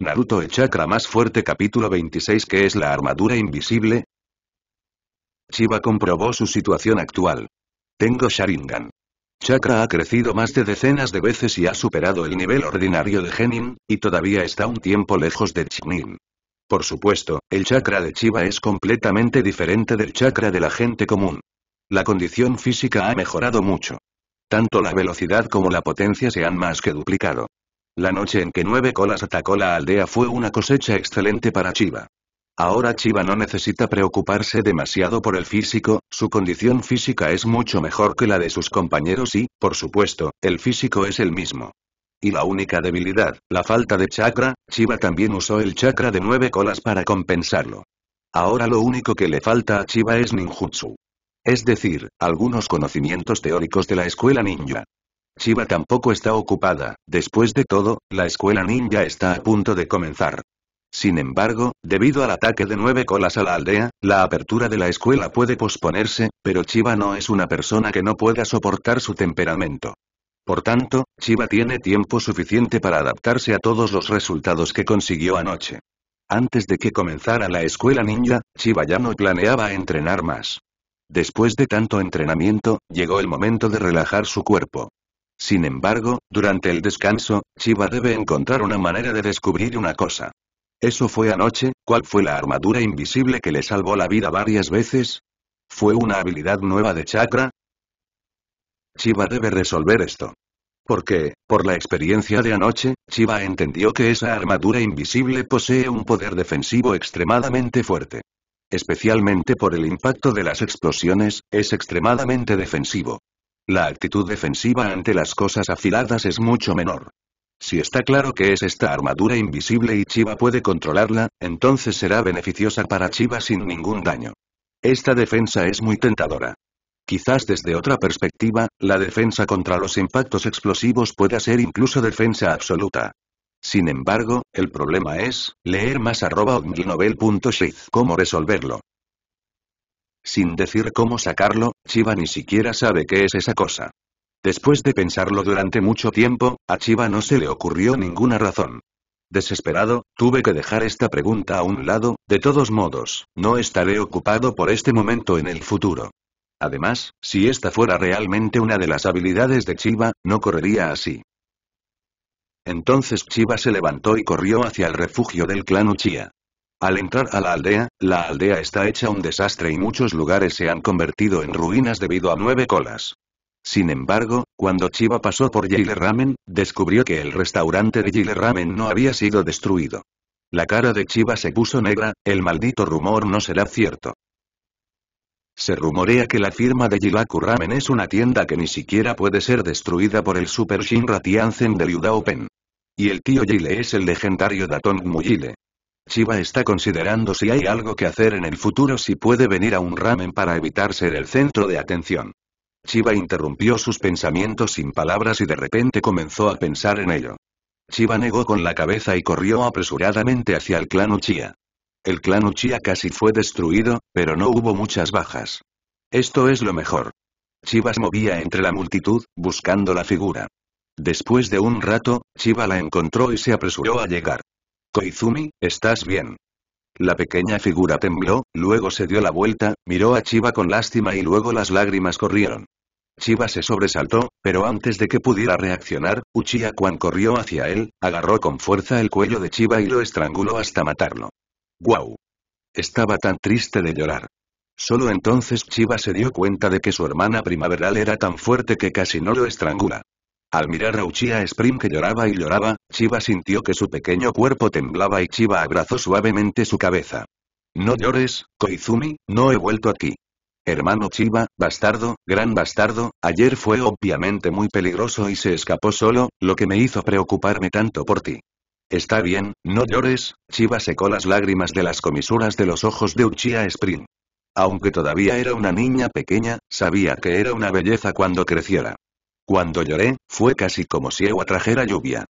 Naruto el chakra más fuerte capítulo 26 ¿Qué es la armadura invisible? Chiba comprobó su situación actual. Tengo Sharingan. Chakra ha crecido más de decenas de veces y ha superado el nivel ordinario de Genin, y todavía está un tiempo lejos de Chinin. Por supuesto, el chakra de Chiba es completamente diferente del chakra de la gente común. La condición física ha mejorado mucho. Tanto la velocidad como la potencia se han más que duplicado. La noche en que Nueve Colas atacó la aldea fue una cosecha excelente para Chiba. Ahora Chiba no necesita preocuparse demasiado por el físico, su condición física es mucho mejor que la de sus compañeros y, por supuesto, el físico es el mismo. Y la única debilidad, la falta de chakra, Chiba también usó el chakra de nueve colas para compensarlo. Ahora lo único que le falta a Chiba es ninjutsu. Es decir, algunos conocimientos teóricos de la escuela ninja. Chiba tampoco está ocupada, después de todo, la escuela ninja está a punto de comenzar. Sin embargo, debido al ataque de nueve colas a la aldea, la apertura de la escuela puede posponerse, pero Chiba no es una persona que no pueda soportar su temperamento. Por tanto, Chiba tiene tiempo suficiente para adaptarse a todos los resultados que consiguió anoche. Antes de que comenzara la escuela ninja, Chiba ya no planeaba entrenar más. Después de tanto entrenamiento, llegó el momento de relajar su cuerpo. Sin embargo, durante el descanso, Chiba debe encontrar una manera de descubrir una cosa. Eso fue anoche, ¿cuál fue la armadura invisible que le salvó la vida varias veces? ¿Fue una habilidad nueva de chakra? Chiba debe resolver esto. Porque, por la experiencia de anoche, Chiba entendió que esa armadura invisible posee un poder defensivo extremadamente fuerte. Especialmente por el impacto de las explosiones, es extremadamente defensivo. La actitud defensiva ante las cosas afiladas es mucho menor. Si está claro que es esta armadura invisible y Chiba puede controlarla, entonces será beneficiosa para Chiba sin ningún daño. Esta defensa es muy tentadora. Quizás desde otra perspectiva, la defensa contra los impactos explosivos pueda ser incluso defensa absoluta. Sin embargo, el problema es, leer más arroba cómo resolverlo. Sin decir cómo sacarlo, Chiba ni siquiera sabe qué es esa cosa. Después de pensarlo durante mucho tiempo, a Chiba no se le ocurrió ninguna razón. Desesperado, tuve que dejar esta pregunta a un lado, de todos modos, no estaré ocupado por este momento en el futuro. Además, si esta fuera realmente una de las habilidades de Chiba, no correría así. Entonces Chiba se levantó y corrió hacia el refugio del clan Uchiha. Al entrar a la aldea, la aldea está hecha un desastre y muchos lugares se han convertido en ruinas debido a nueve colas. Sin embargo, cuando Chiba pasó por Yale Ramen, descubrió que el restaurante de Yale Ramen no había sido destruido. La cara de Chiba se puso negra, el maldito rumor no será cierto. Se rumorea que la firma de Yilaku Ramen es una tienda que ni siquiera puede ser destruida por el Super Shinra Tianzen de Liu Daopen. Y el tío Yile es el legendario Datong Muyile. Chiba está considerando si hay algo que hacer en el futuro si puede venir a un ramen para evitar ser el centro de atención. Chiba interrumpió sus pensamientos sin palabras y de repente comenzó a pensar en ello. Chiba negó con la cabeza y corrió apresuradamente hacia el clan Uchiha. El clan Uchiha casi fue destruido, pero no hubo muchas bajas. Esto es lo mejor. Chiba se movía entre la multitud, buscando la figura. Después de un rato, Chiba la encontró y se apresuró a llegar. Koizumi, ¿estás bien? La pequeña figura tembló, luego se dio la vuelta, miró a Chiba con lástima y luego las lágrimas corrieron. Chiba se sobresaltó, pero antes de que pudiera reaccionar, Uchiha Kwan corrió hacia él, agarró con fuerza el cuello de Chiba y lo estranguló hasta matarlo. ¡Guau! Estaba tan triste de llorar. Solo entonces Chiba se dio cuenta de que su hermana primaveral era tan fuerte que casi no lo estrangula. Al mirar a Uchiha Spring que lloraba y lloraba, Chiba sintió que su pequeño cuerpo temblaba y Chiba abrazó suavemente su cabeza. No llores, Koizumi, no he vuelto aquí. Hermano Chiba, bastardo, gran bastardo, ayer fue obviamente muy peligroso y se escapó solo, lo que me hizo preocuparme tanto por ti. Está bien, no llores, Chiba secó las lágrimas de las comisuras de los ojos de Uchiha Spring. Aunque todavía era una niña pequeña, sabía que era una belleza cuando creciera. Cuando lloré, fue casi como si agua trajera lluvia.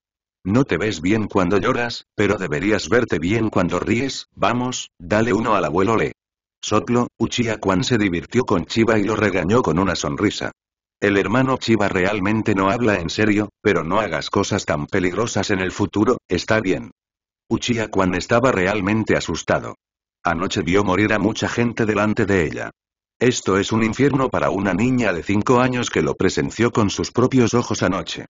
No te ves bien cuando lloras, pero deberías verte bien cuando ríes, vamos, dale uno al abuelo Le. Sotlo, Uchiha Kwan se divirtió con Chiba y lo regañó con una sonrisa. El hermano Chiba realmente no habla en serio, pero no hagas cosas tan peligrosas en el futuro, está bien. Uchiha Kwan estaba realmente asustado. Anoche vio morir a mucha gente delante de ella. Esto es un infierno para una niña de 5 años que lo presenció con sus propios ojos anoche.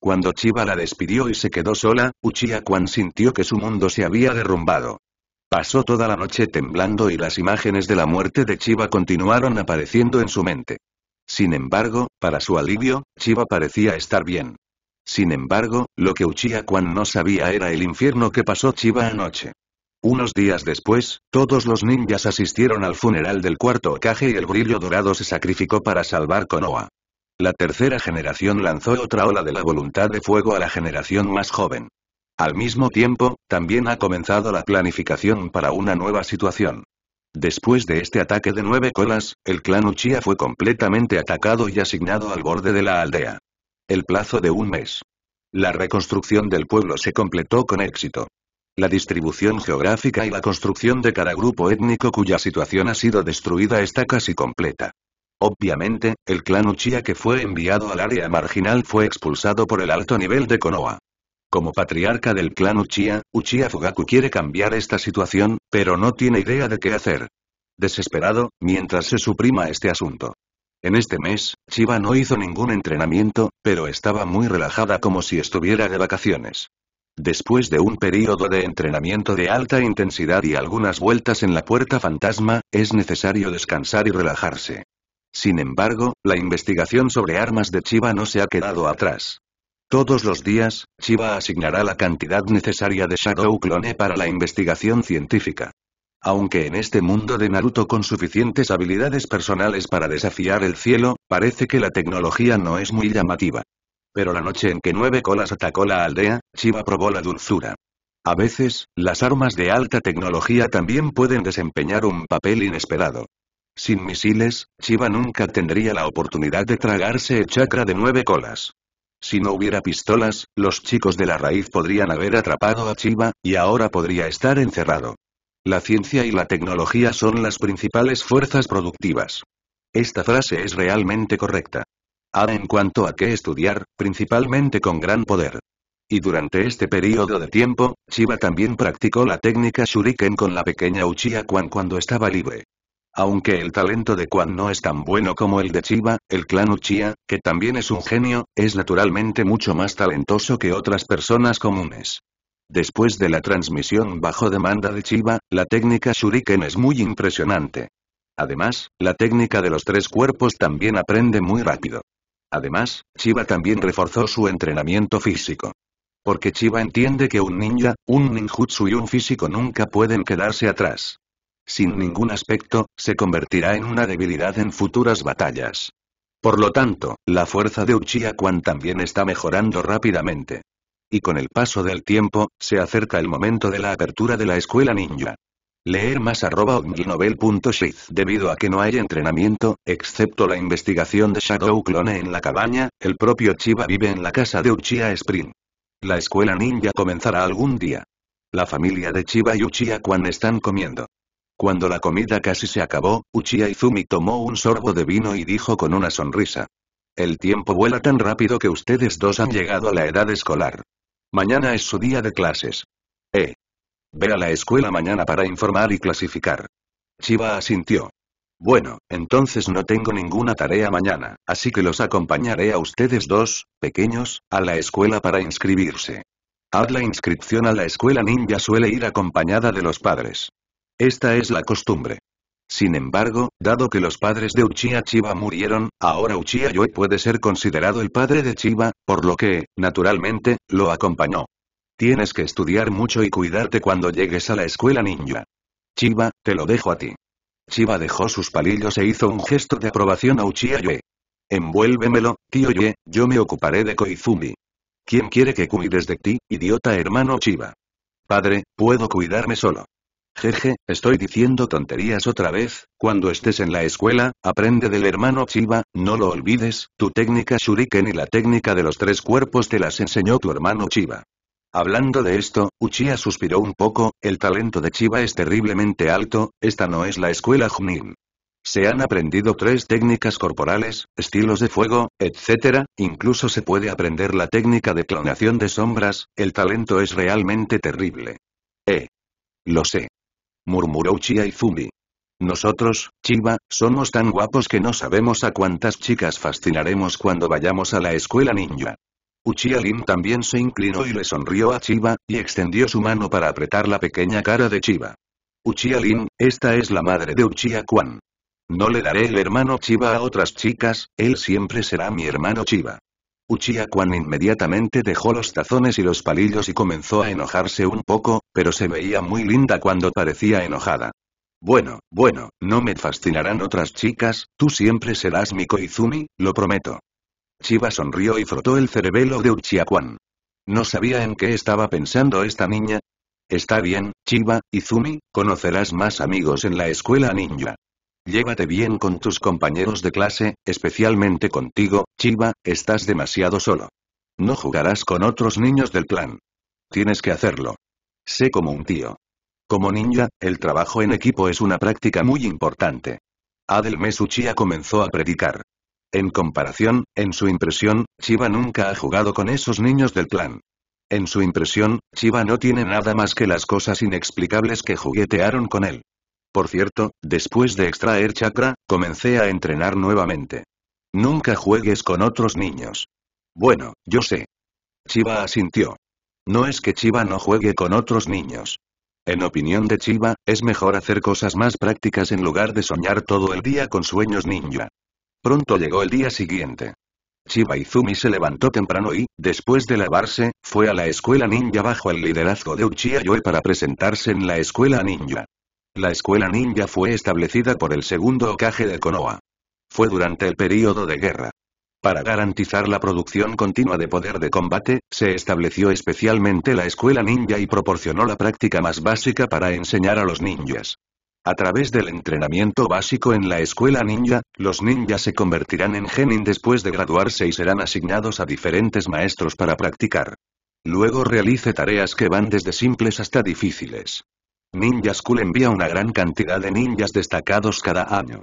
Cuando Chiba la despidió y se quedó sola, Uchiha Kwan sintió que su mundo se había derrumbado. Pasó toda la noche temblando y las imágenes de la muerte de Chiba continuaron apareciendo en su mente. Sin embargo, para su alivio, Chiba parecía estar bien. Sin embargo, lo que Uchiha Kwan no sabía era el infierno que pasó Chiba anoche. Unos días después, todos los ninjas asistieron al funeral del cuarto Okage y el brillo dorado se sacrificó para salvar Konoha. La tercera generación lanzó otra ola de la voluntad de fuego a la generación más joven. Al mismo tiempo, también ha comenzado la planificación para una nueva situación. Después de este ataque de nueve colas, el clan Uchiha fue completamente atacado y asignado al borde de la aldea. El plazo de un mes. La reconstrucción del pueblo se completó con éxito. La distribución geográfica y la construcción de cada grupo étnico cuya situación ha sido destruida está casi completa. Obviamente, el clan Uchiha que fue enviado al área marginal fue expulsado por el alto nivel de Konoha. Como patriarca del clan Uchiha, Uchiha Fugaku quiere cambiar esta situación, pero no tiene idea de qué hacer. Desesperado, mientras se suprima este asunto. En este mes, Chiba no hizo ningún entrenamiento, pero estaba muy relajada como si estuviera de vacaciones. Después de un período de entrenamiento de alta intensidad y algunas vueltas en la puerta fantasma, es necesario descansar y relajarse. Sin embargo, la investigación sobre armas de Chiba no se ha quedado atrás. Todos los días, Chiba asignará la cantidad necesaria de Shadow Clone para la investigación científica. Aunque en este mundo de Naruto con suficientes habilidades personales para desafiar el cielo, parece que la tecnología no es muy llamativa. Pero la noche en que Nueve Colas atacó la aldea, Chiba probó la dulzura. A veces, las armas de alta tecnología también pueden desempeñar un papel inesperado. Sin misiles, Chiba nunca tendría la oportunidad de tragarse el chakra de nueve colas. Si no hubiera pistolas, los chicos de la raíz podrían haber atrapado a Chiba, y ahora podría estar encerrado. La ciencia y la tecnología son las principales fuerzas productivas. Esta frase es realmente correcta. Ahora en cuanto a qué estudiar, principalmente con gran poder. Y durante este periodo de tiempo, Chiba también practicó la técnica Shuriken con la pequeña Uchiha cuando estaba libre. Aunque el talento de Quan no es tan bueno como el de Chiba, el clan Uchiha, que también es un genio, es naturalmente mucho más talentoso que otras personas comunes. Después de la transmisión bajo demanda de Chiba, la técnica Shuriken es muy impresionante. Además, la técnica de los tres cuerpos también aprende muy rápido. Además, Chiba también reforzó su entrenamiento físico. Porque Chiba entiende que un ninja, un ninjutsu y un físico nunca pueden quedarse atrás sin ningún aspecto, se convertirá en una debilidad en futuras batallas. Por lo tanto, la fuerza de Uchiha Kwan también está mejorando rápidamente. Y con el paso del tiempo, se acerca el momento de la apertura de la escuela ninja. Leer más arroba Debido a que no hay entrenamiento, excepto la investigación de Shadow Clone en la cabaña, el propio Chiba vive en la casa de Uchiha Spring. La escuela ninja comenzará algún día. La familia de Chiba y Uchiha Kwan están comiendo. Cuando la comida casi se acabó, Uchiha Izumi tomó un sorbo de vino y dijo con una sonrisa. El tiempo vuela tan rápido que ustedes dos han llegado a la edad escolar. Mañana es su día de clases. Eh. Ve a la escuela mañana para informar y clasificar. Chiba asintió. Bueno, entonces no tengo ninguna tarea mañana, así que los acompañaré a ustedes dos, pequeños, a la escuela para inscribirse. Haz la inscripción a la escuela ninja suele ir acompañada de los padres. Esta es la costumbre. Sin embargo, dado que los padres de Uchiha Chiba murieron, ahora Uchiha Yue puede ser considerado el padre de Chiba, por lo que, naturalmente, lo acompañó. Tienes que estudiar mucho y cuidarte cuando llegues a la escuela ninja. Chiba, te lo dejo a ti. Chiba dejó sus palillos e hizo un gesto de aprobación a Uchiha Yue. Envuélvemelo, tío Yue, yo me ocuparé de Koizumi. ¿Quién quiere que cuides de ti, idiota hermano Chiba? Padre, puedo cuidarme solo. Jeje, estoy diciendo tonterías otra vez, cuando estés en la escuela, aprende del hermano Chiba, no lo olvides, tu técnica Shuriken y la técnica de los tres cuerpos te las enseñó tu hermano Chiba. Hablando de esto, Uchiha suspiró un poco, el talento de Chiba es terriblemente alto, esta no es la escuela Junin. Se han aprendido tres técnicas corporales, estilos de fuego, etc., incluso se puede aprender la técnica de clonación de sombras, el talento es realmente terrible. Lo sé. Murmuró Uchiha Izumi. Nosotros, Chiba, somos tan guapos que no sabemos a cuántas chicas fascinaremos cuando vayamos a la escuela ninja. Uchiha Lin también se inclinó y le sonrió a Chiba, y extendió su mano para apretar la pequeña cara de Chiba. Uchiha Lin, esta es la madre de Uchiha Kwan. No le daré el hermano Chiba a otras chicas, él siempre será mi hermano Chiba. Uchiha Kwan inmediatamente dejó los tazones y los palillos y comenzó a enojarse un poco, pero se veía muy linda cuando parecía enojada. Bueno, bueno, no me fascinarán otras chicas, tú siempre serás mi Koizumi, lo prometo. Chiba sonrió y frotó el cerebelo de Uchiha Kwan. No sabía en qué estaba pensando esta niña. Está bien, Chiba, Izumi, conocerás más amigos en la escuela ninja. Llévate bien con tus compañeros de clase, especialmente contigo, Chiba, estás demasiado solo. No jugarás con otros niños del clan. Tienes que hacerlo. Sé como un tío. Como ninja, el trabajo en equipo es una práctica muy importante. Adel Mesuchia comenzó a predicar. En comparación, en su impresión, Chiba nunca ha jugado con esos niños del clan. En su impresión, Chiba no tiene nada más que las cosas inexplicables que juguetearon con él. Por cierto, después de extraer chakra, comencé a entrenar nuevamente. Nunca juegues con otros niños. Bueno, yo sé. Chiba asintió. No es que Chiba no juegue con otros niños. En opinión de Chiba, es mejor hacer cosas más prácticas en lugar de soñar todo el día con sueños ninja. Pronto llegó el día siguiente. Chiba Izumi se levantó temprano y, después de lavarse, fue a la escuela ninja bajo el liderazgo de Uchiha Yoe para presentarse en la escuela ninja. La escuela ninja fue establecida por el segundo Okage de Konoha. Fue durante el período de guerra. Para garantizar la producción continua de poder de combate, se estableció especialmente la escuela ninja y proporcionó la práctica más básica para enseñar a los ninjas. A través del entrenamiento básico en la escuela ninja, los ninjas se convertirán en genin después de graduarse y serán asignados a diferentes maestros para practicar. Luego realice tareas que van desde simples hasta difíciles. Ninja School envía una gran cantidad de ninjas destacados cada año.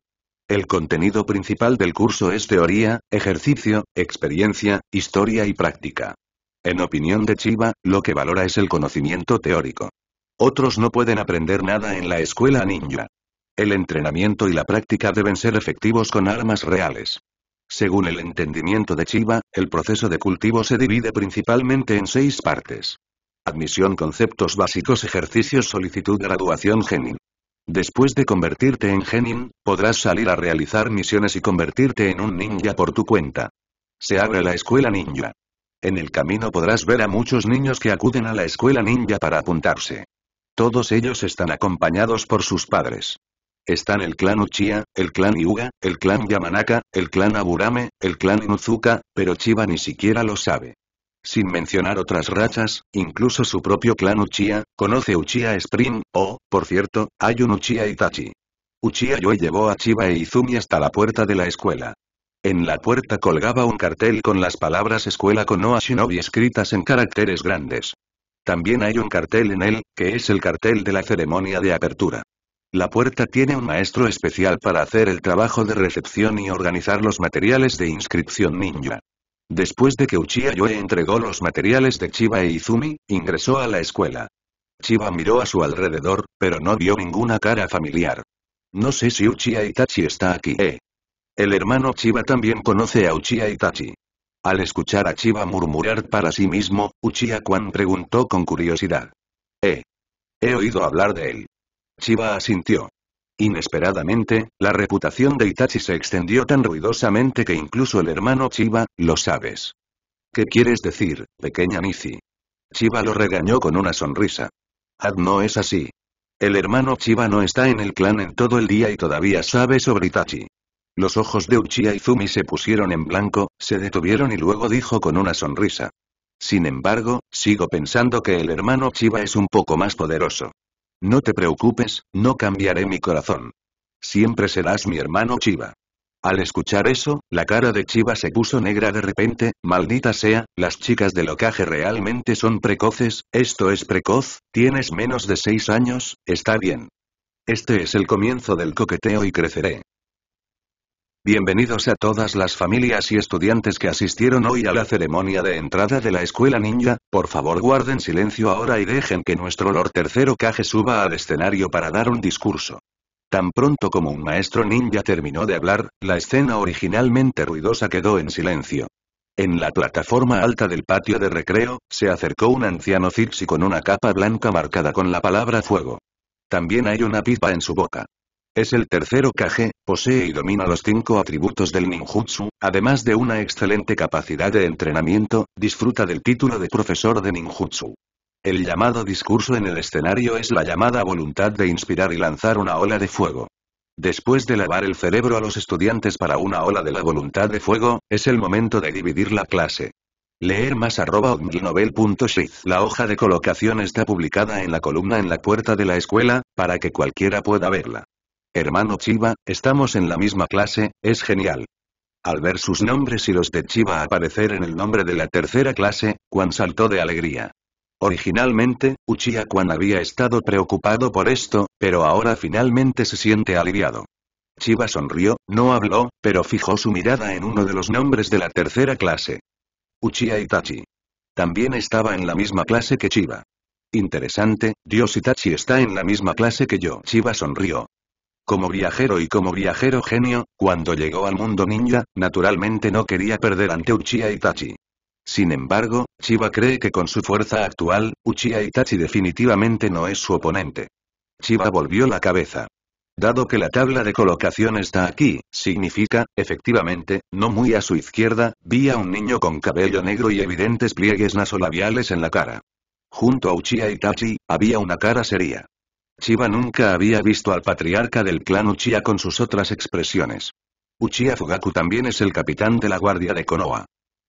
El contenido principal del curso es teoría, ejercicio, experiencia, historia y práctica. En opinión de Chiba, lo que valora es el conocimiento teórico. Otros no pueden aprender nada en la escuela ninja. El entrenamiento y la práctica deben ser efectivos con armas reales. Según el entendimiento de Chiba, el proceso de cultivo se divide principalmente en seis partes. Admisión Conceptos básicos Ejercicios Solicitud Graduación Genin. Después de convertirte en Genin, podrás salir a realizar misiones y convertirte en un ninja por tu cuenta. Se abre la escuela ninja. En el camino podrás ver a muchos niños que acuden a la escuela ninja para apuntarse. Todos ellos están acompañados por sus padres. Están el clan Uchiha, el clan Hyuga, el clan Yamanaka, el clan Aburame, el clan Inuzuka, pero Chiba ni siquiera lo sabe. Sin mencionar otras rachas, incluso su propio clan Uchiha, conoce Uchiha Spring, o, por cierto, hay un Uchiha Itachi. Uchiha Yoi llevó a Chiba e Izumi hasta la puerta de la escuela. En la puerta colgaba un cartel con las palabras Escuela Konoha Shinobi escritas en caracteres grandes. También hay un cartel en él, que es el cartel de la ceremonia de apertura. La puerta tiene un maestro especial para hacer el trabajo de recepción y organizar los materiales de inscripción ninja. Después de que Uchiha Yoe entregó los materiales de Chiba e Izumi, ingresó a la escuela. Chiba miró a su alrededor, pero no vio ninguna cara familiar. No sé si Uchiha Itachi está aquí. Eh. El hermano Chiba también conoce a Uchiha Itachi. Al escuchar a Chiba murmurar para sí mismo, Uchiha Kwan preguntó con curiosidad. Eh. He oído hablar de él. Chiba asintió. Inesperadamente, la reputación de Itachi se extendió tan ruidosamente que incluso el hermano Chiba, lo sabes. ¿Qué quieres decir, pequeña Nizi? Chiba lo regañó con una sonrisa. Ad no es así. El hermano Chiba no está en el clan en todo el día y todavía sabe sobre Itachi. Los ojos de Uchiha Izumi se pusieron en blanco, se detuvieron y luego dijo con una sonrisa. Sin embargo, sigo pensando que el hermano Chiba es un poco más poderoso. No te preocupes, no cambiaré mi corazón. Siempre serás mi hermano Chiva. Al escuchar eso, la cara de Chiva se puso negra de repente, maldita sea, las chicas del ocaje realmente son precoces, esto es precoz, tienes menos de seis años, está bien. Este es el comienzo del coqueteo y creceré. Bienvenidos a todas las familias y estudiantes que asistieron hoy a la ceremonia de entrada de la escuela ninja, por favor guarden silencio ahora y dejen que nuestro Lord Tercero Kage suba al escenario para dar un discurso. Tan pronto como un maestro ninja terminó de hablar, la escena originalmente ruidosa quedó en silencio. En la plataforma alta del patio de recreo, se acercó un anciano Zixi con una capa blanca marcada con la palabra fuego. También hay una pipa en su boca. Es el tercero Kage, posee y domina los cinco atributos del ninjutsu, además de una excelente capacidad de entrenamiento, disfruta del título de profesor de ninjutsu. El llamado discurso en el escenario es la llamada voluntad de inspirar y lanzar una ola de fuego. Después de lavar el cerebro a los estudiantes para una ola de la voluntad de fuego, es el momento de dividir la clase. Leer más arroba La hoja de colocación está publicada en la columna en la puerta de la escuela, para que cualquiera pueda verla. Hermano Chiva, estamos en la misma clase, es genial. Al ver sus nombres y los de Chiva aparecer en el nombre de la tercera clase, Quan saltó de alegría. Originalmente, Uchiha Quan había estado preocupado por esto, pero ahora finalmente se siente aliviado. Chiva sonrió, no habló, pero fijó su mirada en uno de los nombres de la tercera clase. Uchiha Itachi. También estaba en la misma clase que Chiva. Interesante, Dios Itachi está en la misma clase que yo. Chiva sonrió. Como viajero y como viajero genio, cuando llegó al mundo ninja, naturalmente no quería perder ante Uchiha Itachi. Sin embargo, Chiba cree que con su fuerza actual, Uchiha Itachi definitivamente no es su oponente. Chiba volvió la cabeza. Dado que la tabla de colocación está aquí, significa, efectivamente, no muy a su izquierda, vi a un niño con cabello negro y evidentes pliegues nasolabiales en la cara. Junto a Uchiha Itachi, había una cara seria. Chiba nunca había visto al patriarca del clan Uchiha con sus otras expresiones. Uchiha Fugaku también es el capitán de la guardia de Konoha.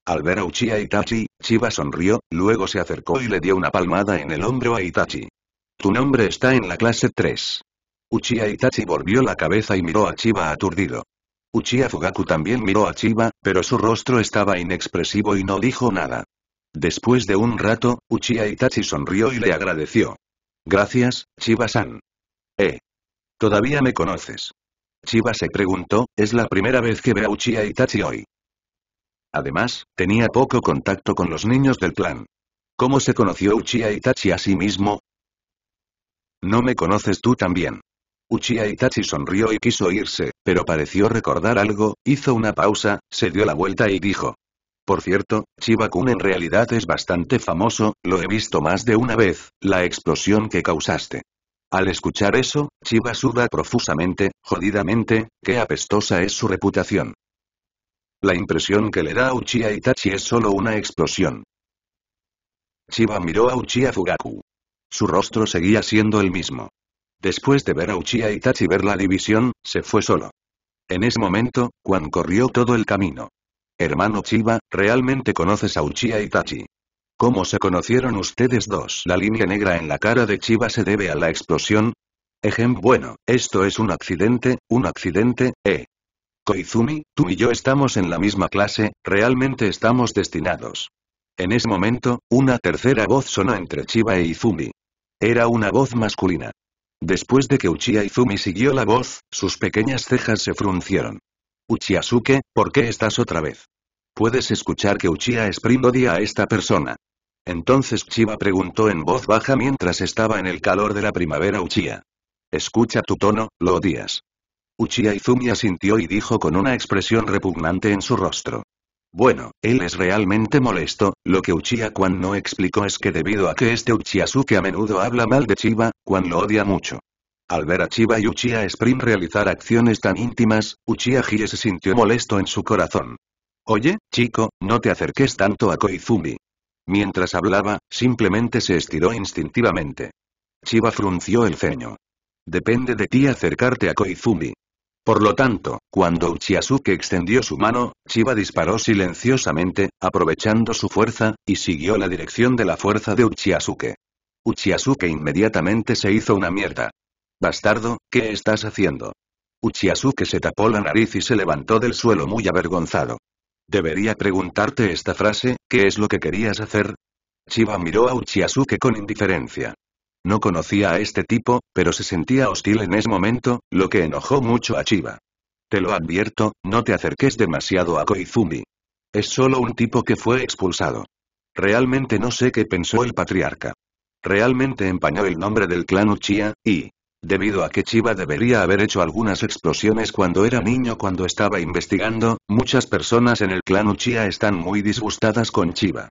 Al ver a Uchiha Itachi, Chiba sonrió, luego se acercó y le dio una palmada en el hombro a Itachi. Tu nombre está en la clase 3. Uchiha Itachi volvió la cabeza y miró a Chiba aturdido. Uchiha Fugaku también miró a Chiba, pero su rostro estaba inexpresivo y no dijo nada. Después de un rato, Uchiha Itachi sonrió y le agradeció. Gracias, Chiba-san. Eh. ¿Todavía me conoces? Chiba se preguntó, es la primera vez que ve a Uchiha Itachi hoy. Además, tenía poco contacto con los niños del clan. ¿Cómo se conoció Uchiha Itachi a sí mismo? No me conoces tú también. Uchiha Itachi sonrió y quiso irse, pero pareció recordar algo, hizo una pausa, se dio la vuelta y dijo. Por cierto, Chiba-kun en realidad es bastante famoso, lo he visto más de una vez, la explosión que causaste. Al escuchar eso, Chiba suda profusamente, jodidamente, qué apestosa es su reputación. La impresión que le da a Uchiha Itachi es solo una explosión. Chiba miró a Uchiha Fugaku. Su rostro seguía siendo el mismo. Después de ver a Uchiha Itachi ver la división, se fue solo. En ese momento, Quan corrió todo el camino. Hermano Chiba, ¿realmente conoces a Uchiha Itachi? ¿Cómo se conocieron ustedes dos? La línea negra en la cara de Chiba se debe a la explosión. Ejem, bueno, esto es un accidente, un accidente, eh. Koizumi, tú y yo estamos en la misma clase, realmente estamos destinados. En ese momento, una tercera voz sonó entre Chiba e Izumi. Era una voz masculina. Después de que Uchiha Izumi siguió la voz, sus pequeñas cejas se fruncieron. Uchiasuke, ¿por qué estás otra vez? Puedes escuchar que Uchiha Spring odia a esta persona. Entonces Chiba preguntó en voz baja mientras estaba en el calor de la primavera Uchiha. Escucha tu tono, lo odias. Uchiha Izumi asintió y dijo con una expresión repugnante en su rostro. Bueno, él es realmente molesto, lo que Uchiha Kwan no explicó es que debido a que este Uchiasuke a menudo habla mal de Chiba, Kwan lo odia mucho. Al ver a Chiba y Uchiha Spring realizar acciones tan íntimas, Uchiha Hie se sintió molesto en su corazón. Oye, chico, no te acerques tanto a Koizumi. Mientras hablaba, simplemente se estiró instintivamente. Chiba frunció el ceño. Depende de ti acercarte a Koizumi. Por lo tanto, cuando Uchiasuke extendió su mano, Chiba disparó silenciosamente, aprovechando su fuerza, y siguió la dirección de la fuerza de Uchiasuke. Uchiasuke inmediatamente se hizo una mierda. Bastardo, ¿qué estás haciendo? Uchiasuke se tapó la nariz y se levantó del suelo muy avergonzado. Debería preguntarte esta frase, ¿qué es lo que querías hacer? Chiba miró a Uchiasuke con indiferencia. No conocía a este tipo, pero se sentía hostil en ese momento, lo que enojó mucho a Chiba. Te lo advierto, no te acerques demasiado a Koizumi. Es solo un tipo que fue expulsado. Realmente no sé qué pensó el patriarca. Realmente empañó el nombre del clan Uchiha, y, Debido a que Chiba debería haber hecho algunas explosiones cuando era niño cuando estaba investigando, muchas personas en el clan Uchiha están muy disgustadas con Chiba.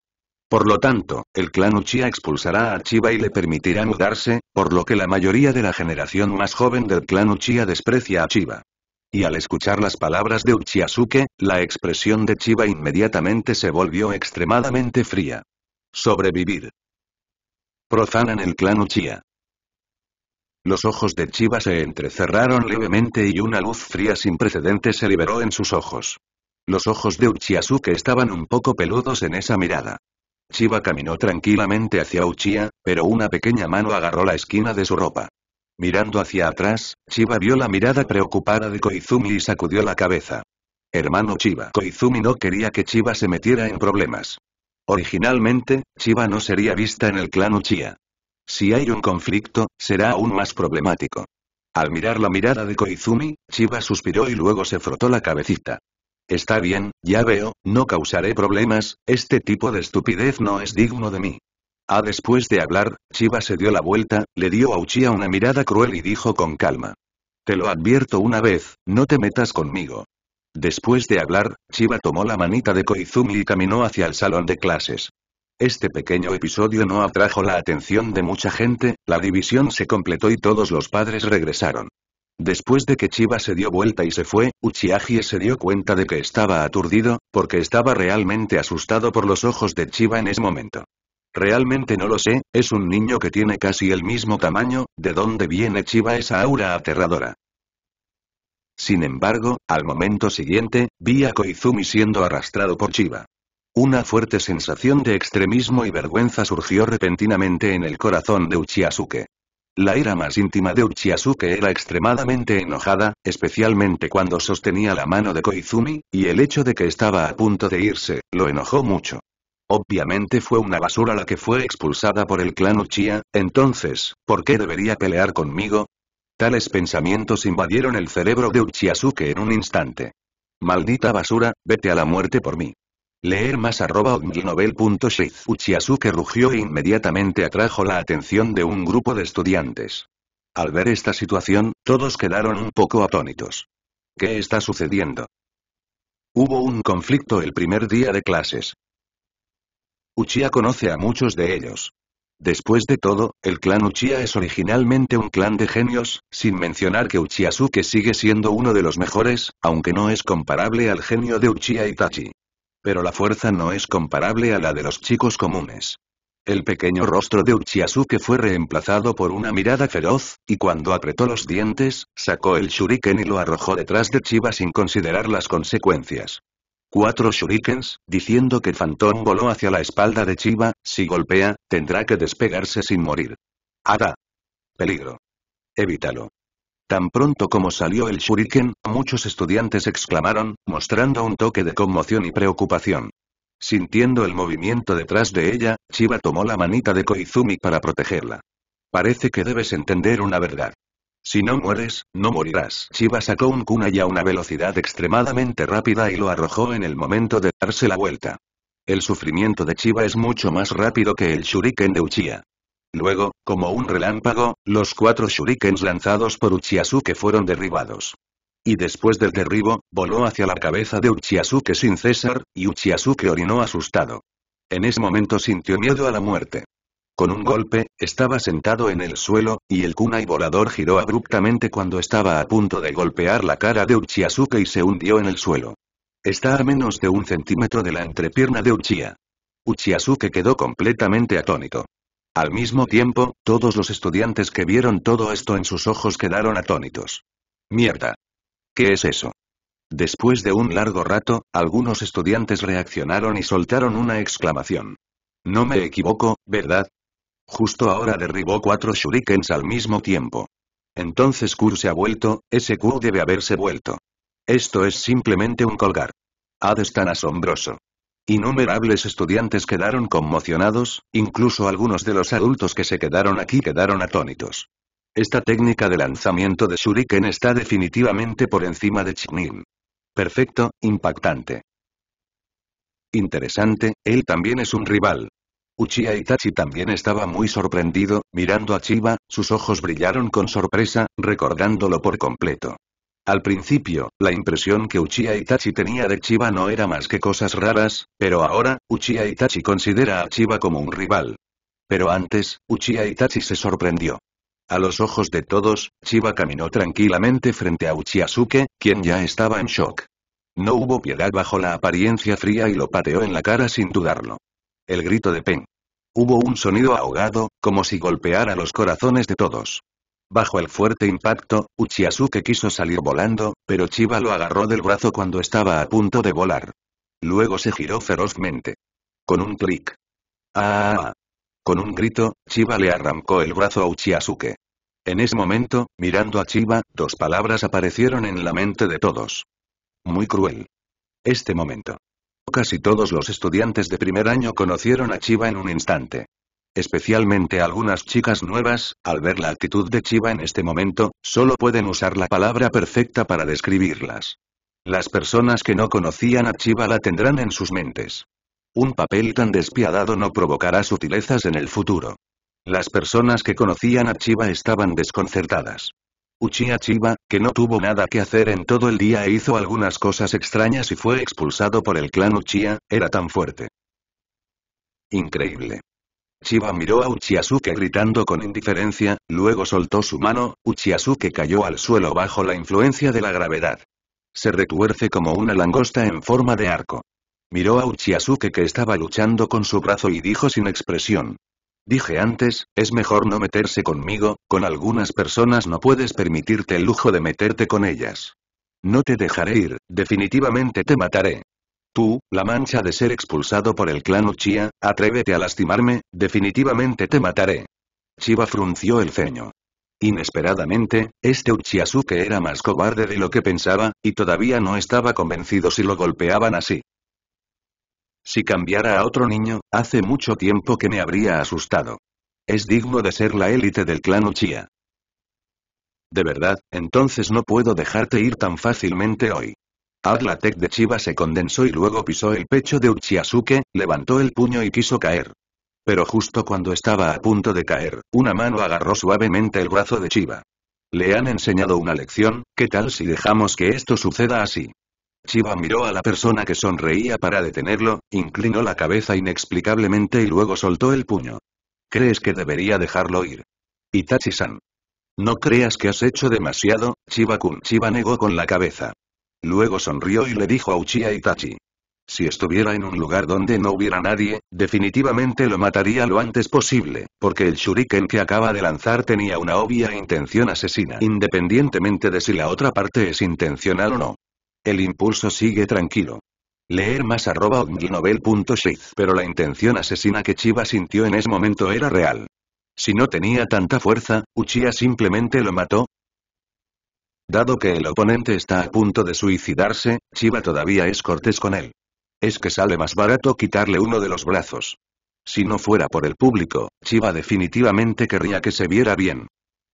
Por lo tanto, el clan Uchiha expulsará a Chiba y le permitirá mudarse, por lo que la mayoría de la generación más joven del clan Uchiha desprecia a Chiba. Y al escuchar las palabras de Uchiasuke, la expresión de Chiba inmediatamente se volvió extremadamente fría. Sobrevivir. Profanan el clan Uchiha. Los ojos de Chiba se entrecerraron levemente y una luz fría sin precedentes se liberó en sus ojos. Los ojos de Uchiasuke estaban un poco peludos en esa mirada. Chiba caminó tranquilamente hacia Uchiha, pero una pequeña mano agarró la esquina de su ropa. Mirando hacia atrás, Chiba vio la mirada preocupada de Koizumi y sacudió la cabeza. Hermano Chiba. Koizumi no quería que Chiba se metiera en problemas. Originalmente, Chiba no sería vista en el clan Uchiha. Si hay un conflicto, será aún más problemático. Al mirar la mirada de Koizumi, Chiba suspiró y luego se frotó la cabecita. Está bien, ya veo, no causaré problemas, este tipo de estupidez no es digno de mí. Ah, después de hablar, Chiba se dio la vuelta, le dio a Uchiha una mirada cruel y dijo con calma. Te lo advierto una vez, no te metas conmigo. Después de hablar, Chiba tomó la manita de Koizumi y caminó hacia el salón de clases. Este pequeño episodio no atrajo la atención de mucha gente, la división se completó y todos los padres regresaron. Después de que Chiba se dio vuelta y se fue, Uchiagie se dio cuenta de que estaba aturdido, porque estaba realmente asustado por los ojos de Chiba en ese momento. Realmente no lo sé, es un niño que tiene casi el mismo tamaño, ¿de dónde viene Chiba esa aura aterradora? Sin embargo, al momento siguiente, vi a Koizumi siendo arrastrado por Chiba. Una fuerte sensación de extremismo y vergüenza surgió repentinamente en el corazón de Uchiasuke. La ira más íntima de Uchiasuke era extremadamente enojada, especialmente cuando sostenía la mano de Koizumi, y el hecho de que estaba a punto de irse, lo enojó mucho. Obviamente fue una basura la que fue expulsada por el clan Uchiha, entonces, ¿por qué debería pelear conmigo? Tales pensamientos invadieron el cerebro de Uchiasuke en un instante. Maldita basura, vete a la muerte por mí. Leer más arroba Uchiasuke rugió e inmediatamente atrajo la atención de un grupo de estudiantes. Al ver esta situación, todos quedaron un poco atónitos. ¿Qué está sucediendo? Hubo un conflicto el primer día de clases. Uchiha conoce a muchos de ellos. Después de todo, el clan Uchiha es originalmente un clan de genios, sin mencionar que Uchiasuke sigue siendo uno de los mejores, aunque no es comparable al genio de Uchiha Itachi. Pero la fuerza no es comparable a la de los chicos comunes. El pequeño rostro de Uchiasuke fue reemplazado por una mirada feroz, y cuando apretó los dientes, sacó el shuriken y lo arrojó detrás de Chiba sin considerar las consecuencias. Cuatro shurikens, diciendo que Phantom voló hacia la espalda de Chiba, si golpea, tendrá que despegarse sin morir. Haga. Peligro. Evítalo. Tan pronto como salió el shuriken, muchos estudiantes exclamaron, mostrando un toque de conmoción y preocupación. Sintiendo el movimiento detrás de ella, Chiba tomó la manita de Koizumi para protegerla. Parece que debes entender una verdad. Si no mueres, no morirás. Chiba sacó un kunai a una velocidad extremadamente rápida y lo arrojó en el momento de darse la vuelta. El sufrimiento de Chiba es mucho más rápido que el shuriken de Uchiha. Luego, como un relámpago, los cuatro shurikens lanzados por Uchiasuke fueron derribados. Y después del derribo, voló hacia la cabeza de Uchiasuke sin cesar, y Uchiasuke orinó asustado. En ese momento sintió miedo a la muerte. Con un golpe, estaba sentado en el suelo, y el kunai volador giró abruptamente cuando estaba a punto de golpear la cara de Uchiasuke y se hundió en el suelo. Está a menos de un centímetro de la entrepierna de Uchiha. Uchiasuke quedó completamente atónito. Al mismo tiempo, todos los estudiantes que vieron todo esto en sus ojos quedaron atónitos. Mierda. ¿Qué es eso? Después de un largo rato, algunos estudiantes reaccionaron y soltaron una exclamación. No me equivoco, ¿verdad? Justo ahora derribó cuatro shurikens al mismo tiempo. Entonces Kur se ha vuelto, ese Kur debe haberse vuelto. Esto es simplemente un colgar. Hades tan asombroso. Innumerables estudiantes quedaron conmocionados, incluso algunos de los adultos que se quedaron aquí quedaron atónitos. Esta técnica de lanzamiento de Shuriken está definitivamente por encima de Chinin. Perfecto, impactante. Interesante, él también es un rival. Uchiha Itachi también estaba muy sorprendido, mirando a Chiba, sus ojos brillaron con sorpresa, recordándolo por completo. Al principio, la impresión que Uchiha Itachi tenía de Chiba no era más que cosas raras, pero ahora, Uchiha Itachi considera a Chiba como un rival. Pero antes, Uchiha Itachi se sorprendió. A los ojos de todos, Chiba caminó tranquilamente frente a Uchiasuke, quien ya estaba en shock. No hubo piedad bajo la apariencia fría y lo pateó en la cara sin dudarlo. El grito de Pen. Hubo un sonido ahogado, como si golpeara los corazones de todos. Bajo el fuerte impacto, Uchiasuke quiso salir volando, pero Chiba lo agarró del brazo cuando estaba a punto de volar. Luego se giró ferozmente. Con un clic. ¡Ah! Con un grito, Chiba le arrancó el brazo a Uchiasuke. En ese momento, mirando a Chiba, dos palabras aparecieron en la mente de todos. Muy cruel. Este momento. Casi todos los estudiantes de primer año conocieron a Chiba en un instante. Especialmente algunas chicas nuevas, al ver la actitud de Chiba en este momento, solo pueden usar la palabra perfecta para describirlas. Las personas que no conocían a Chiba la tendrán en sus mentes. Un papel tan despiadado no provocará sutilezas en el futuro. Las personas que conocían a Chiba estaban desconcertadas. Uchiha Chiba, que no tuvo nada que hacer en todo el día e hizo algunas cosas extrañas y fue expulsado por el clan Uchiha, era tan fuerte. Increíble. Chiba miró a Uchiasuke gritando con indiferencia, luego soltó su mano, Uchiasuke cayó al suelo bajo la influencia de la gravedad. Se retuerce como una langosta en forma de arco. Miró a Uchiasuke que estaba luchando con su brazo y dijo sin expresión. Dije antes, es mejor no meterse conmigo, con algunas personas no puedes permitirte el lujo de meterte con ellas. No te dejaré ir, definitivamente te mataré. Tú, la mancha de ser expulsado por el clan Uchiha, atrévete a lastimarme, definitivamente te mataré. Chiba frunció el ceño. Inesperadamente, este Uchiasuke era más cobarde de lo que pensaba, y todavía no estaba convencido si lo golpeaban así. Si cambiara a otro niño, hace mucho tiempo que me habría asustado. Es digno de ser la élite del clan Uchiha. De verdad, entonces no puedo dejarte ir tan fácilmente hoy. Adlatec de Chiba se condensó y luego pisó el pecho de Uchiasuke, levantó el puño y quiso caer. Pero justo cuando estaba a punto de caer, una mano agarró suavemente el brazo de Chiba. Le han enseñado una lección, ¿qué tal si dejamos que esto suceda así? Chiba miró a la persona que sonreía para detenerlo, inclinó la cabeza inexplicablemente y luego soltó el puño. ¿Crees que debería dejarlo ir? Itachi-san. No creas que has hecho demasiado, Chiba-kun. Chiba negó con la cabeza. Luego sonrió y le dijo a Uchiha Itachi. Si estuviera en un lugar donde no hubiera nadie, definitivamente lo mataría lo antes posible, porque el shuriken que acaba de lanzar tenía una obvia intención asesina, independientemente de si la otra parte es intencional o no. El impulso sigue tranquilo. Leer más arroba pero la intención asesina que Chiba sintió en ese momento era real. Si no tenía tanta fuerza, Uchiha simplemente lo mató, Dado que el oponente está a punto de suicidarse, Chiba todavía es cortés con él. Es que sale más barato quitarle uno de los brazos. Si no fuera por el público, Chiba definitivamente querría que se viera bien.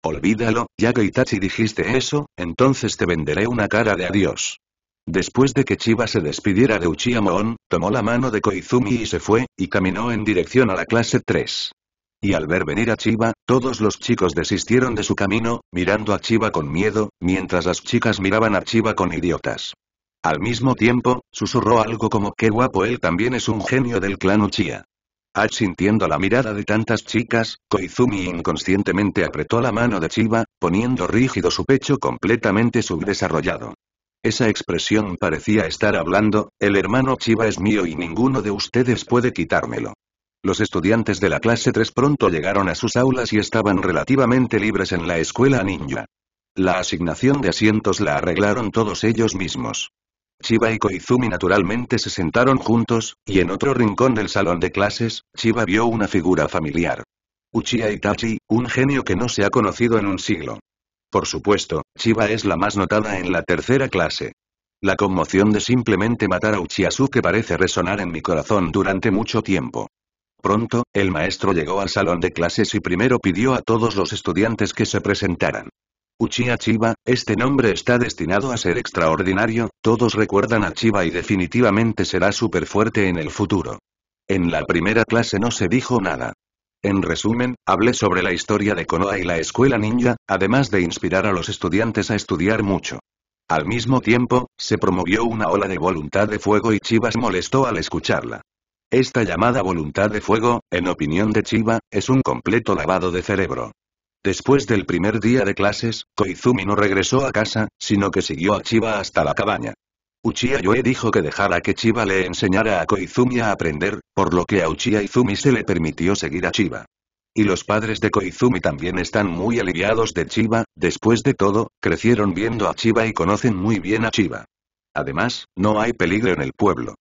Olvídalo, ya que Itachi dijiste eso, entonces te venderé una cara de adiós. Después de que Chiba se despidiera de Uchiha Moon, tomó la mano de Koizumi y se fue, y caminó en dirección a la clase 3. Y al ver venir a Chiba, todos los chicos desistieron de su camino, mirando a Chiba con miedo, mientras las chicas miraban a Chiba con idiotas. Al mismo tiempo, susurró algo como qué guapo él también es un genio del clan Uchiha. Al sintiendo la mirada de tantas chicas, Koizumi inconscientemente apretó la mano de Chiba, poniendo rígido su pecho completamente subdesarrollado. Esa expresión parecía estar hablando, el hermano Chiba es mío y ninguno de ustedes puede quitármelo. Los estudiantes de la clase 3 pronto llegaron a sus aulas y estaban relativamente libres en la escuela ninja. La asignación de asientos la arreglaron todos ellos mismos. Chiba y Koizumi naturalmente se sentaron juntos, y en otro rincón del salón de clases, Chiba vio una figura familiar. Uchiha Itachi, un genio que no se ha conocido en un siglo. Por supuesto, Chiba es la más notada en la tercera clase. La conmoción de simplemente matar a Uchiasuke parece resonar en mi corazón durante mucho tiempo. Pronto, el maestro llegó al salón de clases y primero pidió a todos los estudiantes que se presentaran. Uchiha Chiba, este nombre está destinado a ser extraordinario, todos recuerdan a Chiba y definitivamente será súper fuerte en el futuro. En la primera clase no se dijo nada. En resumen, hablé sobre la historia de Konoha y la escuela ninja, además de inspirar a los estudiantes a estudiar mucho. Al mismo tiempo, se promovió una ola de voluntad de fuego y Chiba se molestó al escucharla. Esta llamada voluntad de fuego, en opinión de Chiba, es un completo lavado de cerebro. Después del primer día de clases, Koizumi no regresó a casa, sino que siguió a Chiba hasta la cabaña. Uchiha Yoe dijo que dejara que Chiba le enseñara a Koizumi a aprender, por lo que a Uchiha Izumi se le permitió seguir a Chiba. Y los padres de Koizumi también están muy aliviados de Chiba, después de todo, crecieron viendo a Chiba y conocen muy bien a Chiba. Además, no hay peligro en el pueblo.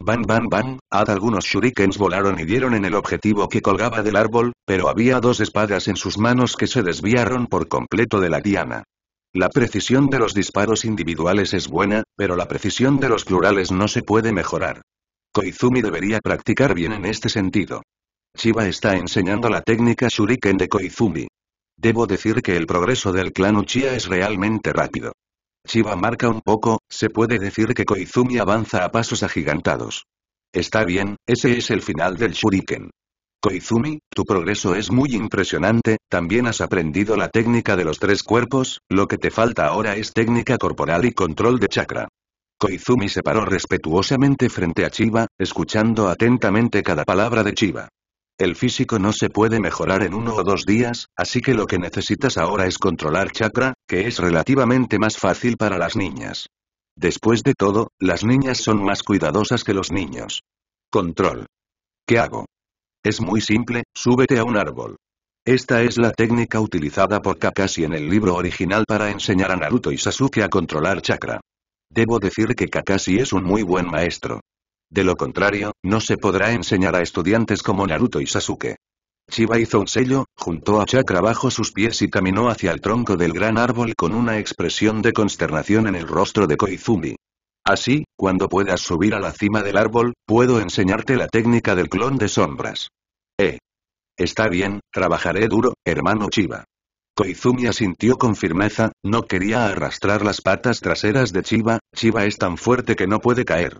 Ban ban ban, haz algunos shurikens volaron y dieron en el objetivo que colgaba del árbol, pero había dos espadas en sus manos que se desviaron por completo de la diana. La precisión de los disparos individuales es buena, pero la precisión de los plurales no se puede mejorar. Koizumi debería practicar bien en este sentido. Chiba está enseñando la técnica Shuriken de Koizumi. Debo decir que el progreso del clan Uchiha es realmente rápido. Chiba marca un poco, se puede decir que Koizumi avanza a pasos agigantados. Está bien, ese es el final del Shuriken. Koizumi, tu progreso es muy impresionante, también has aprendido la técnica de los tres cuerpos, lo que te falta ahora es técnica corporal y control de chakra. Koizumi se paró respetuosamente frente a Chiba, escuchando atentamente cada palabra de Chiba. El físico no se puede mejorar en uno o dos días, así que lo que necesitas ahora es controlar chakra, que es relativamente más fácil para las niñas. Después de todo, las niñas son más cuidadosas que los niños. Control. ¿Qué hago? Es muy simple, súbete a un árbol. Esta es la técnica utilizada por Kakashi en el libro original para enseñar a Naruto y Sasuke a controlar chakra. Debo decir que Kakashi es un muy buen maestro. De lo contrario, no se podrá enseñar a estudiantes como Naruto y Sasuke. Chiba hizo un sello, juntó a Chakra bajo sus pies y caminó hacia el tronco del gran árbol con una expresión de consternación en el rostro de Koizumi. Así, cuando puedas subir a la cima del árbol, puedo enseñarte la técnica del clon de sombras. Eh. Está bien, trabajaré duro, hermano Chiba. Koizumi asintió con firmeza, no quería arrastrar las patas traseras de Chiba, Chiba es tan fuerte que no puede caer.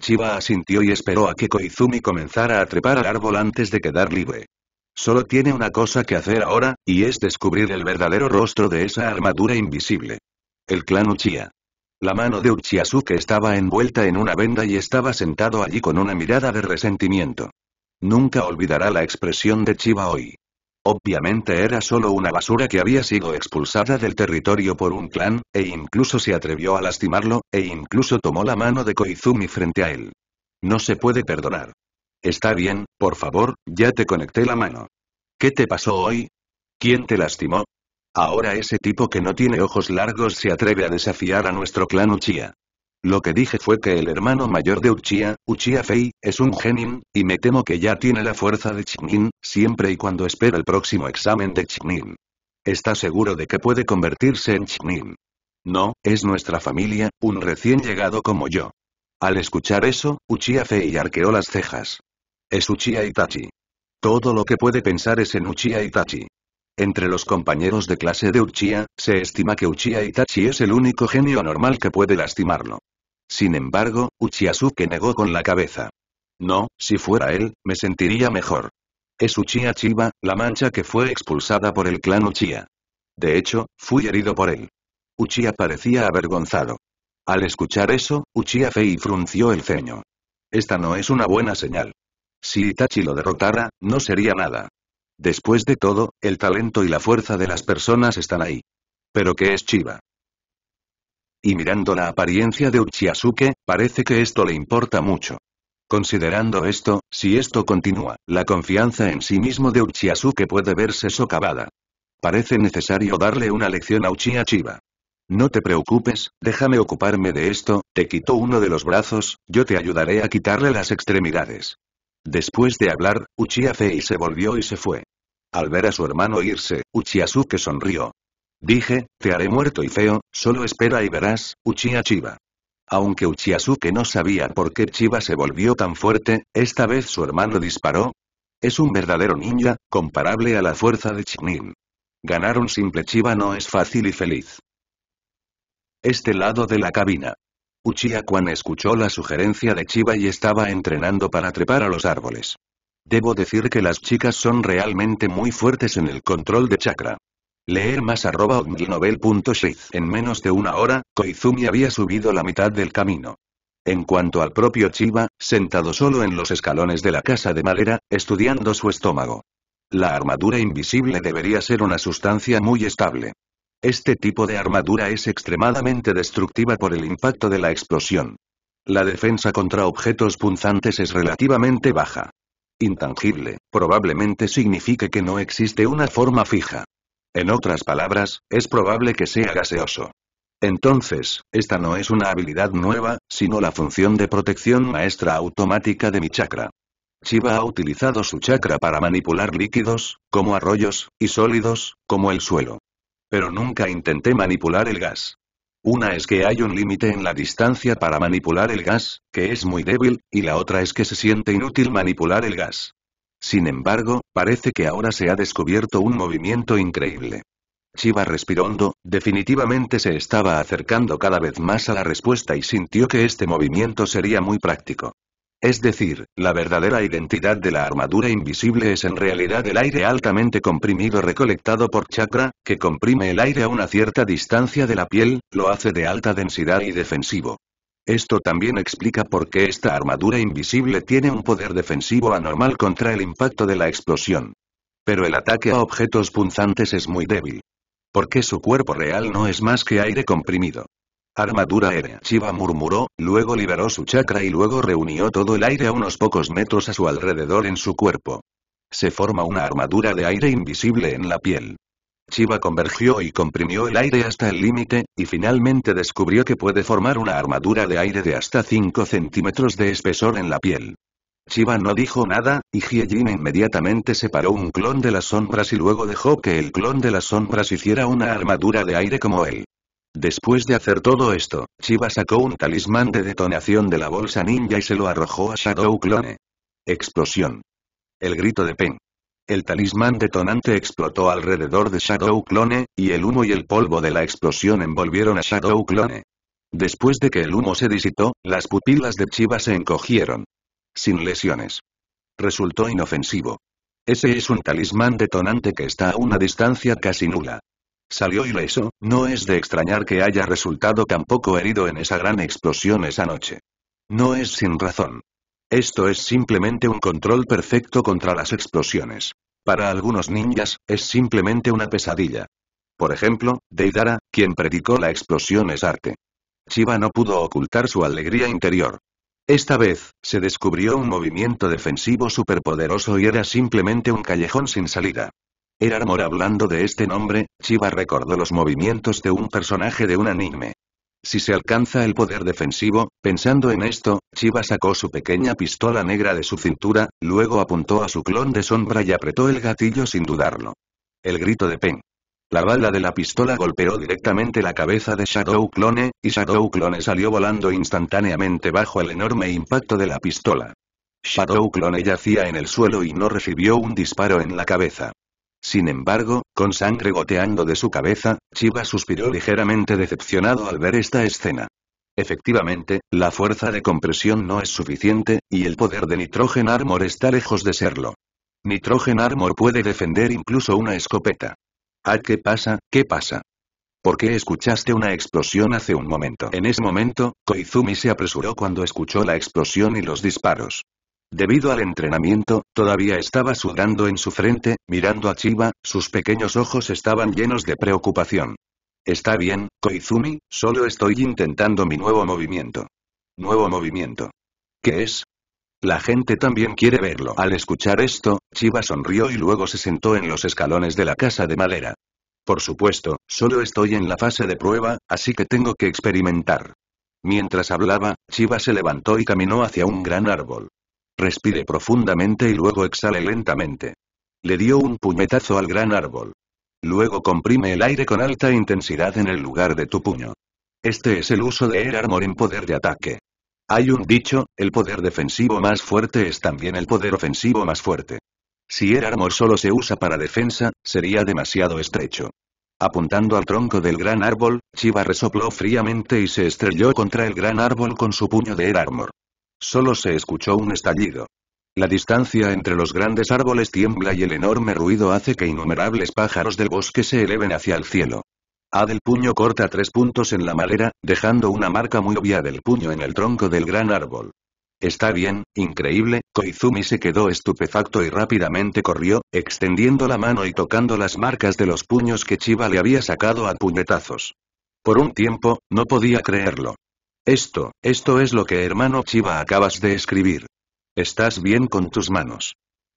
Chiba asintió y esperó a que Koizumi comenzara a trepar al árbol antes de quedar libre. Solo tiene una cosa que hacer ahora, y es descubrir el verdadero rostro de esa armadura invisible. El clan Uchiha. La mano de Uchiasuke estaba envuelta en una venda y estaba sentado allí con una mirada de resentimiento. Nunca olvidará la expresión de Chiba hoy. Obviamente era solo una basura que había sido expulsada del territorio por un clan, e incluso se atrevió a lastimarlo, e incluso tomó la mano de Koizumi frente a él. No se puede perdonar. Está bien, por favor, ya te conecté la mano. ¿Qué te pasó hoy? ¿Quién te lastimó? Ahora ese tipo que no tiene ojos largos se atreve a desafiar a nuestro clan Uchiha. Lo que dije fue que el hermano mayor de Uchiha, Uchiha Fei, es un genin, y me temo que ya tiene la fuerza de Chunin, siempre y cuando espera el próximo examen de Chunin. ¿Está seguro de que puede convertirse en Chunin? No, es nuestra familia, un recién llegado como yo. Al escuchar eso, Uchiha Fei arqueó las cejas. Es Uchiha Itachi. Todo lo que puede pensar es en Uchiha Itachi. Entre los compañeros de clase de Uchiha, se estima que Uchiha Itachi es el único genio normal que puede lastimarlo. Sin embargo, Uchiasuke negó con la cabeza. No, si fuera él, me sentiría mejor. Es Uchiha Chiba, la mancha que fue expulsada por el clan Uchiha. De hecho, fui herido por él. Uchiha parecía avergonzado. Al escuchar eso, Uchiha Fei frunció el ceño. Esta no es una buena señal. Si Itachi lo derrotara, no sería nada. Después de todo, el talento y la fuerza de las personas están ahí. ¿Pero qué es Chiba? Y mirando la apariencia de Uchiasuke, parece que esto le importa mucho. Considerando esto, si esto continúa, la confianza en sí mismo de Uchiasuke puede verse socavada. Parece necesario darle una lección a Uchiha Chiba. No te preocupes, déjame ocuparme de esto, te quito uno de los brazos, yo te ayudaré a quitarle las extremidades. Después de hablar, Uchiha Fei se volvió y se fue. Al ver a su hermano irse, Uchiasuke sonrió. Dije, te haré muerto y feo, solo espera y verás, Uchiha Chiba. Aunque Uchiasuke no sabía por qué Chiba se volvió tan fuerte, esta vez su hermano disparó. Es un verdadero ninja, comparable a la fuerza de Chinin. Ganar un simple Chiba no es fácil y feliz. Este lado de la cabina. Uchiha Kwan escuchó la sugerencia de Chiba y estaba entrenando para trepar a los árboles. Debo decir que las chicas son realmente muy fuertes en el control de chakra. Leer más arroba En menos de una hora, Koizumi había subido la mitad del camino. En cuanto al propio Chiba, sentado solo en los escalones de la casa de madera, estudiando su estómago. La armadura invisible debería ser una sustancia muy estable. Este tipo de armadura es extremadamente destructiva por el impacto de la explosión. La defensa contra objetos punzantes es relativamente baja. Intangible, probablemente signifique que no existe una forma fija. En otras palabras, es probable que sea gaseoso. Entonces, esta no es una habilidad nueva, sino la función de protección maestra automática de mi chakra. Shiva ha utilizado su chakra para manipular líquidos, como arroyos, y sólidos, como el suelo. Pero nunca intenté manipular el gas. Una es que hay un límite en la distancia para manipular el gas, que es muy débil, y la otra es que se siente inútil manipular el gas. Sin embargo, parece que ahora se ha descubierto un movimiento increíble. Chiva respiró hondo, definitivamente se estaba acercando cada vez más a la respuesta y sintió que este movimiento sería muy práctico. Es decir, la verdadera identidad de la armadura invisible es en realidad el aire altamente comprimido recolectado por chakra, que comprime el aire a una cierta distancia de la piel, lo hace de alta densidad y defensivo. Esto también explica por qué esta armadura invisible tiene un poder defensivo anormal contra el impacto de la explosión. Pero el ataque a objetos punzantes es muy débil. Porque su cuerpo real no es más que aire comprimido. Armadura aérea. Chiva murmuró, luego liberó su chakra y luego reunió todo el aire a unos pocos metros a su alrededor en su cuerpo. Se forma una armadura de aire invisible en la piel. Chiva convergió y comprimió el aire hasta el límite, y finalmente descubrió que puede formar una armadura de aire de hasta 5 centímetros de espesor en la piel. Chiva no dijo nada, y Hyejin inmediatamente separó un clon de las sombras y luego dejó que el clon de las sombras hiciera una armadura de aire como él. Después de hacer todo esto, Chiva sacó un talismán de detonación de la bolsa ninja y se lo arrojó a Shadow Clone. Explosión. El grito de Pen. El talismán detonante explotó alrededor de Shadow Clone, y el humo y el polvo de la explosión envolvieron a Shadow Clone. Después de que el humo se disipó, las pupilas de Chiva se encogieron sin lesiones. Resultó inofensivo. Ese es un talismán detonante que está a una distancia casi nula. Salió ileso, no es de extrañar que haya resultado tampoco herido en esa gran explosión esa noche. No es sin razón. Esto es simplemente un control perfecto contra las explosiones. Para algunos ninjas, es simplemente una pesadilla. Por ejemplo, Deidara, quien predicó la explosión es arte. Shiva no pudo ocultar su alegría interior. Esta vez, se descubrió un movimiento defensivo superpoderoso y era simplemente un callejón sin salida. Era Armor hablando de este nombre, Chiva recordó los movimientos de un personaje de un anime. Si se alcanza el poder defensivo, pensando en esto, Chiva sacó su pequeña pistola negra de su cintura, luego apuntó a su clon de sombra y apretó el gatillo sin dudarlo. El grito de Pen. La bala de la pistola golpeó directamente la cabeza de Shadow Clone, y Shadow Clone salió volando instantáneamente bajo el enorme impacto de la pistola. Shadow Clone yacía en el suelo y no recibió un disparo en la cabeza. Sin embargo, con sangre goteando de su cabeza, Chiba suspiró ligeramente decepcionado al ver esta escena. Efectivamente, la fuerza de compresión no es suficiente, y el poder de Nitrogen Armor está lejos de serlo. Nitrogen Armor puede defender incluso una escopeta. Ah, ¿qué pasa? ¿Qué pasa? ¿Por qué escuchaste una explosión hace un momento? En ese momento, Koizumi se apresuró cuando escuchó la explosión y los disparos. Debido al entrenamiento, todavía estaba sudando en su frente, mirando a Chiba, sus pequeños ojos estaban llenos de preocupación. Está bien, Koizumi, solo estoy intentando mi nuevo movimiento. Nuevo movimiento. ¿Qué es? La gente también quiere verlo. Al escuchar esto, Chiba sonrió y luego se sentó en los escalones de la casa de madera. Por supuesto, solo estoy en la fase de prueba, así que tengo que experimentar. Mientras hablaba, Chiba se levantó y caminó hacia un gran árbol. Respire profundamente y luego exhale lentamente. Le dio un puñetazo al gran árbol. Luego comprime el aire con alta intensidad en el lugar de tu puño. Este es el uso de Air Armor en poder de ataque. Hay un dicho, el poder defensivo más fuerte es también el poder ofensivo más fuerte. Si el armor solo se usa para defensa, sería demasiado estrecho. Apuntando al tronco del gran árbol, Chiva resopló fríamente y se estrelló contra el gran árbol con su puño de Air Armor. Solo se escuchó un estallido. La distancia entre los grandes árboles tiembla y el enorme ruido hace que innumerables pájaros del bosque se eleven hacia el cielo. A del puño corta tres puntos en la madera, dejando una marca muy obvia del puño en el tronco del gran árbol. Está bien, increíble, Koizumi se quedó estupefacto y rápidamente corrió, extendiendo la mano y tocando las marcas de los puños que Chiva le había sacado a puñetazos. Por un tiempo, no podía creerlo. Esto, esto es lo que hermano Chiva acabas de escribir. Estás bien con tus manos.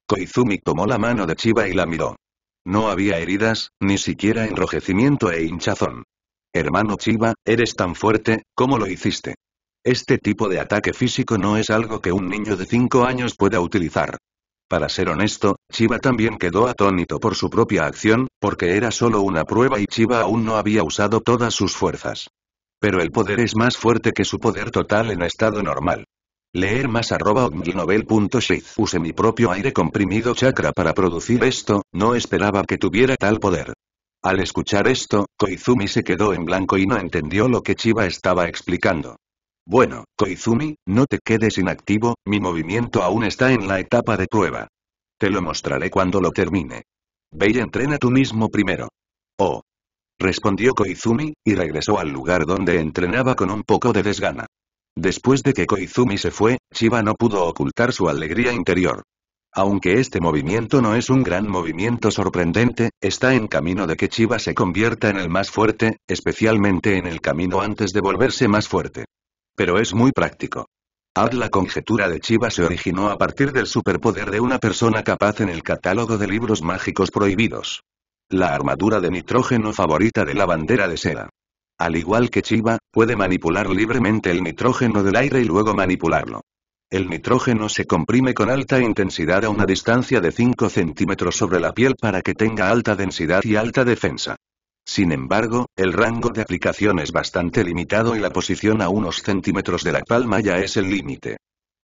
Koizumi tomó la mano de Chiba y la miró. No había heridas, ni siquiera enrojecimiento e hinchazón. Hermano Chiba, eres tan fuerte, ¿cómo lo hiciste? Este tipo de ataque físico no es algo que un niño de 5 años pueda utilizar. Para ser honesto, Chiba también quedó atónito por su propia acción, porque era solo una prueba y Chiba aún no había usado todas sus fuerzas. Pero el poder es más fuerte que su poder total en estado normal. Leer más arroba Use mi propio aire comprimido chakra para producir esto, no esperaba que tuviera tal poder. Al escuchar esto, Koizumi se quedó en blanco y no entendió lo que Chiba estaba explicando. Bueno, Koizumi, no te quedes inactivo, mi movimiento aún está en la etapa de prueba. Te lo mostraré cuando lo termine. Ve y entrena tú mismo primero. Oh. Respondió Koizumi, y regresó al lugar donde entrenaba con un poco de desgana. Después de que Koizumi se fue, Chiba no pudo ocultar su alegría interior. Aunque este movimiento no es un gran movimiento sorprendente, está en camino de que Chiba se convierta en el más fuerte, especialmente en el camino antes de volverse más fuerte. Pero es muy práctico. Ad la conjetura de Chiba se originó a partir del superpoder de una persona capaz en el catálogo de libros mágicos prohibidos. La armadura de nitrógeno favorita de la bandera de seda. Al igual que Chiba, puede manipular libremente el nitrógeno del aire y luego manipularlo. El nitrógeno se comprime con alta intensidad a una distancia de 5 centímetros sobre la piel para que tenga alta densidad y alta defensa. Sin embargo, el rango de aplicación es bastante limitado y la posición a unos centímetros de la palma ya es el límite.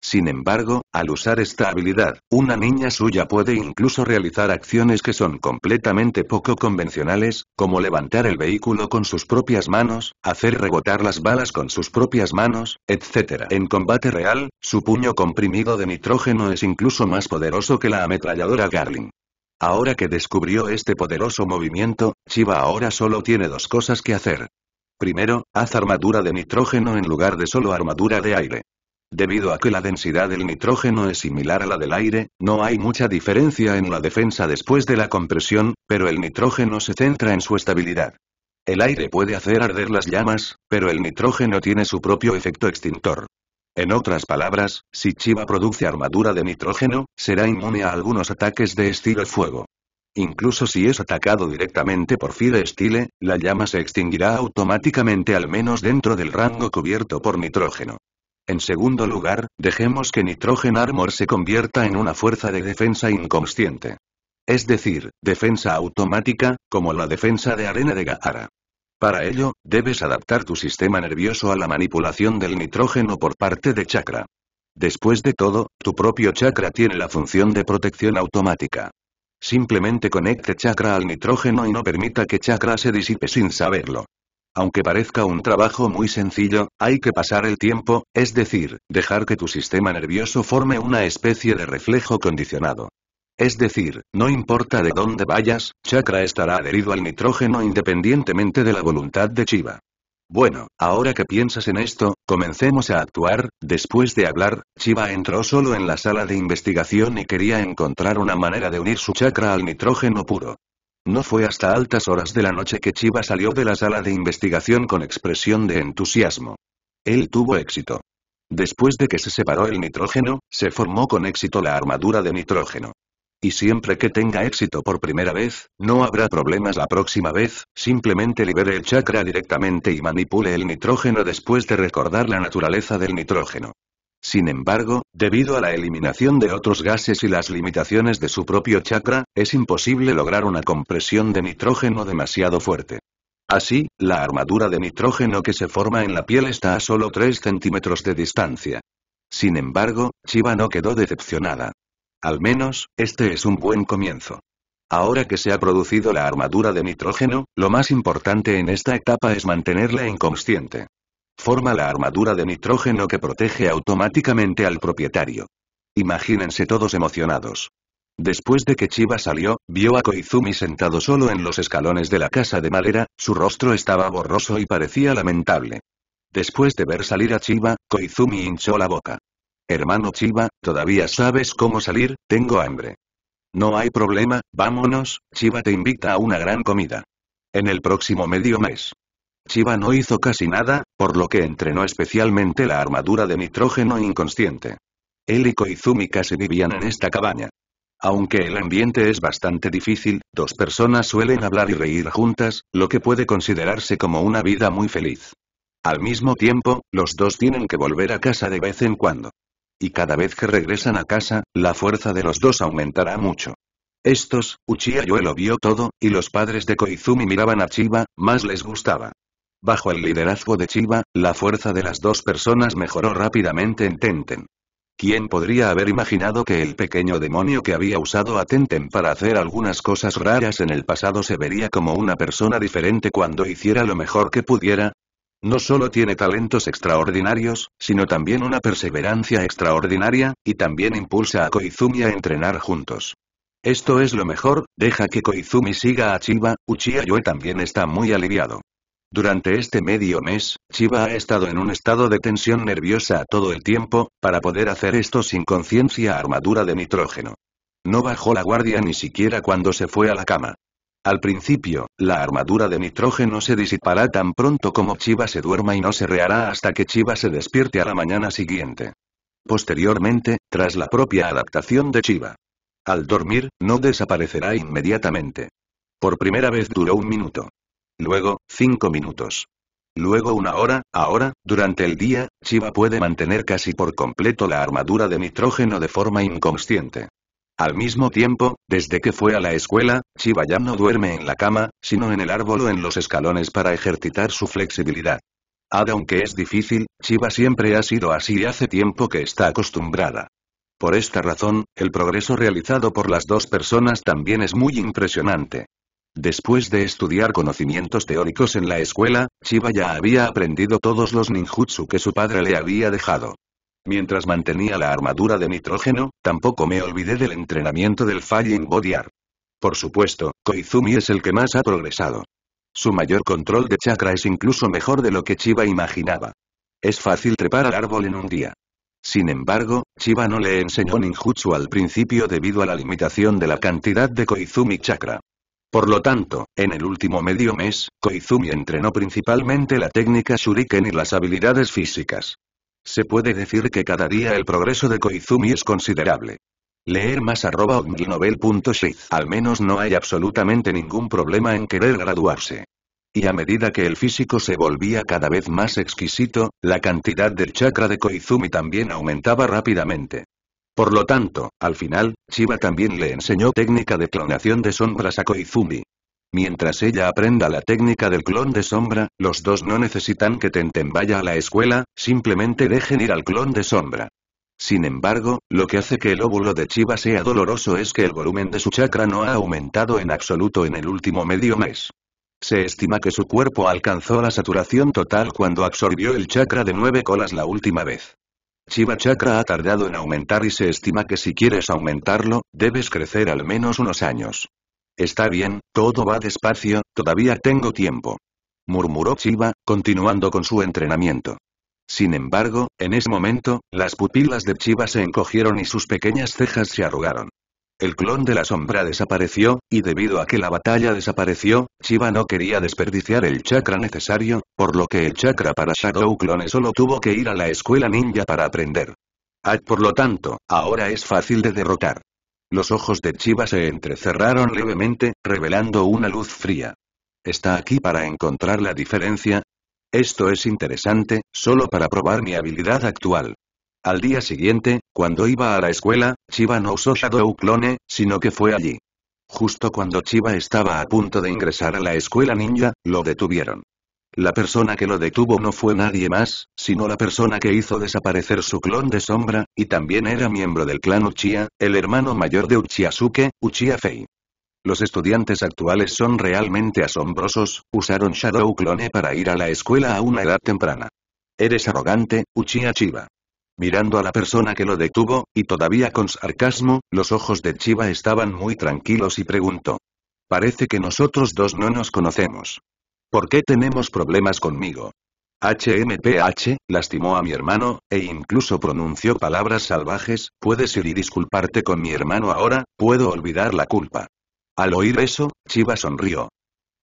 Sin embargo, al usar esta habilidad, una niña suya puede incluso realizar acciones que son completamente poco convencionales, como levantar el vehículo con sus propias manos, hacer rebotar las balas con sus propias manos, etc. En combate real, su puño comprimido de nitrógeno es incluso más poderoso que la ametralladora Garling. Ahora que descubrió este poderoso movimiento, Chiva ahora solo tiene dos cosas que hacer. Primero, haz armadura de nitrógeno en lugar de solo armadura de aire. Debido a que la densidad del nitrógeno es similar a la del aire, no hay mucha diferencia en la defensa después de la compresión, pero el nitrógeno se centra en su estabilidad. El aire puede hacer arder las llamas, pero el nitrógeno tiene su propio efecto extintor. En otras palabras, si Chiva produce armadura de nitrógeno, será inmune a algunos ataques de estilo fuego. Incluso si es atacado directamente por Fire Style, la llama se extinguirá automáticamente al menos dentro del rango cubierto por nitrógeno. En segundo lugar, dejemos que Nitrogen Armor se convierta en una fuerza de defensa inconsciente. Es decir, defensa automática, como la defensa de arena de Gaara. Para ello, debes adaptar tu sistema nervioso a la manipulación del nitrógeno por parte de chakra. Después de todo, tu propio chakra tiene la función de protección automática. Simplemente conecte chakra al nitrógeno y no permita que chakra se disipe sin saberlo. Aunque parezca un trabajo muy sencillo, hay que pasar el tiempo, es decir, dejar que tu sistema nervioso forme una especie de reflejo condicionado. Es decir, no importa de dónde vayas, chakra estará adherido al nitrógeno independientemente de la voluntad de Chiva. Bueno, ahora que piensas en esto, comencemos a actuar, después de hablar, Chiva entró solo en la sala de investigación y quería encontrar una manera de unir su chakra al nitrógeno puro. No fue hasta altas horas de la noche que Chiba salió de la sala de investigación con expresión de entusiasmo. Él tuvo éxito. Después de que se separó el nitrógeno, se formó con éxito la armadura de nitrógeno. Y siempre que tenga éxito por primera vez, no habrá problemas la próxima vez, simplemente libere el chakra directamente y manipule el nitrógeno después de recordar la naturaleza del nitrógeno. Sin embargo, debido a la eliminación de otros gases y las limitaciones de su propio chakra, es imposible lograr una compresión de nitrógeno demasiado fuerte. Así, la armadura de nitrógeno que se forma en la piel está a solo 3 centímetros de distancia. Sin embargo, Chiba no quedó decepcionada. Al menos, este es un buen comienzo. Ahora que se ha producido la armadura de nitrógeno, lo más importante en esta etapa es mantenerla inconsciente. Forma la armadura de nitrógeno que protege automáticamente al propietario. Imagínense todos emocionados. Después de que Chiba salió, vio a Koizumi sentado solo en los escalones de la casa de madera, su rostro estaba borroso y parecía lamentable. Después de ver salir a Chiba, Koizumi hinchó la boca. Hermano Chiba, ¿todavía sabes cómo salir? Tengo hambre. No hay problema, vámonos, Chiba te invita a una gran comida. En el próximo medio mes. Chiba no hizo casi nada, por lo que entrenó especialmente la armadura de nitrógeno inconsciente. Él y Koizumi casi vivían en esta cabaña. Aunque el ambiente es bastante difícil, dos personas suelen hablar y reír juntas, lo que puede considerarse como una vida muy feliz. Al mismo tiempo, los dos tienen que volver a casa de vez en cuando. Y cada vez que regresan a casa, la fuerza de los dos aumentará mucho. Estos, Uchiha lo vio todo, y los padres de Koizumi miraban a Chiba, más les gustaba. Bajo el liderazgo de Chiba, la fuerza de las dos personas mejoró rápidamente en Tenten. ¿Quién podría haber imaginado que el pequeño demonio que había usado a Tenten para hacer algunas cosas raras en el pasado se vería como una persona diferente cuando hiciera lo mejor que pudiera? No solo tiene talentos extraordinarios, sino también una perseverancia extraordinaria, y también impulsa a Koizumi a entrenar juntos. Esto es lo mejor, deja que Koizumi siga a Chiba, Uchiha Yue también está muy aliviado. Durante este medio mes, Chiba ha estado en un estado de tensión nerviosa todo el tiempo, para poder hacer esto sin conciencia armadura de nitrógeno. No bajó la guardia ni siquiera cuando se fue a la cama. Al principio, la armadura de nitrógeno se disipará tan pronto como Chiba se duerma y no se reará hasta que Chiba se despierte a la mañana siguiente. Posteriormente, tras la propia adaptación de Chiba. Al dormir, no desaparecerá inmediatamente. Por primera vez duró un minuto. Luego, cinco minutos. Luego una hora, ahora, durante el día, Chiba puede mantener casi por completo la armadura de nitrógeno de forma inconsciente. Al mismo tiempo, desde que fue a la escuela, Chiba ya no duerme en la cama, sino en el árbol o en los escalones para ejercitar su flexibilidad. Aunque es difícil, Chiba siempre ha sido así y hace tiempo que está acostumbrada. Por esta razón, el progreso realizado por las dos personas también es muy impresionante. Después de estudiar conocimientos teóricos en la escuela, Chiba ya había aprendido todos los ninjutsu que su padre le había dejado. Mientras mantenía la armadura de nitrógeno, tampoco me olvidé del entrenamiento del Falling Body Art. Por supuesto, Koizumi es el que más ha progresado. Su mayor control de chakra es incluso mejor de lo que Chiba imaginaba. Es fácil trepar al árbol en un día. Sin embargo, Chiba no le enseñó ninjutsu al principio debido a la limitación de la cantidad de Koizumi chakra. Por lo tanto, en el último medio mes, Koizumi entrenó principalmente la técnica shuriken y las habilidades físicas. Se puede decir que cada día el progreso de Koizumi es considerable. Leer más arroba Al menos no hay absolutamente ningún problema en querer graduarse. Y a medida que el físico se volvía cada vez más exquisito, la cantidad del chakra de Koizumi también aumentaba rápidamente. Por lo tanto, al final, Shiba también le enseñó técnica de clonación de sombras a Koizumi. Mientras ella aprenda la técnica del clon de sombra, los dos no necesitan que Tenten vaya a la escuela, simplemente dejen ir al clon de sombra. Sin embargo, lo que hace que el óvulo de Chiba sea doloroso es que el volumen de su chakra no ha aumentado en absoluto en el último medio mes. Se estima que su cuerpo alcanzó la saturación total cuando absorbió el chakra de nueve colas la última vez. Chiba Chakra ha tardado en aumentar y se estima que si quieres aumentarlo, debes crecer al menos unos años. Está bien, todo va despacio, todavía tengo tiempo. Murmuró Chiba, continuando con su entrenamiento. Sin embargo, en ese momento, las pupilas de Chiba se encogieron y sus pequeñas cejas se arrugaron. El clon de la sombra desapareció, y debido a que la batalla desapareció, Chiba no quería desperdiciar el chakra necesario, por lo que el chakra para Shadow Clone solo tuvo que ir a la escuela ninja para aprender. Ah, por lo tanto, ahora es fácil de derrotar. Los ojos de Chiba se entrecerraron levemente, revelando una luz fría. ¿Está aquí para encontrar la diferencia? Esto es interesante, solo para probar mi habilidad actual. Al día siguiente, cuando iba a la escuela, Chiba no usó Shadow Clone, sino que fue allí. Justo cuando Chiba estaba a punto de ingresar a la escuela ninja, lo detuvieron. La persona que lo detuvo no fue nadie más, sino la persona que hizo desaparecer su clon de sombra, y también era miembro del clan Uchiha, el hermano mayor de Uchiha-suke, Uchiha Fei. Los estudiantes actuales son realmente asombrosos, usaron Shadow Clone para ir a la escuela a una edad temprana. Eres arrogante, Uchiha Chiba. Mirando a la persona que lo detuvo, y todavía con sarcasmo, los ojos de Chiba estaban muy tranquilos y preguntó. Parece que nosotros dos no nos conocemos. ¿Por qué tenemos problemas conmigo? HMPH, lastimó a mi hermano, e incluso pronunció palabras salvajes, puedes ir y disculparte con mi hermano ahora, puedo olvidar la culpa. Al oír eso, Chiba sonrió.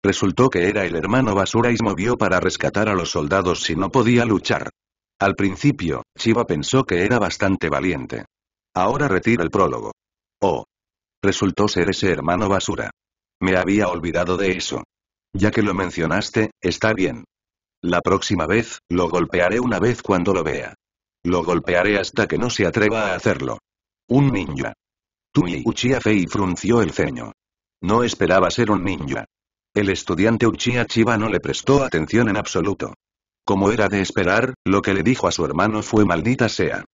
Resultó que era el hermano basura y movió para rescatar a los soldados si no podía luchar. Al principio, Chiba pensó que era bastante valiente. Ahora retira el prólogo. Oh. Resultó ser ese hermano basura. Me había olvidado de eso. Ya que lo mencionaste, está bien. La próxima vez, lo golpearé una vez cuando lo vea. Lo golpearé hasta que no se atreva a hacerlo. Un ninja. Tui Uchiha Fei frunció el ceño. No esperaba ser un ninja. El estudiante Uchiha Chiba no le prestó atención en absoluto. Como era de esperar, lo que le dijo a su hermano fue maldita sea.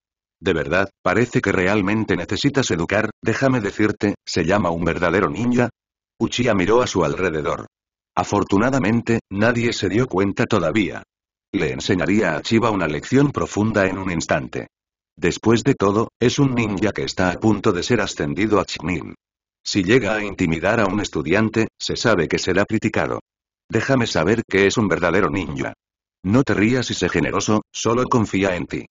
De verdad, parece que realmente necesitas educar, déjame decirte, ¿se llama un verdadero ninja? Uchiha miró a su alrededor. Afortunadamente, nadie se dio cuenta todavía. Le enseñaría a Chiba una lección profunda en un instante. Después de todo, es un ninja que está a punto de ser ascendido a Chinin. Si llega a intimidar a un estudiante, se sabe que será criticado. Déjame saber que es un verdadero ninja. No te rías y sé generoso, solo confía en ti.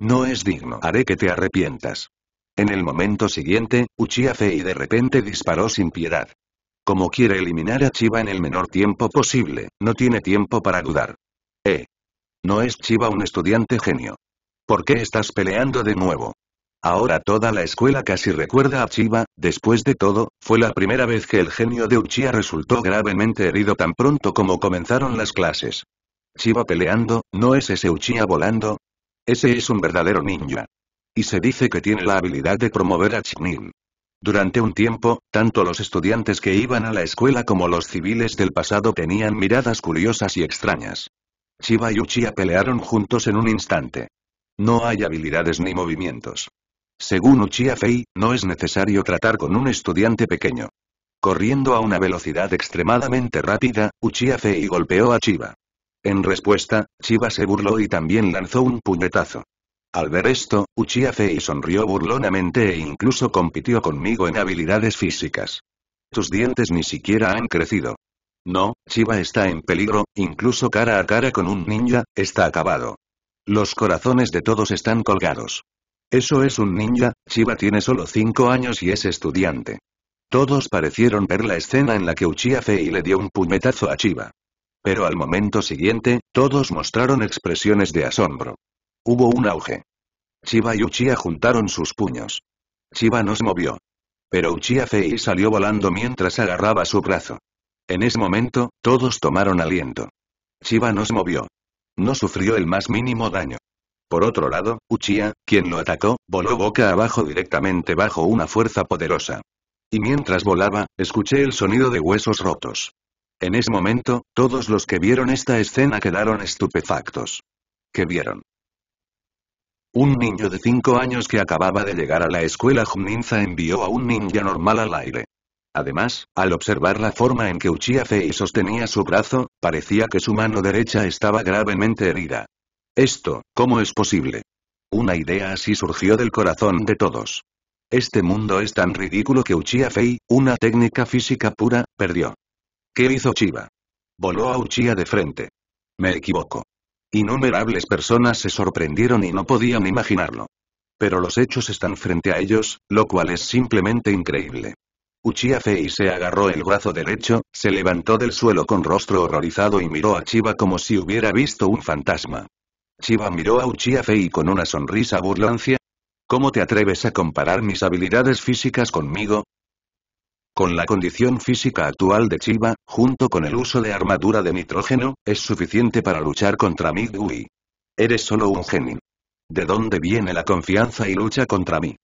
No es digno. Haré que te arrepientas. En el momento siguiente, Uchiha Fei de repente disparó sin piedad. Como quiere eliminar a Chiba en el menor tiempo posible, no tiene tiempo para dudar. Eh. No es Chiba un estudiante genio. ¿Por qué estás peleando de nuevo? Ahora toda la escuela casi recuerda a Chiba, después de todo, fue la primera vez que el genio de Uchiha resultó gravemente herido tan pronto como comenzaron las clases. Chiba peleando, ¿no es ese Uchiha volando? Ese es un verdadero ninja. Y se dice que tiene la habilidad de promover a Chinin. Durante un tiempo, tanto los estudiantes que iban a la escuela como los civiles del pasado tenían miradas curiosas y extrañas. Chiba y Uchiha pelearon juntos en un instante. No hay habilidades ni movimientos. Según Uchiha Fei, no es necesario tratar con un estudiante pequeño. Corriendo a una velocidad extremadamente rápida, Uchiha Fei golpeó a Chiba. En respuesta, Chiba se burló y también lanzó un puñetazo. Al ver esto, Uchiha Fei sonrió burlonamente e incluso compitió conmigo en habilidades físicas. Tus dientes ni siquiera han crecido. No, Chiba está en peligro, incluso cara a cara con un ninja, está acabado. Los corazones de todos están colgados. Eso es un ninja, Chiba tiene solo 5 años y es estudiante. Todos parecieron ver la escena en la que Uchiha Fei le dio un puñetazo a Chiba. Pero al momento siguiente, todos mostraron expresiones de asombro. Hubo un auge. Chiba y Uchiha juntaron sus puños. Chiba no se movió. Pero Uchiha Fei salió volando mientras agarraba su brazo. En ese momento, todos tomaron aliento. Chiba no se movió. No sufrió el más mínimo daño. Por otro lado, Uchiha, quien lo atacó, voló boca abajo directamente bajo una fuerza poderosa. Y mientras volaba, escuché el sonido de huesos rotos. En ese momento, todos los que vieron esta escena quedaron estupefactos. ¿Qué vieron? Un niño de 5 años que acababa de llegar a la escuela Juninza envió a un ninja normal al aire. Además, al observar la forma en que Uchiha Fei sostenía su brazo, parecía que su mano derecha estaba gravemente herida. Esto, ¿cómo es posible? Una idea así surgió del corazón de todos. Este mundo es tan ridículo que Uchiha Fei, una técnica física pura, perdió. ¿Qué hizo Chiba? Voló a Uchiha de frente. Me equivoco. Innumerables personas se sorprendieron y no podían imaginarlo. Pero los hechos están frente a ellos, lo cual es simplemente increíble. Uchiha Fei se agarró el brazo derecho, se levantó del suelo con rostro horrorizado y miró a Chiba como si hubiera visto un fantasma. Chiba miró a Uchiha Fei con una sonrisa burlancia. ¿Cómo te atreves a comparar mis habilidades físicas conmigo? Con la condición física actual de Chiba, junto con el uso de armadura de nitrógeno, es suficiente para luchar contra Midway. Eres solo un genio. ¿De dónde viene la confianza y lucha contra mí?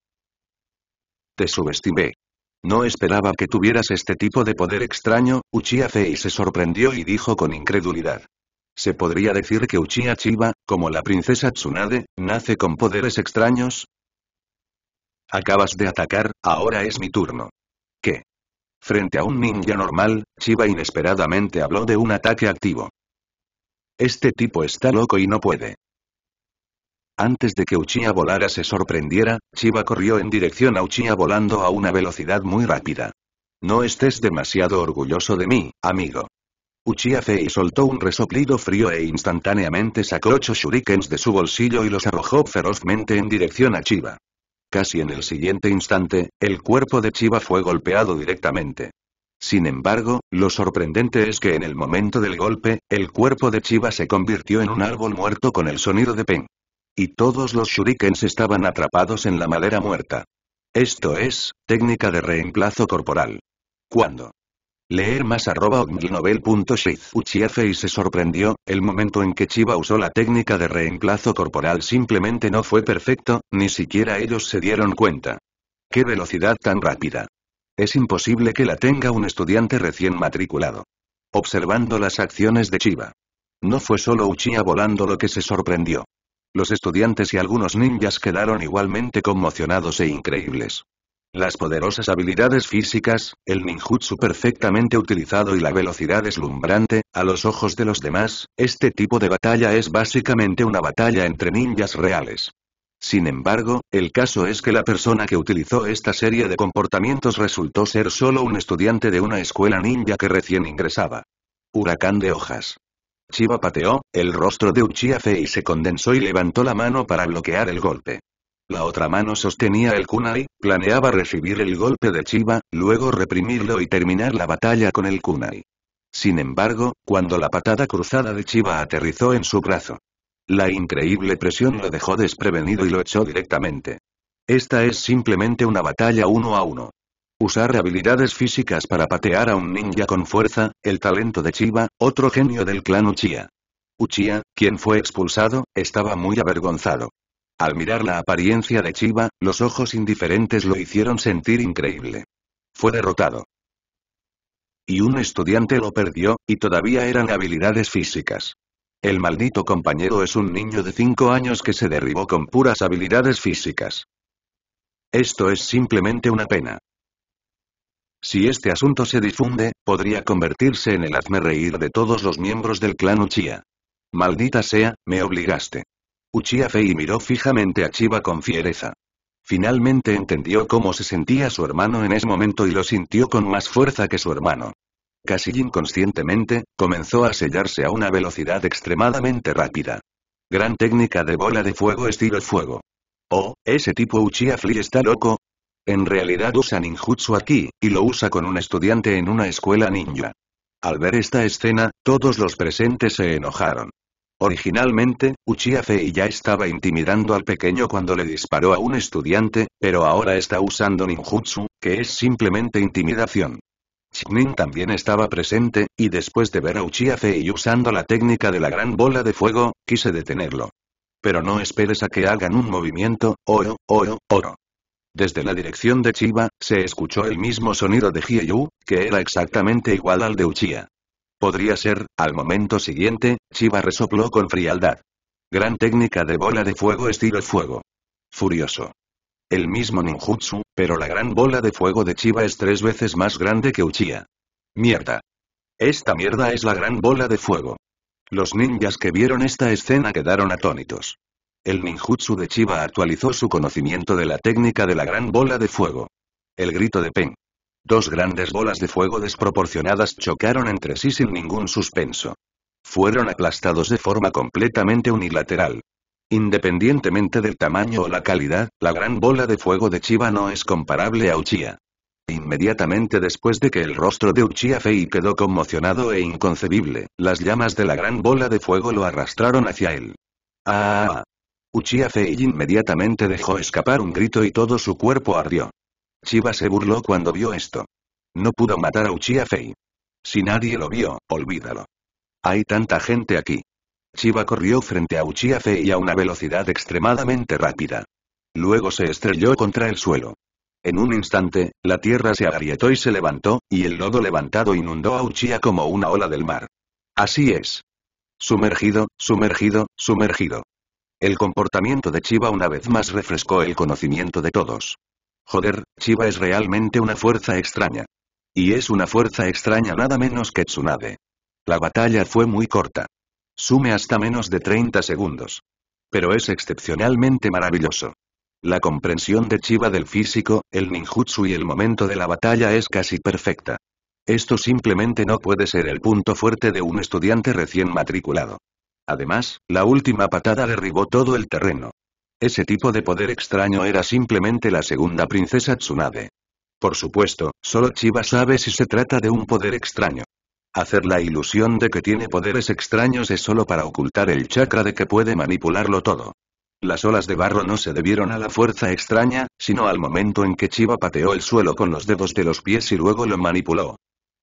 Te subestimé. No esperaba que tuvieras este tipo de poder extraño, Uchiha Fei se sorprendió y dijo con incredulidad. ¿Se podría decir que Uchiha Chiba, como la princesa Tsunade, nace con poderes extraños? Acabas de atacar, ahora es mi turno. Frente a un ninja normal, Chiba inesperadamente habló de un ataque activo. Este tipo está loco y no puede. Antes de que Uchiha volara se sorprendiera, Chiba corrió en dirección a Uchiha volando a una velocidad muy rápida. No estés demasiado orgulloso de mí, amigo. Uchiha Fei soltó un resoplido frío e instantáneamente sacó ocho shurikens de su bolsillo y los arrojó ferozmente en dirección a Chiba. Casi en el siguiente instante, el cuerpo de Chiba fue golpeado directamente. Sin embargo, lo sorprendente es que en el momento del golpe, el cuerpo de Chiba se convirtió en un árbol muerto con el sonido de pen. Y todos los shurikens estaban atrapados en la madera muerta. Esto es, técnica de reemplazo corporal. ¿Cuándo? Leer más arroba Uchiha y se sorprendió, el momento en que Chiba usó la técnica de reemplazo corporal simplemente no fue perfecto, ni siquiera ellos se dieron cuenta. ¡Qué velocidad tan rápida! Es imposible que la tenga un estudiante recién matriculado. Observando las acciones de Chiba. No fue solo Uchiha volando lo que se sorprendió. Los estudiantes y algunos ninjas quedaron igualmente conmocionados e increíbles. Las poderosas habilidades físicas, el ninjutsu perfectamente utilizado y la velocidad deslumbrante, a los ojos de los demás, este tipo de batalla es básicamente una batalla entre ninjas reales. Sin embargo, el caso es que la persona que utilizó esta serie de comportamientos resultó ser solo un estudiante de una escuela ninja que recién ingresaba. Huracán de hojas. Chiba pateó, el rostro de Uchiha Fei se condensó y levantó la mano para bloquear el golpe. La otra mano sostenía el kunai, planeaba recibir el golpe de Chiba, luego reprimirlo y terminar la batalla con el kunai. Sin embargo, cuando la patada cruzada de Chiba aterrizó en su brazo. La increíble presión lo dejó desprevenido y lo echó directamente. Esta es simplemente una batalla uno a uno. Usar habilidades físicas para patear a un ninja con fuerza, el talento de Chiba, otro genio del clan Uchiha. Uchiha, quien fue expulsado, estaba muy avergonzado. Al mirar la apariencia de Chiba, los ojos indiferentes lo hicieron sentir increíble. Fue derrotado. Y un estudiante lo perdió, y todavía eran habilidades físicas. El maldito compañero es un niño de 5 años que se derribó con puras habilidades físicas. Esto es simplemente una pena. Si este asunto se difunde, podría convertirse en el hazme reír de todos los miembros del clan Uchiha. Maldita sea, me obligaste. Uchiha Fei miró fijamente a Chiba con fiereza. Finalmente entendió cómo se sentía su hermano en ese momento y lo sintió con más fuerza que su hermano. Casi inconscientemente, comenzó a sellarse a una velocidad extremadamente rápida. Gran técnica de bola de fuego estilo fuego. Oh, ese tipo Uchiha Fli está loco, en realidad usa ninjutsu aquí, y lo usa con un estudiante en una escuela ninja. Al ver esta escena, todos los presentes se enojaron. Originalmente, Uchiha Fei ya estaba intimidando al pequeño cuando le disparó a un estudiante, pero ahora está usando ninjutsu, que es simplemente intimidación. Chiknin también estaba presente, y después de ver a Uchiha Fei usando la técnica de la gran bola de fuego, quise detenerlo. Pero no esperes a que hagan un movimiento, oro, oro, oro. Desde la dirección de Chiba, se escuchó el mismo sonido de Hieyu, que era exactamente igual al de Uchiha. Podría ser, al momento siguiente, Chiba resopló con frialdad. Gran técnica de bola de fuego estilo fuego. Furioso. El mismo ninjutsu, pero la gran bola de fuego de Chiba es tres veces más grande que Uchiha. Mierda. Esta mierda es la gran bola de fuego. Los ninjas que vieron esta escena quedaron atónitos. El ninjutsu de Chiba actualizó su conocimiento de la técnica de la gran bola de fuego. El grito de Pen. Dos grandes bolas de fuego desproporcionadas chocaron entre sí sin ningún suspenso. Fueron aplastados de forma completamente unilateral. Independientemente del tamaño o la calidad, la gran bola de fuego de Chiba no es comparable a Uchiha. Inmediatamente después de que el rostro de Uchiha Fei quedó conmocionado e inconcebible, las llamas de la gran bola de fuego lo arrastraron hacia él. ¡Ah! Uchiha Fei inmediatamente dejó escapar un grito y todo su cuerpo ardió. Chiba se burló cuando vio esto. No pudo matar a Uchiha Fei. Si nadie lo vio, olvídalo. Hay tanta gente aquí. Chiba corrió frente a Uchiha Fei a una velocidad extremadamente rápida. Luego se estrelló contra el suelo. En un instante, la tierra se agrietó y se levantó, y el lodo levantado inundó a Uchiha como una ola del mar. Así es. Sumergido, sumergido, sumergido. El comportamiento de Chiba una vez más refrescó el conocimiento de todos. Joder, Chiba es realmente una fuerza extraña. Y es una fuerza extraña nada menos que Tsunade. La batalla fue muy corta. Sume hasta menos de 30 segundos. Pero es excepcionalmente maravilloso. La comprensión de Chiba del físico, el ninjutsu y el momento de la batalla es casi perfecta. Esto simplemente no puede ser el punto fuerte de un estudiante recién matriculado. Además, la última patada derribó todo el terreno. Ese tipo de poder extraño era simplemente la segunda princesa Tsunade. Por supuesto, solo Chiba sabe si se trata de un poder extraño. Hacer la ilusión de que tiene poderes extraños es solo para ocultar el chakra de que puede manipularlo todo. Las olas de barro no se debieron a la fuerza extraña, sino al momento en que Chiba pateó el suelo con los dedos de los pies y luego lo manipuló.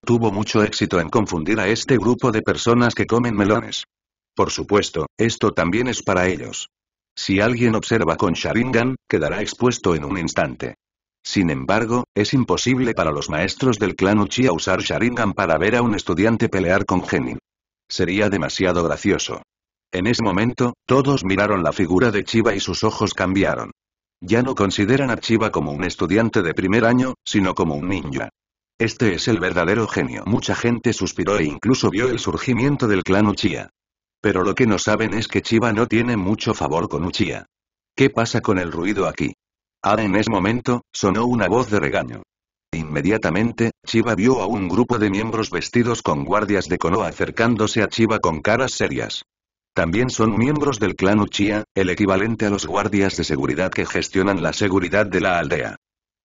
Tuvo mucho éxito en confundir a este grupo de personas que comen melones. Por supuesto, esto también es para ellos. Si alguien observa con Sharingan, quedará expuesto en un instante. Sin embargo, es imposible para los maestros del clan Uchiha usar Sharingan para ver a un estudiante pelear con Genin. Sería demasiado gracioso. En ese momento, todos miraron la figura de Chiba y sus ojos cambiaron. Ya no consideran a Chiba como un estudiante de primer año, sino como un ninja. Este es el verdadero genio. Mucha gente suspiró e incluso vio el surgimiento del clan Uchiha. Pero lo que no saben es que Chiba no tiene mucho favor con Uchiha. ¿Qué pasa con el ruido aquí? Ah, en ese momento, sonó una voz de regaño. Inmediatamente, Chiba vio a un grupo de miembros vestidos con guardias de Konoha acercándose a Chiba con caras serias. También son miembros del clan Uchiha, el equivalente a los guardias de seguridad que gestionan la seguridad de la aldea.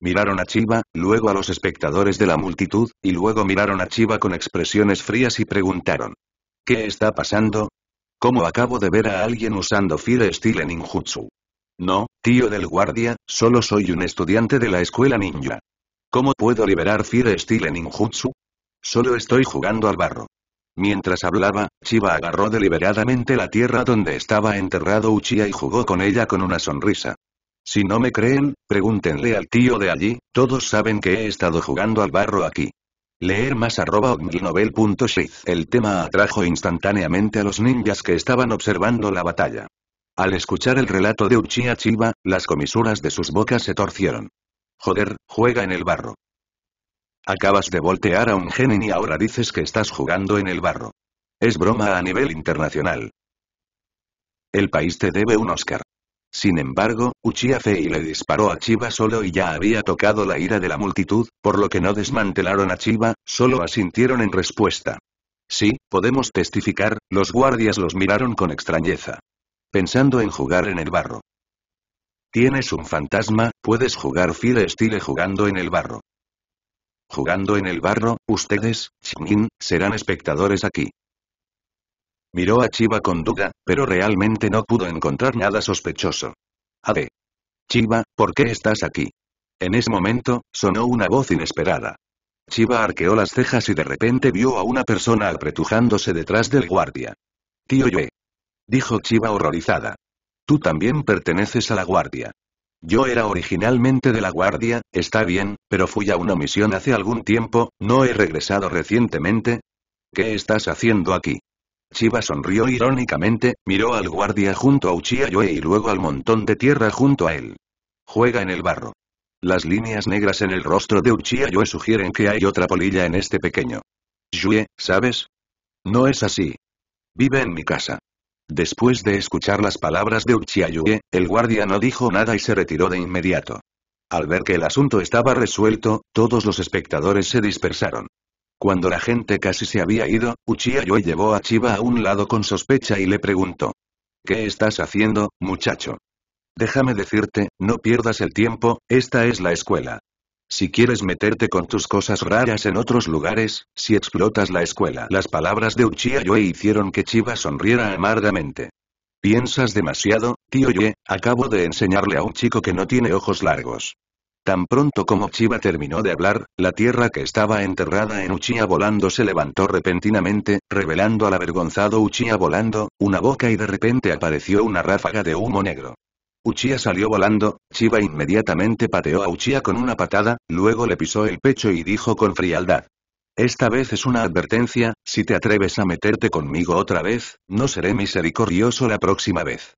Miraron a Chiba, luego a los espectadores de la multitud, y luego miraron a Chiba con expresiones frías y preguntaron. ¿Qué está pasando? ¿Cómo acabo de ver a alguien usando Fire Style Ninjutsu? No, tío del guardia, solo soy un estudiante de la escuela ninja. ¿Cómo puedo liberar Fire Style Ninjutsu? Solo estoy jugando al barro. Mientras hablaba, Chiba agarró deliberadamente la tierra donde estaba enterrado Uchiha y jugó con ella con una sonrisa. Si no me creen, pregúntenle al tío de allí, todos saben que he estado jugando al barro aquí. Leer más arroba El tema atrajo instantáneamente a los ninjas que estaban observando la batalla. Al escuchar el relato de Uchiha Chiba, las comisuras de sus bocas se torcieron. Joder, juega en el barro. Acabas de voltear a un genin y ahora dices que estás jugando en el barro. Es broma a nivel internacional. El país te debe un Oscar. Sin embargo, Uchiha Fei le disparó a Chiba solo y ya había tocado la ira de la multitud, por lo que no desmantelaron a Chiba, solo asintieron en respuesta. Sí, podemos testificar, los guardias los miraron con extrañeza. Pensando en jugar en el barro. Tienes un fantasma, puedes jugar Fire Style jugando en el barro. Jugando en el barro, ustedes, Chingin, serán espectadores aquí. Miró a Chiba con duda, pero realmente no pudo encontrar nada sospechoso. Ade. Chiba, ¿por qué estás aquí? En ese momento, sonó una voz inesperada. Chiba arqueó las cejas y de repente vio a una persona apretujándose detrás del guardia. Tío Yue. Dijo Chiba horrorizada. Tú también perteneces a la guardia. Yo era originalmente de la guardia, está bien, pero fui a una misión hace algún tiempo, no he regresado recientemente. ¿Qué estás haciendo aquí? Chiba sonrió irónicamente, miró al guardia junto a Uchiha y luego al montón de tierra junto a él. Juega en el barro. Las líneas negras en el rostro de Uchiha sugieren que hay otra polilla en este pequeño. Yue, ¿sabes? No es así. Vive en mi casa. Después de escuchar las palabras de Uchiha Yue, el guardia no dijo nada y se retiró de inmediato. Al ver que el asunto estaba resuelto, todos los espectadores se dispersaron. Cuando la gente casi se había ido, Uchiha llevó a Chiba a un lado con sospecha y le preguntó. ¿Qué estás haciendo, muchacho? Déjame decirte, no pierdas el tiempo, esta es la escuela. Si quieres meterte con tus cosas raras en otros lugares, si explotas la escuela. Las palabras de Uchiha hicieron que Chiba sonriera amargamente. Piensas demasiado, tío Yue, acabo de enseñarle a un chico que no tiene ojos largos. Tan pronto como Chiba terminó de hablar, la tierra que estaba enterrada en Uchiha volando se levantó repentinamente, revelando al avergonzado Uchiha volando, una boca y de repente apareció una ráfaga de humo negro. Uchiha salió volando, Chiba inmediatamente pateó a Uchiha con una patada, luego le pisó el pecho y dijo con frialdad. Esta vez es una advertencia, si te atreves a meterte conmigo otra vez, no seré misericordioso la próxima vez.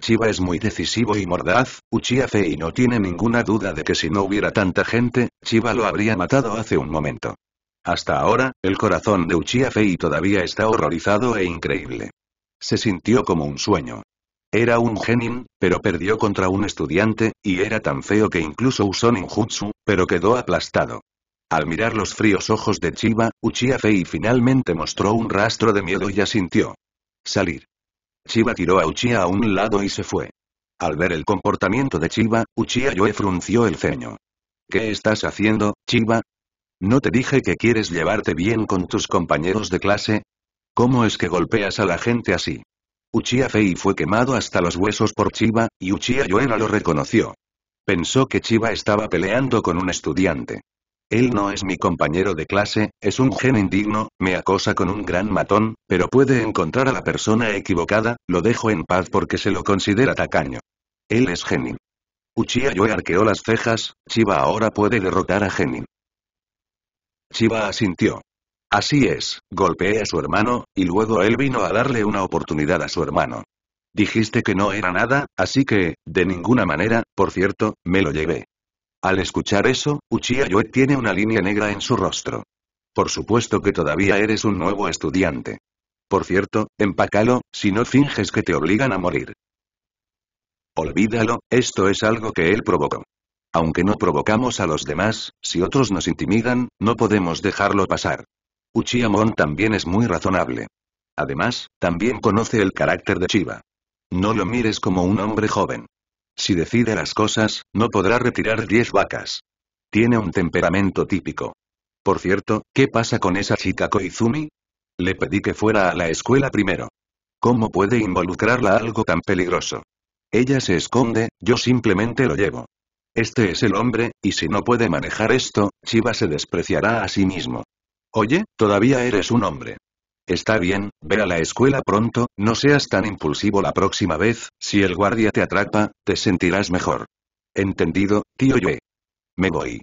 Chiba es muy decisivo y mordaz, Uchiha Fei no tiene ninguna duda de que si no hubiera tanta gente, Chiba lo habría matado hace un momento. Hasta ahora, el corazón de Uchiha Fei todavía está horrorizado e increíble. Se sintió como un sueño. Era un genin, pero perdió contra un estudiante, y era tan feo que incluso usó ninjutsu, pero quedó aplastado. Al mirar los fríos ojos de Chiba, Uchiha Fei finalmente mostró un rastro de miedo y asintió. Salir. Chiba tiró a Uchiha a un lado y se fue. Al ver el comportamiento de Chiba, Uchiha Yoe frunció el ceño. ¿Qué estás haciendo, Chiba? ¿No te dije que quieres llevarte bien con tus compañeros de clase? ¿Cómo es que golpeas a la gente así? Uchiha Fei fue quemado hasta los huesos por Chiba, y Uchiha Yoena lo reconoció. Pensó que Chiba estaba peleando con un estudiante. Él no es mi compañero de clase, es un gen indigno, me acosa con un gran matón, pero puede encontrar a la persona equivocada, lo dejo en paz porque se lo considera tacaño. Él es Genin. Uchiha Yoe arqueó las cejas, Chiba ahora puede derrotar a Genin. Chiba asintió. Así es, golpeé a su hermano, y luego él vino a darle una oportunidad a su hermano. Dijiste que no era nada, así que, de ninguna manera, por cierto, me lo llevé. Al escuchar eso, Uchiha tiene una línea negra en su rostro. Por supuesto que todavía eres un nuevo estudiante. Por cierto, empácalo, si no finges que te obligan a morir. Olvídalo, esto es algo que él provocó. Aunque no provocamos a los demás, si otros nos intimidan, no podemos dejarlo pasar. Uchiha Mon también es muy razonable. Además, también conoce el carácter de Chiba. No lo mires como un hombre joven. Si decide las cosas, no podrá retirar 10 vacas. Tiene un temperamento típico. Por cierto, ¿qué pasa con esa chica Koizumi? Le pedí que fuera a la escuela primero. ¿Cómo puede involucrarla algo tan peligroso? Ella se esconde, yo simplemente lo llevo. Este es el hombre, y si no puede manejar esto, Chiba se despreciará a sí mismo. Oye, todavía eres un hombre. Está bien, ve a la escuela pronto, no seas tan impulsivo la próxima vez, si el guardia te atrapa, te sentirás mejor. Entendido, tío Yue. Me voy.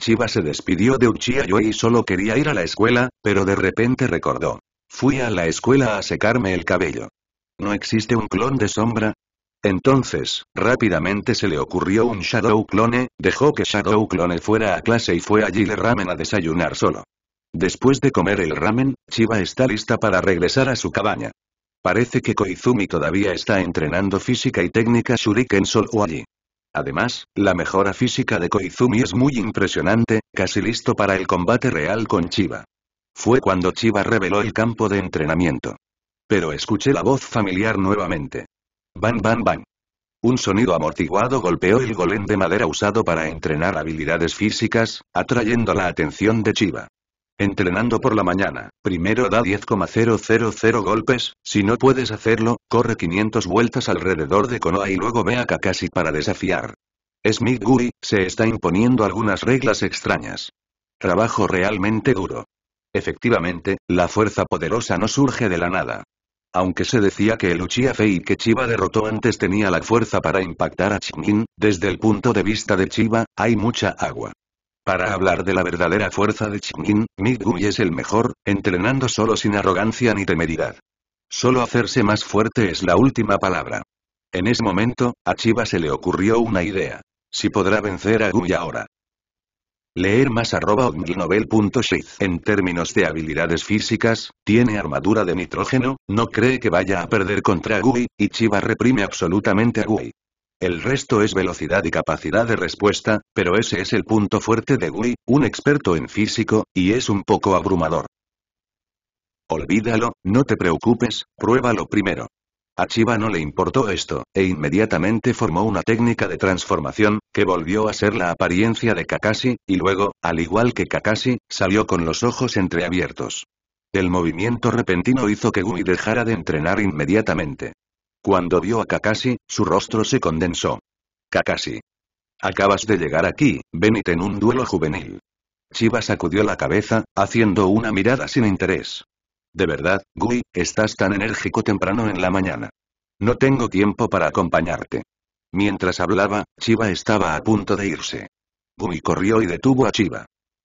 Chiba se despidió de Uchiha Yue y solo quería ir a la escuela, pero de repente recordó. Fui a la escuela a secarme el cabello. ¿No existe un clon de sombra? Entonces, rápidamente se le ocurrió un Shadow Clone, dejó que Shadow Clone fuera a clase y fue allí de ramen a desayunar solo. Después de comer el ramen, Chiba está lista para regresar a su cabaña. Parece que Koizumi todavía está entrenando física y técnica Shuriken solo allí. Además, la mejora física de Koizumi es muy impresionante, casi listo para el combate real con Chiba. Fue cuando Chiba reveló el campo de entrenamiento. Pero escuché la voz familiar nuevamente. Bang bang bang. Un sonido amortiguado golpeó el golem de madera usado para entrenar habilidades físicas, atrayendo la atención de Chiba. Entrenando por la mañana, primero da 10,000 golpes, si no puedes hacerlo, corre 500 vueltas alrededor de Konoha y luego ve a Kakashi para desafiar. Smith Guri, se está imponiendo algunas reglas extrañas. Trabajo realmente duro. Efectivamente, la fuerza poderosa no surge de la nada. Aunque se decía que el Uchiha Fei que Chiba derrotó antes tenía la fuerza para impactar a Chingin, desde el punto de vista de Chiba, hay mucha agua. Para hablar de la verdadera fuerza de Chingin, Migui es el mejor, entrenando solo sin arrogancia ni temeridad. Solo hacerse más fuerte es la última palabra. En ese momento, a Chiba se le ocurrió una idea. Si podrá vencer a Gui ahora. Leer más arroba En términos de habilidades físicas, tiene armadura de nitrógeno, no cree que vaya a perder contra Gui, y Chiba reprime absolutamente a Gui. El resto es velocidad y capacidad de respuesta, pero ese es el punto fuerte de Gui, un experto en físico, y es un poco abrumador. Olvídalo, no te preocupes, pruébalo primero. A Chiba no le importó esto, e inmediatamente formó una técnica de transformación, que volvió a ser la apariencia de Kakashi, y luego, al igual que Kakashi, salió con los ojos entreabiertos. El movimiento repentino hizo que Gui dejara de entrenar inmediatamente. Cuando vio a Kakashi, su rostro se condensó. Kakashi. Acabas de llegar aquí, ven y ten un duelo juvenil. Chiba sacudió la cabeza, haciendo una mirada sin interés. De verdad, Gui, estás tan enérgico temprano en la mañana. No tengo tiempo para acompañarte. Mientras hablaba, Chiba estaba a punto de irse. Gui corrió y detuvo a Chiba.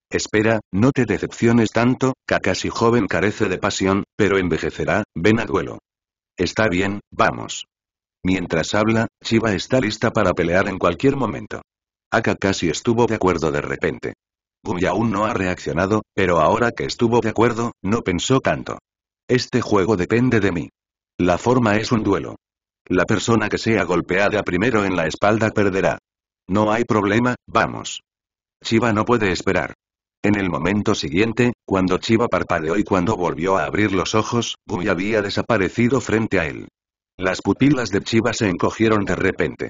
Espera, no te decepciones tanto, Kakashi joven carece de pasión, pero envejecerá, ven a duelo. Está bien, vamos. Mientras habla, Chiba está lista para pelear en cualquier momento. Aka casi estuvo de acuerdo de repente. Gumi aún no ha reaccionado, pero ahora que estuvo de acuerdo, no pensó tanto. Este juego depende de mí. La forma es un duelo. La persona que sea golpeada primero en la espalda perderá. No hay problema, vamos. Chiba no puede esperar. En el momento siguiente, cuando Chiba parpadeó y cuando volvió a abrir los ojos, Gumi había desaparecido frente a él. Las pupilas de Chiba se encogieron de repente.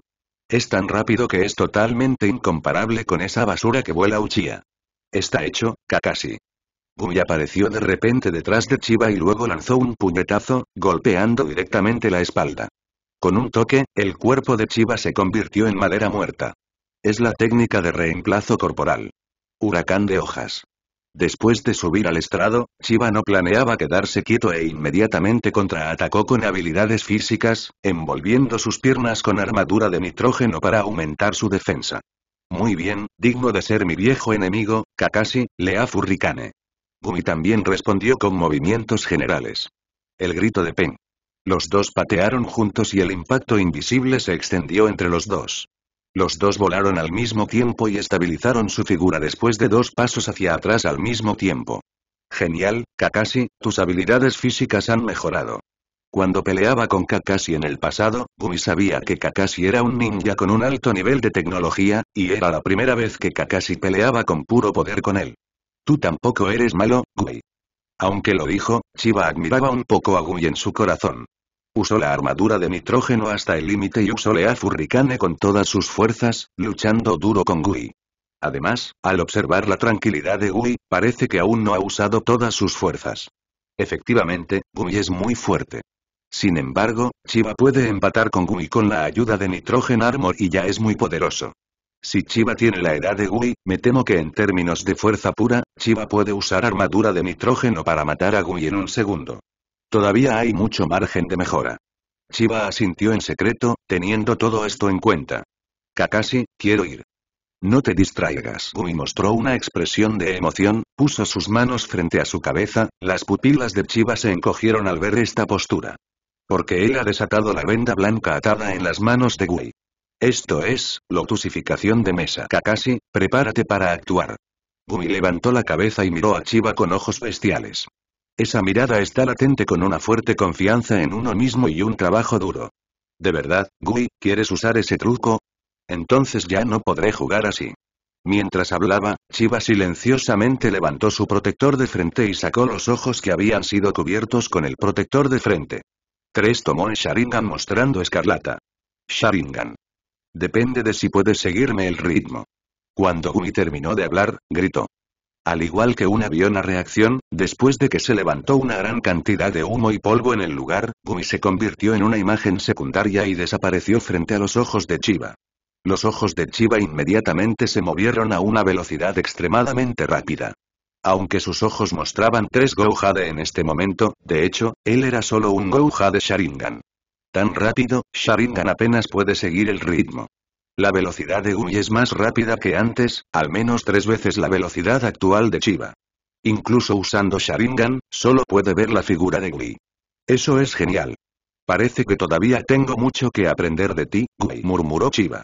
Es tan rápido que es totalmente incomparable con esa basura que vuela Uchiha. Está hecho, Kakashi. Gumi apareció de repente detrás de Chiba y luego lanzó un puñetazo, golpeando directamente la espalda. Con un toque, el cuerpo de Chiba se convirtió en madera muerta. Es la técnica de reemplazo corporal. Huracán de hojas. Después de subir al estrado, Chiba no planeaba quedarse quieto e inmediatamente contraatacó con habilidades físicas, envolviendo sus piernas con armadura de nitrógeno para aumentar su defensa. Muy bien, digno de ser mi viejo enemigo, Kakashi, Lea Furricane. Gumi también respondió con movimientos generales. El grito de Pen. Los dos patearon juntos y el impacto invisible se extendió entre los dos. Los dos volaron al mismo tiempo y estabilizaron su figura después de dos pasos hacia atrás al mismo tiempo. Genial, Kakashi, tus habilidades físicas han mejorado. Cuando peleaba con Kakashi en el pasado, Gumi sabía que Kakashi era un ninja con un alto nivel de tecnología, y era la primera vez que Kakashi peleaba con puro poder con él. Tú tampoco eres malo, Gumi. Aunque lo dijo, Chiba admiraba un poco a Gumi en su corazón. Usó la armadura de nitrógeno hasta el límite y usó Lea Furricane con todas sus fuerzas, luchando duro con Gui. Además, al observar la tranquilidad de Gui, parece que aún no ha usado todas sus fuerzas. Efectivamente, Gui es muy fuerte. Sin embargo, Chiba puede empatar con Gui con la ayuda de Nitrogen Armor y ya es muy poderoso. Si Chiba tiene la edad de Gui, me temo que en términos de fuerza pura, Chiba puede usar armadura de nitrógeno para matar a Gui en un segundo. Todavía hay mucho margen de mejora. Chiba asintió en secreto, teniendo todo esto en cuenta. Kakashi, quiero ir. No te distraigas. Gumi mostró una expresión de emoción, puso sus manos frente a su cabeza, las pupilas de Chiba se encogieron al ver esta postura. Porque él ha desatado la venda blanca atada en las manos de Gui. Esto es, lotusificación de mesa. Kakashi, prepárate para actuar. Gumi levantó la cabeza y miró a Chiba con ojos bestiales. Esa mirada está latente con una fuerte confianza en uno mismo y un trabajo duro. ¿De verdad, Gui, quieres usar ese truco? Entonces ya no podré jugar así. Mientras hablaba, Chiba silenciosamente levantó su protector de frente y sacó los ojos que habían sido cubiertos con el protector de frente. Tres tomó el Sharingan mostrando escarlata. Sharingan. Depende de si puedes seguirme el ritmo. Cuando Gui terminó de hablar, gritó. Al igual que un avión a reacción, después de que se levantó una gran cantidad de humo y polvo en el lugar, Gumi se convirtió en una imagen secundaria y desapareció frente a los ojos de Chiba. Los ojos de Chiba inmediatamente se movieron a una velocidad extremadamente rápida. Aunque sus ojos mostraban tres Gouhade en este momento, de hecho, él era solo un Gouhade Sharingan. Tan rápido, Sharingan apenas puede seguir el ritmo. La velocidad de Gumi es más rápida que antes, al menos tres veces la velocidad actual de Chiba. Incluso usando Sharingan, solo puede ver la figura de Gui. Eso es genial. Parece que todavía tengo mucho que aprender de ti, Gui, murmuró Chiba.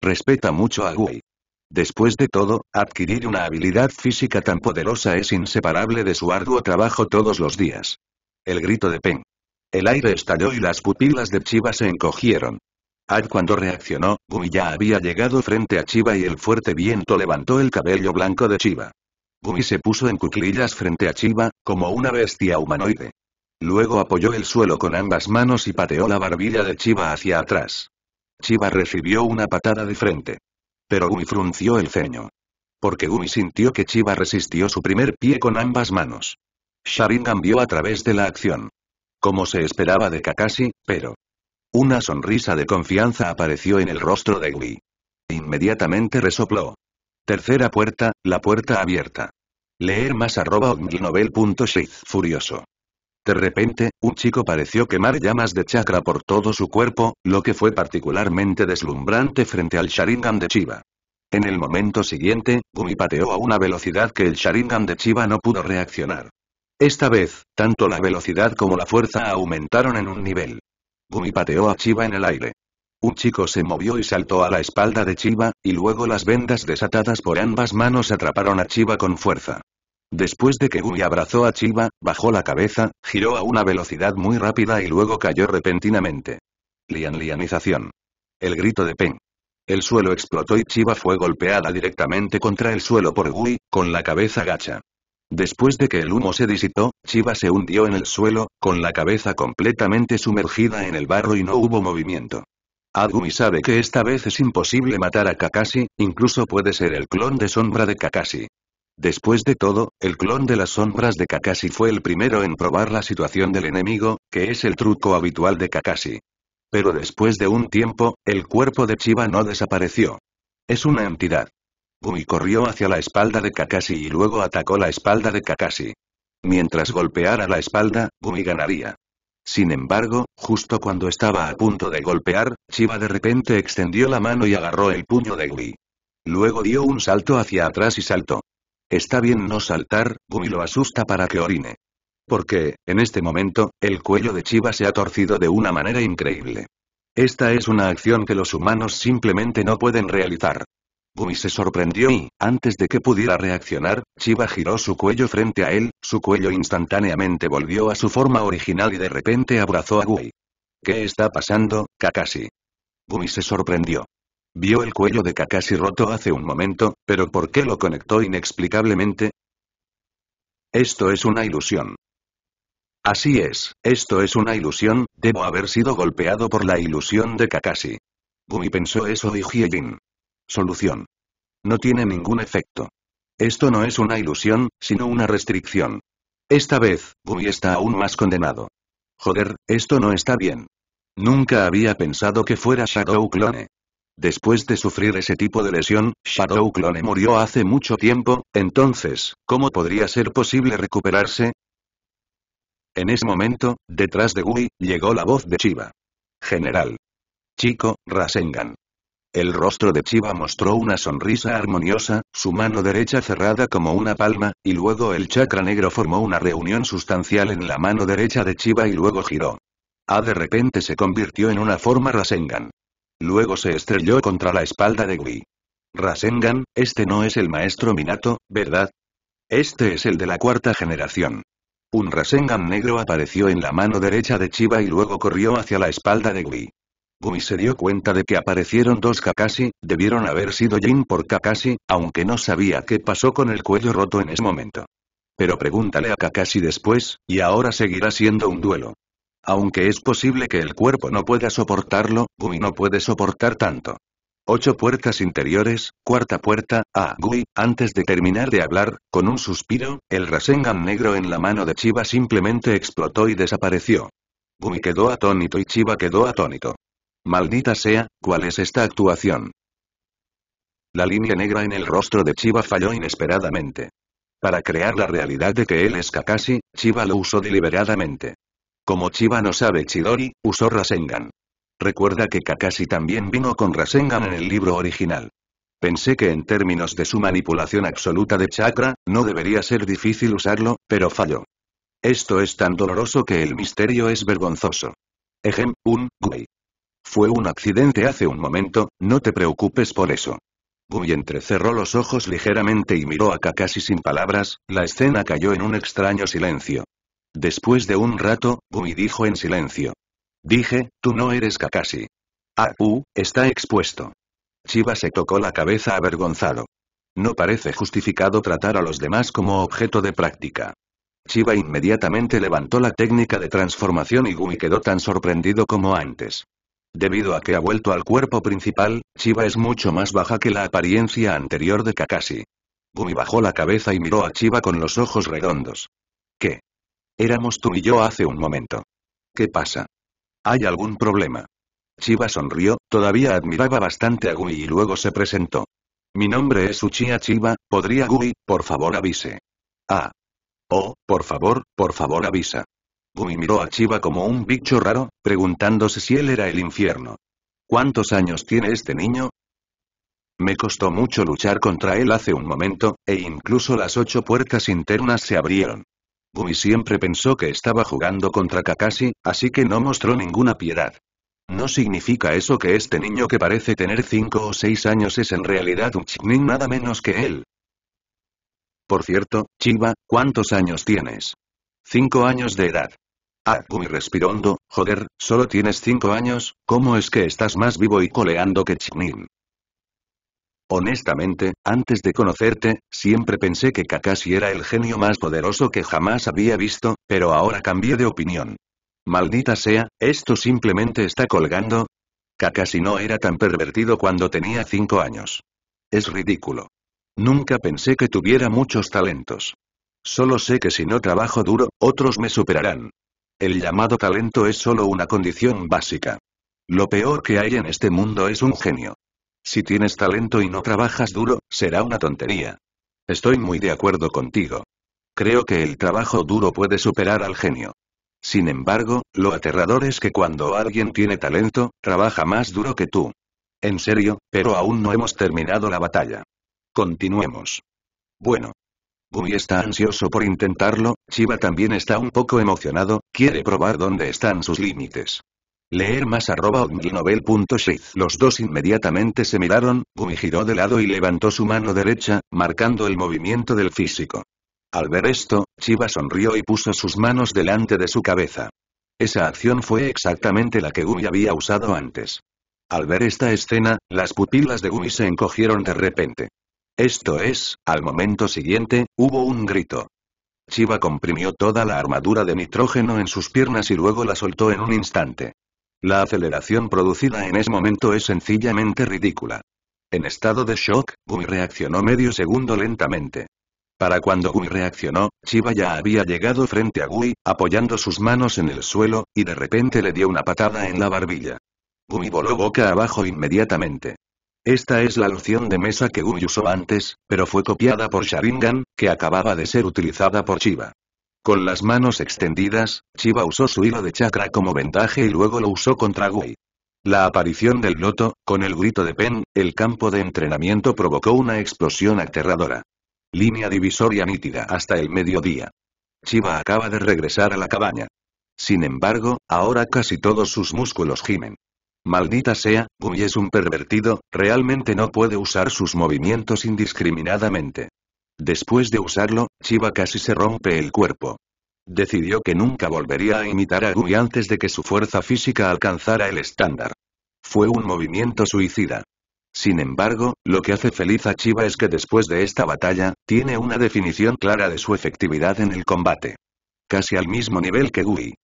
Respeta mucho a Gui. Después de todo, adquirir una habilidad física tan poderosa es inseparable de su arduo trabajo todos los días. El grito de Pen. El aire estalló y las pupilas de Chiba se encogieron. Ad cuando reaccionó, Gumi ya había llegado frente a Chiba y el fuerte viento levantó el cabello blanco de Chiba. Gumi se puso en cuclillas frente a Chiba, como una bestia humanoide. Luego apoyó el suelo con ambas manos y pateó la barbilla de Chiba hacia atrás. Chiba recibió una patada de frente. Pero Gumi frunció el ceño. Porque Gumi sintió que Chiba resistió su primer pie con ambas manos. Sharingan vio a través de la acción. Como se esperaba de Kakashi, pero una sonrisa de confianza apareció en el rostro de Gui. Inmediatamente resopló. Tercera puerta, la puerta abierta. Leer más arroba furioso. De repente, un chico pareció quemar llamas de chakra por todo su cuerpo, lo que fue particularmente deslumbrante frente al Sharingan de Chiba. En el momento siguiente, Gumi pateó a una velocidad que el Sharingan de Chiba no pudo reaccionar. Esta vez, tanto la velocidad como la fuerza aumentaron en un nivel. Gumi pateó a Chiba en el aire. Un chico se movió y saltó a la espalda de Chiba, y luego las vendas desatadas por ambas manos atraparon a Chiba con fuerza. Después de que Gumi abrazó a Chiba, bajó la cabeza, giró a una velocidad muy rápida y luego cayó repentinamente. Lian lianización. El grito de Pen. El suelo explotó y Chiba fue golpeada directamente contra el suelo por Gui, con la cabeza gacha. Después de que el humo se disipó, Chiba se hundió en el suelo, con la cabeza completamente sumergida en el barro y no hubo movimiento. Agumi sabe que esta vez es imposible matar a Kakashi, incluso puede ser el clon de sombra de Kakashi. Después de todo, el clon de las sombras de Kakashi fue el primero en probar la situación del enemigo, que es el truco habitual de Kakashi. Pero después de un tiempo, el cuerpo de Chiba no desapareció. Es una entidad. Gumi corrió hacia la espalda de Kakashi y luego atacó la espalda de Kakashi. Mientras golpeara la espalda, Gumi ganaría. Sin embargo, justo cuando estaba a punto de golpear, Chiba de repente extendió la mano y agarró el puño de Gumi. Luego dio un salto hacia atrás y saltó. Está bien no saltar, Gumi lo asusta para que orine. Porque, en este momento, el cuello de Chiba se ha torcido de una manera increíble. Esta es una acción que los humanos simplemente no pueden realizar. Gumi se sorprendió y, antes de que pudiera reaccionar, Chiba giró su cuello frente a él, su cuello instantáneamente volvió a su forma original y de repente abrazó a Gui. ¿Qué está pasando, Kakashi? Gumi se sorprendió. Vio el cuello de Kakashi roto hace un momento, pero ¿por qué lo conectó inexplicablemente? Esto es una ilusión. Así es, esto es una ilusión, debo haber sido golpeado por la ilusión de Kakashi. Gumi pensó eso y Hyejin. Solución. No tiene ningún efecto. Esto no es una ilusión, sino una restricción. Esta vez, Gumi está aún más condenado. Joder, esto no está bien. Nunca había pensado que fuera Shadow Clone. Después de sufrir ese tipo de lesión, Shadow Clone murió hace mucho tiempo, entonces, ¿cómo podría ser posible recuperarse? En ese momento, detrás de Gui, llegó la voz de Chiba. General. Chico, Rasengan. El rostro de Chiba mostró una sonrisa armoniosa, su mano derecha cerrada como una palma, y luego el chakra negro formó una reunión sustancial en la mano derecha de Chiba y luego giró. A de repente se convirtió en una forma Rasengan. Luego se estrelló contra la espalda de Gui. Rasengan, este no es el maestro Minato, ¿verdad? Este es el de la cuarta generación. Un Rasengan negro apareció en la mano derecha de Chiba y luego corrió hacia la espalda de Gui. Gumi se dio cuenta de que aparecieron dos Kakashi, debieron haber sido Jin por Kakashi, aunque no sabía qué pasó con el cuello roto en ese momento. Pero pregúntale a Kakashi después, y ahora seguirá siendo un duelo. Aunque es posible que el cuerpo no pueda soportarlo, Gumi no puede soportar tanto. Ocho puertas interiores, cuarta puerta, a Gui, antes de terminar de hablar, con un suspiro, el Rasengan negro en la mano de Chiba simplemente explotó y desapareció. Gumi quedó atónito y Chiba quedó atónito. Maldita sea, ¿cuál es esta actuación? La línea negra en el rostro de Chiba falló inesperadamente. Para crear la realidad de que él es Kakashi, Chiba lo usó deliberadamente. Como Chiba no sabe Chidori, usó Rasengan. Recuerda que Kakashi también vino con Rasengan en el libro original. Pensé que en términos de su manipulación absoluta de chakra, no debería ser difícil usarlo, pero falló. Esto es tan doloroso que el misterio es vergonzoso. Ejem, un, Gui. Fue un accidente hace un momento, no te preocupes por eso. Gui entrecerró los ojos ligeramente y miró a Kakashi sin palabras, la escena cayó en un extraño silencio. Después de un rato, Gui dijo en silencio. Dije, tú no eres Kakashi. Ah, uh, está expuesto. Chiba se tocó la cabeza avergonzado. No parece justificado tratar a los demás como objeto de práctica. Chiba inmediatamente levantó la técnica de transformación y Gumi quedó tan sorprendido como antes. Debido a que ha vuelto al cuerpo principal, Chiba es mucho más baja que la apariencia anterior de Kakashi. Gumi bajó la cabeza y miró a Chiba con los ojos redondos. ¿Qué? Éramos tú y yo hace un momento. ¿Qué pasa? ¿Hay algún problema? Chiba sonrió, todavía admiraba bastante a Gui y luego se presentó. Mi nombre es Uchiha Chiba, ¿podría Gui, por favor avise? Ah. Oh, por favor, por favor avisa. Gui miró a Chiba como un bicho raro, preguntándose si él era el infierno. ¿Cuántos años tiene este niño? Me costó mucho luchar contra él hace un momento, e incluso las ocho puertas internas se abrieron. Gumi siempre pensó que estaba jugando contra Kakashi, así que no mostró ninguna piedad. No significa eso que este niño que parece tener cinco o seis años es en realidad un Chiknin nada menos que él. Por cierto, Chiba, ¿cuántos años tienes? Cinco años de edad. Ah, Gumi respiró hondo, joder, solo tienes cinco años, ¿cómo es que estás más vivo y coleando que Chiknin? Honestamente, antes de conocerte, siempre pensé que Kakashi era el genio más poderoso que jamás había visto, pero ahora cambié de opinión. Maldita sea, esto simplemente está colgando. Kakashi no era tan pervertido cuando tenía cinco años. Es ridículo. Nunca pensé que tuviera muchos talentos. Solo sé que si no trabajo duro, otros me superarán. El llamado talento es solo una condición básica. Lo peor que hay en este mundo es un genio. Si tienes talento y no trabajas duro, será una tontería. Estoy muy de acuerdo contigo. Creo que el trabajo duro puede superar al genio. Sin embargo, lo aterrador es que cuando alguien tiene talento, trabaja más duro que tú. En serio, pero aún no hemos terminado la batalla. Continuemos. Bueno. Gumi está ansioso por intentarlo, Chiba también está un poco emocionado, quiere probar dónde están sus límites. Leer más arroba Los dos inmediatamente se miraron, Gumi giró de lado y levantó su mano derecha, marcando el movimiento del físico. Al ver esto, Chiba sonrió y puso sus manos delante de su cabeza. Esa acción fue exactamente la que Gumi había usado antes. Al ver esta escena, las pupilas de Gumi se encogieron de repente. Esto es, al momento siguiente, hubo un grito. Chiba comprimió toda la armadura de nitrógeno en sus piernas y luego la soltó en un instante. La aceleración producida en ese momento es sencillamente ridícula. En estado de shock, Gumi reaccionó medio segundo lentamente. Para cuando Gui reaccionó, Chiba ya había llegado frente a Gui, apoyando sus manos en el suelo, y de repente le dio una patada en la barbilla. Gumi voló boca abajo inmediatamente. Esta es la loción de mesa que Gumi usó antes, pero fue copiada por Sharingan, que acababa de ser utilizada por Chiba. Con las manos extendidas, Chiba usó su hilo de chakra como vendaje y luego lo usó contra Gui. La aparición del loto, con el grito de Pen, el campo de entrenamiento provocó una explosión aterradora. Línea divisoria nítida hasta el mediodía. Chiba acaba de regresar a la cabaña. Sin embargo, ahora casi todos sus músculos gimen. Maldita sea, Gumi es un pervertido, realmente no puede usar sus movimientos indiscriminadamente. Después de usarlo, Chiba casi se rompe el cuerpo. Decidió que nunca volvería a imitar a Gui antes de que su fuerza física alcanzara el estándar. Fue un movimiento suicida. Sin embargo, lo que hace feliz a Chiba es que después de esta batalla, tiene una definición clara de su efectividad en el combate. Casi al mismo nivel que Gui.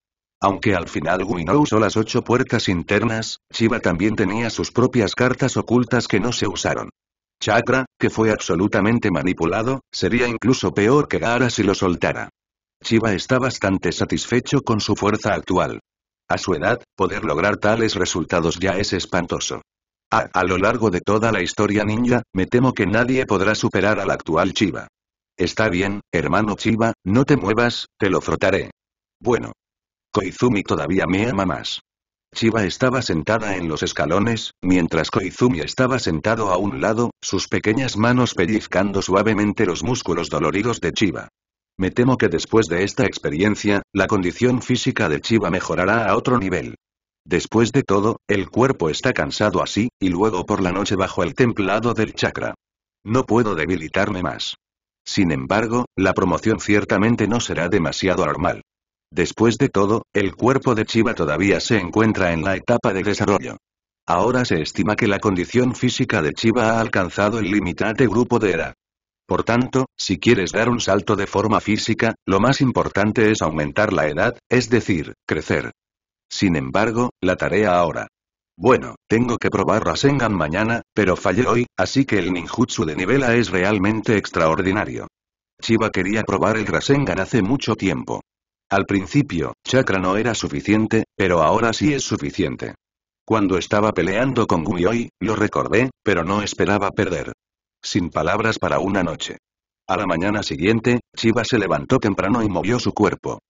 Aunque al final Gui no usó las ocho puertas internas, Chiba también tenía sus propias cartas ocultas que no se usaron. Chakra, que fue absolutamente manipulado, sería incluso peor que Gara si lo soltara. Chiba está bastante satisfecho con su fuerza actual. A su edad, poder lograr tales resultados ya es espantoso. A, a lo largo de toda la historia ninja, me temo que nadie podrá superar al actual Chiba. Está bien, hermano Chiba, no te muevas, te lo frotaré. Bueno. Koizumi todavía me ama más. Chiba estaba sentada en los escalones, mientras Koizumi estaba sentado a un lado, sus pequeñas manos pellizcando suavemente los músculos doloridos de Chiba. Me temo que después de esta experiencia, la condición física de Chiba mejorará a otro nivel. Después de todo, el cuerpo está cansado así, y luego por la noche bajo el templado del chakra. No puedo debilitarme más. Sin embargo, la promoción ciertamente no será demasiado normal. Después de todo, el cuerpo de Chiba todavía se encuentra en la etapa de desarrollo. Ahora se estima que la condición física de Chiba ha alcanzado el limitante grupo de edad. Por tanto, si quieres dar un salto de forma física, lo más importante es aumentar la edad, es decir, crecer. Sin embargo, la tarea ahora. Bueno, tengo que probar Rasengan mañana, pero fallé hoy, así que el ninjutsu de nivel A es realmente extraordinario. Chiba quería probar el Rasengan hace mucho tiempo. Al principio, chakra no era suficiente, pero ahora sí es suficiente. Cuando estaba peleando con Gumioi, lo recordé, pero no esperaba perder. Sin palabras para una noche. A la mañana siguiente, Chiba se levantó temprano y movió su cuerpo.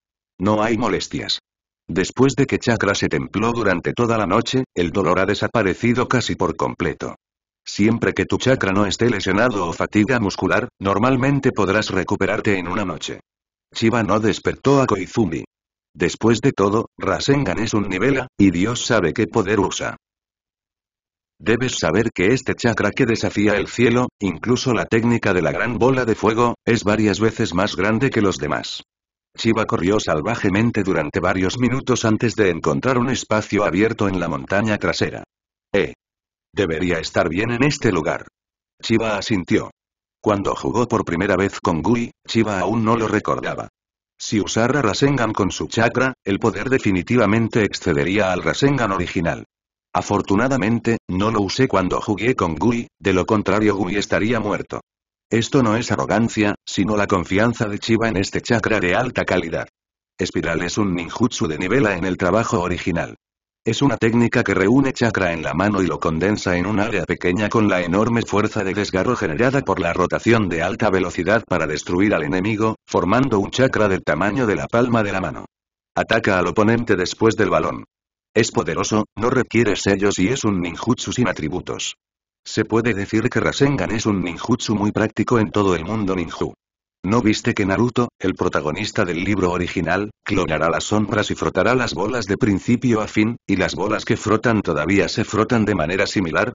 No hay molestias. Después de que Chakra se templó durante toda la noche, el dolor ha desaparecido casi por completo. Siempre que tu chakra no esté lesionado o fatiga muscular, normalmente podrás recuperarte en una noche. Chiba no despertó a Koizumi. Después de todo, Rasengan es un nivel A, y Dios sabe qué poder usa. Debes saber que este chakra que desafía el cielo, incluso la técnica de la gran bola de fuego, es varias veces más grande que los demás. Chiba corrió salvajemente durante varios minutos antes de encontrar un espacio abierto en la montaña trasera. Eh. Debería estar bien en este lugar. Chiba asintió. Cuando jugó por primera vez con Gui, Chiba aún no lo recordaba. Si usara Rasengan con su chakra, el poder definitivamente excedería al Rasengan original. Afortunadamente, no lo usé cuando jugué con Gui, de lo contrario Gui estaría muerto. Esto no es arrogancia, sino la confianza de Chiba en este chakra de alta calidad. Espiral es un ninjutsu de nivel A en el trabajo original. Es una técnica que reúne chakra en la mano y lo condensa en un área pequeña con la enorme fuerza de desgarro generada por la rotación de alta velocidad para destruir al enemigo, formando un chakra del tamaño de la palma de la mano. Ataca al oponente después del balón. Es poderoso, no requiere sellos y es un ninjutsu sin atributos. Se puede decir que Rasengan es un ninjutsu muy práctico en todo el mundo ninju. ¿No viste que Naruto, el protagonista del libro original, clonará las sombras y frotará las bolas de principio a fin, y las bolas que frotan todavía se frotan de manera similar?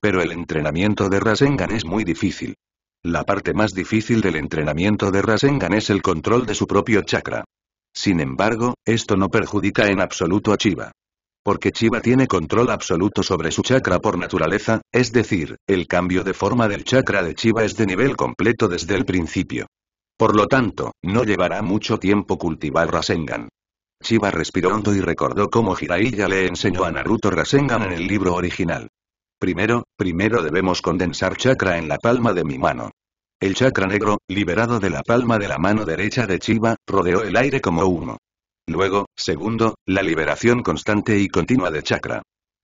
Pero el entrenamiento de Rasengan es muy difícil. La parte más difícil del entrenamiento de Rasengan es el control de su propio chakra. Sin embargo, esto no perjudica en absoluto a Chiba. Porque Chiba tiene control absoluto sobre su chakra por naturaleza, es decir, el cambio de forma del chakra de Chiba es de nivel completo desde el principio. Por lo tanto, no llevará mucho tiempo cultivar Rasengan. Chiba respiró hondo y recordó cómo Jiraiya le enseñó a Naruto Rasengan en el libro original. Primero, primero debemos condensar chakra en la palma de mi mano. El chakra negro, liberado de la palma de la mano derecha de Chiba, rodeó el aire como humo. Luego, segundo, la liberación constante y continua de chakra.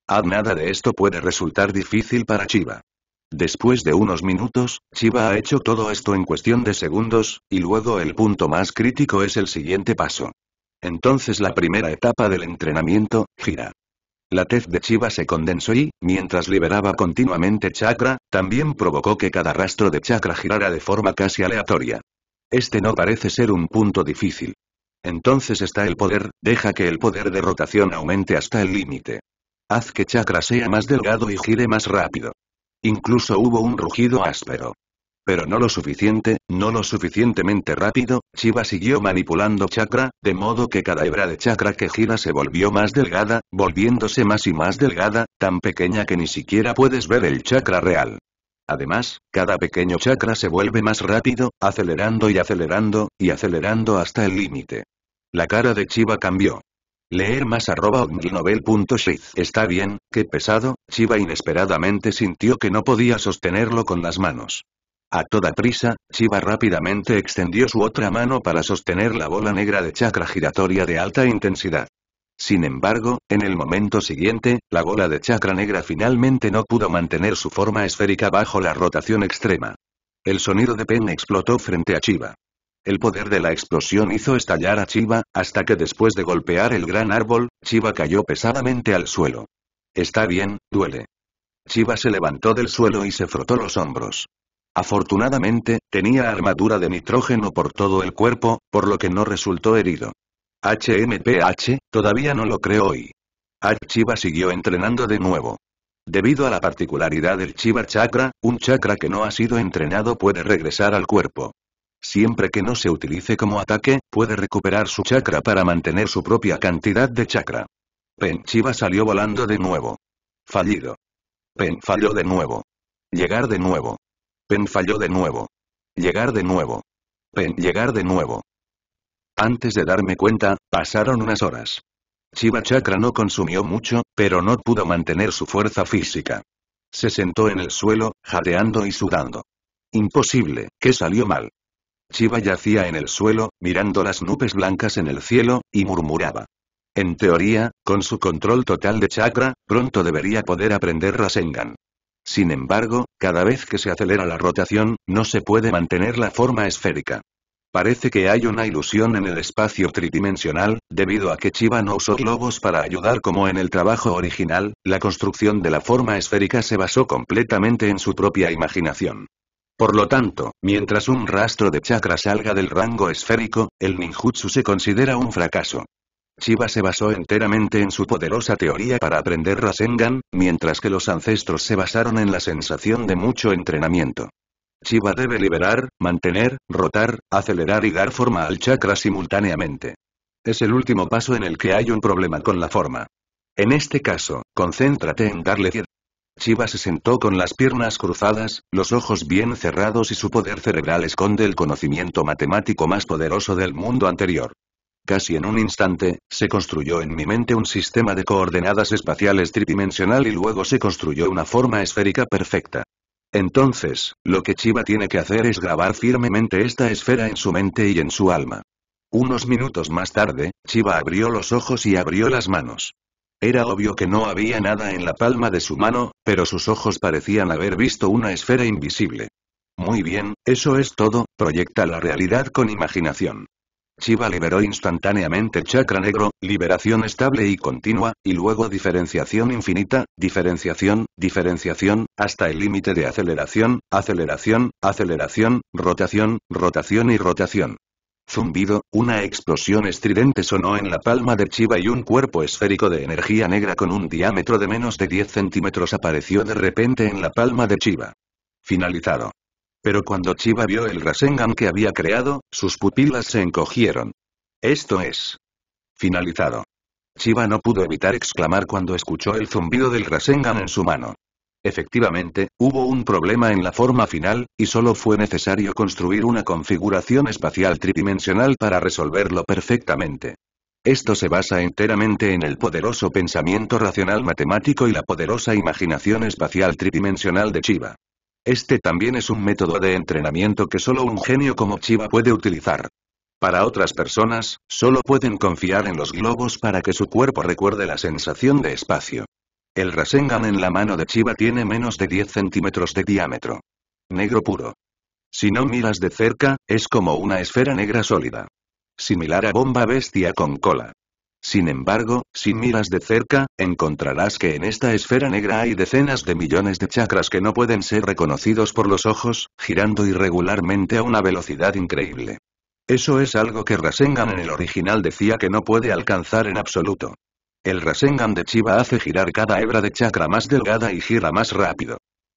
Ah, nada de esto puede resultar difícil para Chiba. Después de unos minutos, Chiba ha hecho todo esto en cuestión de segundos, y luego el punto más crítico es el siguiente paso. Entonces la primera etapa del entrenamiento, gira. La tez de Chiba se condensó y, mientras liberaba continuamente chakra, también provocó que cada rastro de chakra girara de forma casi aleatoria. Este no parece ser un punto difícil. Entonces está el poder, deja que el poder de rotación aumente hasta el límite. Haz que chakra sea más delgado y gire más rápido. Incluso hubo un rugido áspero. Pero no lo suficiente, no lo suficientemente rápido, Chiba siguió manipulando chakra, de modo que cada hebra de chakra que gira se volvió más delgada, volviéndose más y más delgada, tan pequeña que ni siquiera puedes ver el chakra real. Además, cada pequeño chakra se vuelve más rápido, acelerando y acelerando, y acelerando hasta el límite. La cara de Chiba cambió. Leer más arroba Está bien, qué pesado, Chiba inesperadamente sintió que no podía sostenerlo con las manos. A toda prisa, Chiba rápidamente extendió su otra mano para sostener la bola negra de chakra giratoria de alta intensidad. Sin embargo, en el momento siguiente, la bola de chakra negra finalmente no pudo mantener su forma esférica bajo la rotación extrema. El sonido de Pen explotó frente a Chiba. El poder de la explosión hizo estallar a Chiba, hasta que después de golpear el gran árbol, Chiba cayó pesadamente al suelo. Está bien, duele. Chiba se levantó del suelo y se frotó los hombros. Afortunadamente, tenía armadura de nitrógeno por todo el cuerpo, por lo que no resultó herido. HMPH, todavía no lo creo hoy. H. Chiba siguió entrenando de nuevo. Debido a la particularidad del Chiba Chakra, un chakra que no ha sido entrenado puede regresar al cuerpo. Siempre que no se utilice como ataque, puede recuperar su chakra para mantener su propia cantidad de chakra. Pen Chiba salió volando de nuevo. Fallido. Pen falló de nuevo. Llegar de nuevo. Pen falló de nuevo. Llegar de nuevo. Pen llegar de nuevo. Antes de darme cuenta, pasaron unas horas. Chiba Chakra no consumió mucho, pero no pudo mantener su fuerza física. Se sentó en el suelo, jadeando y sudando. Imposible, ¿qué salió mal? Chiba yacía en el suelo, mirando las nubes blancas en el cielo, y murmuraba. En teoría, con su control total de chakra, pronto debería poder aprender Rasengan. Sin embargo, cada vez que se acelera la rotación, no se puede mantener la forma esférica. Parece que hay una ilusión en el espacio tridimensional, debido a que Chiba no usó globos para ayudar como en el trabajo original, la construcción de la forma esférica se basó completamente en su propia imaginación. Por lo tanto, mientras un rastro de chakra salga del rango esférico, el ninjutsu se considera un fracaso. Chiba se basó enteramente en su poderosa teoría para aprender Rasengan, mientras que los ancestros se basaron en la sensación de mucho entrenamiento. Chiba debe liberar, mantener, rotar, acelerar y dar forma al chakra simultáneamente. Es el último paso en el que hay un problema con la forma. En este caso, concéntrate en darle Chiba se sentó con las piernas cruzadas, los ojos bien cerrados y su poder cerebral esconde el conocimiento matemático más poderoso del mundo anterior. Casi en un instante, se construyó en mi mente un sistema de coordenadas espaciales tridimensional y luego se construyó una forma esférica perfecta. Entonces, lo que Chiba tiene que hacer es grabar firmemente esta esfera en su mente y en su alma. Unos minutos más tarde, Chiba abrió los ojos y abrió las manos. Era obvio que no había nada en la palma de su mano, pero sus ojos parecían haber visto una esfera invisible. Muy bien, eso es todo, proyecta la realidad con imaginación. Chiba liberó instantáneamente chakra negro, liberación estable y continua, y luego diferenciación infinita, diferenciación, diferenciación, hasta el límite de aceleración, aceleración, aceleración, rotación, rotación y rotación. Zumbido, una explosión estridente sonó en la palma de Chiba y un cuerpo esférico de energía negra con un diámetro de menos de 10 centímetros apareció de repente en la palma de Chiba. Finalizado. Pero cuando Chiba vio el Rasengan que había creado, sus pupilas se encogieron. Esto es. Finalizado. Chiba no pudo evitar exclamar cuando escuchó el zumbido del Rasengan en su mano. Efectivamente, hubo un problema en la forma final, y solo fue necesario construir una configuración espacial tridimensional para resolverlo perfectamente. Esto se basa enteramente en el poderoso pensamiento racional matemático y la poderosa imaginación espacial tridimensional de Chiba. Este también es un método de entrenamiento que solo un genio como Chiba puede utilizar. Para otras personas, solo pueden confiar en los globos para que su cuerpo recuerde la sensación de espacio. El Rasengan en la mano de Chiba tiene menos de 10 centímetros de diámetro. Negro puro. Si no miras de cerca, es como una esfera negra sólida. Similar a bomba bestia con cola. Sin embargo, si miras de cerca, encontrarás que en esta esfera negra hay decenas de millones de chakras que no pueden ser reconocidos por los ojos, girando irregularmente a una velocidad increíble. Eso es algo que Rasengan en el original decía que no puede alcanzar en absoluto. El Rasengan de Chiba hace girar cada hebra de chakra más delgada y gira más rápido.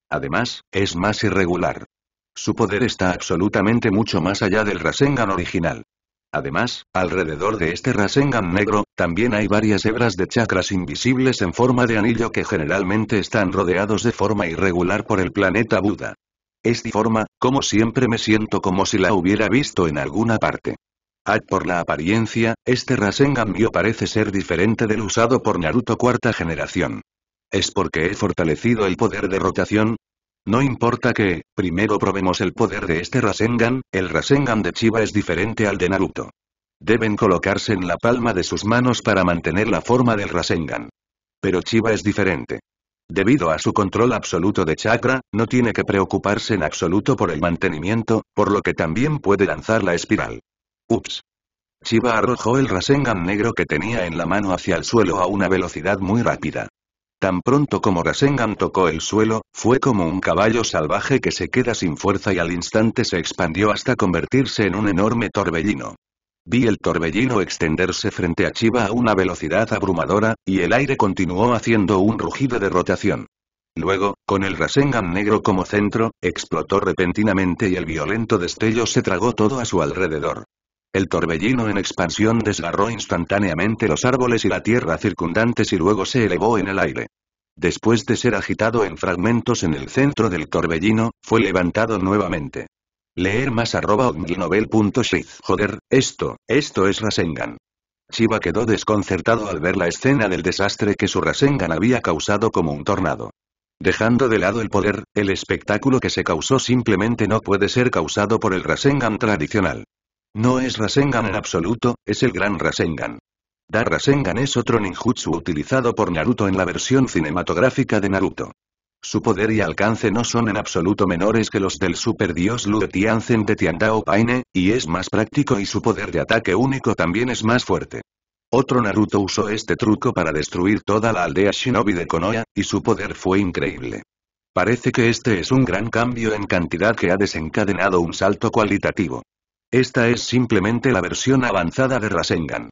Además, es más irregular. Su poder está absolutamente mucho más allá del Rasengan original. Además, alrededor de este Rasengan negro, también hay varias hebras de chakras invisibles en forma de anillo que generalmente están rodeados de forma irregular por el planeta Buda. Esta forma, como siempre me siento como si la hubiera visto en alguna parte. Ah, por la apariencia, este Rasengan mío parece ser diferente del usado por Naruto cuarta generación. ¿Es porque he fortalecido el poder de rotación? No importa que, primero probemos el poder de este Rasengan, el Rasengan de Chiba es diferente al de Naruto. Deben colocarse en la palma de sus manos para mantener la forma del Rasengan. Pero Chiba es diferente. Debido a su control absoluto de chakra, no tiene que preocuparse en absoluto por el mantenimiento, por lo que también puede lanzar la espiral. Ups. Chiba arrojó el Rasengan negro que tenía en la mano hacia el suelo a una velocidad muy rápida. Tan pronto como Rasengan tocó el suelo, fue como un caballo salvaje que se queda sin fuerza y al instante se expandió hasta convertirse en un enorme torbellino. Vi el torbellino extenderse frente a Chiba a una velocidad abrumadora, y el aire continuó haciendo un rugido de rotación. Luego, con el Rasengan negro como centro, explotó repentinamente y el violento destello se tragó todo a su alrededor. El torbellino en expansión desgarró instantáneamente los árboles y la tierra circundantes y luego se elevó en el aire. Después de ser agitado en fragmentos en el centro del torbellino, fue levantado nuevamente. Leer más arroba Joder, esto, esto es Rasengan. Chiba quedó desconcertado al ver la escena del desastre que su Rasengan había causado como un tornado. Dejando de lado el poder, el espectáculo que se causó simplemente no puede ser causado por el Rasengan tradicional. No es Rasengan en absoluto, es el Gran Rasengan. Da Rasengan es otro ninjutsu utilizado por Naruto en la versión cinematográfica de Naruto. Su poder y alcance no son en absoluto menores que los del super dios Tianzen de Tiandao Paine, y es más práctico y su poder de ataque único también es más fuerte. Otro Naruto usó este truco para destruir toda la aldea shinobi de Konoha, y su poder fue increíble. Parece que este es un gran cambio en cantidad que ha desencadenado un salto cualitativo. Esta es simplemente la versión avanzada de Rasengan.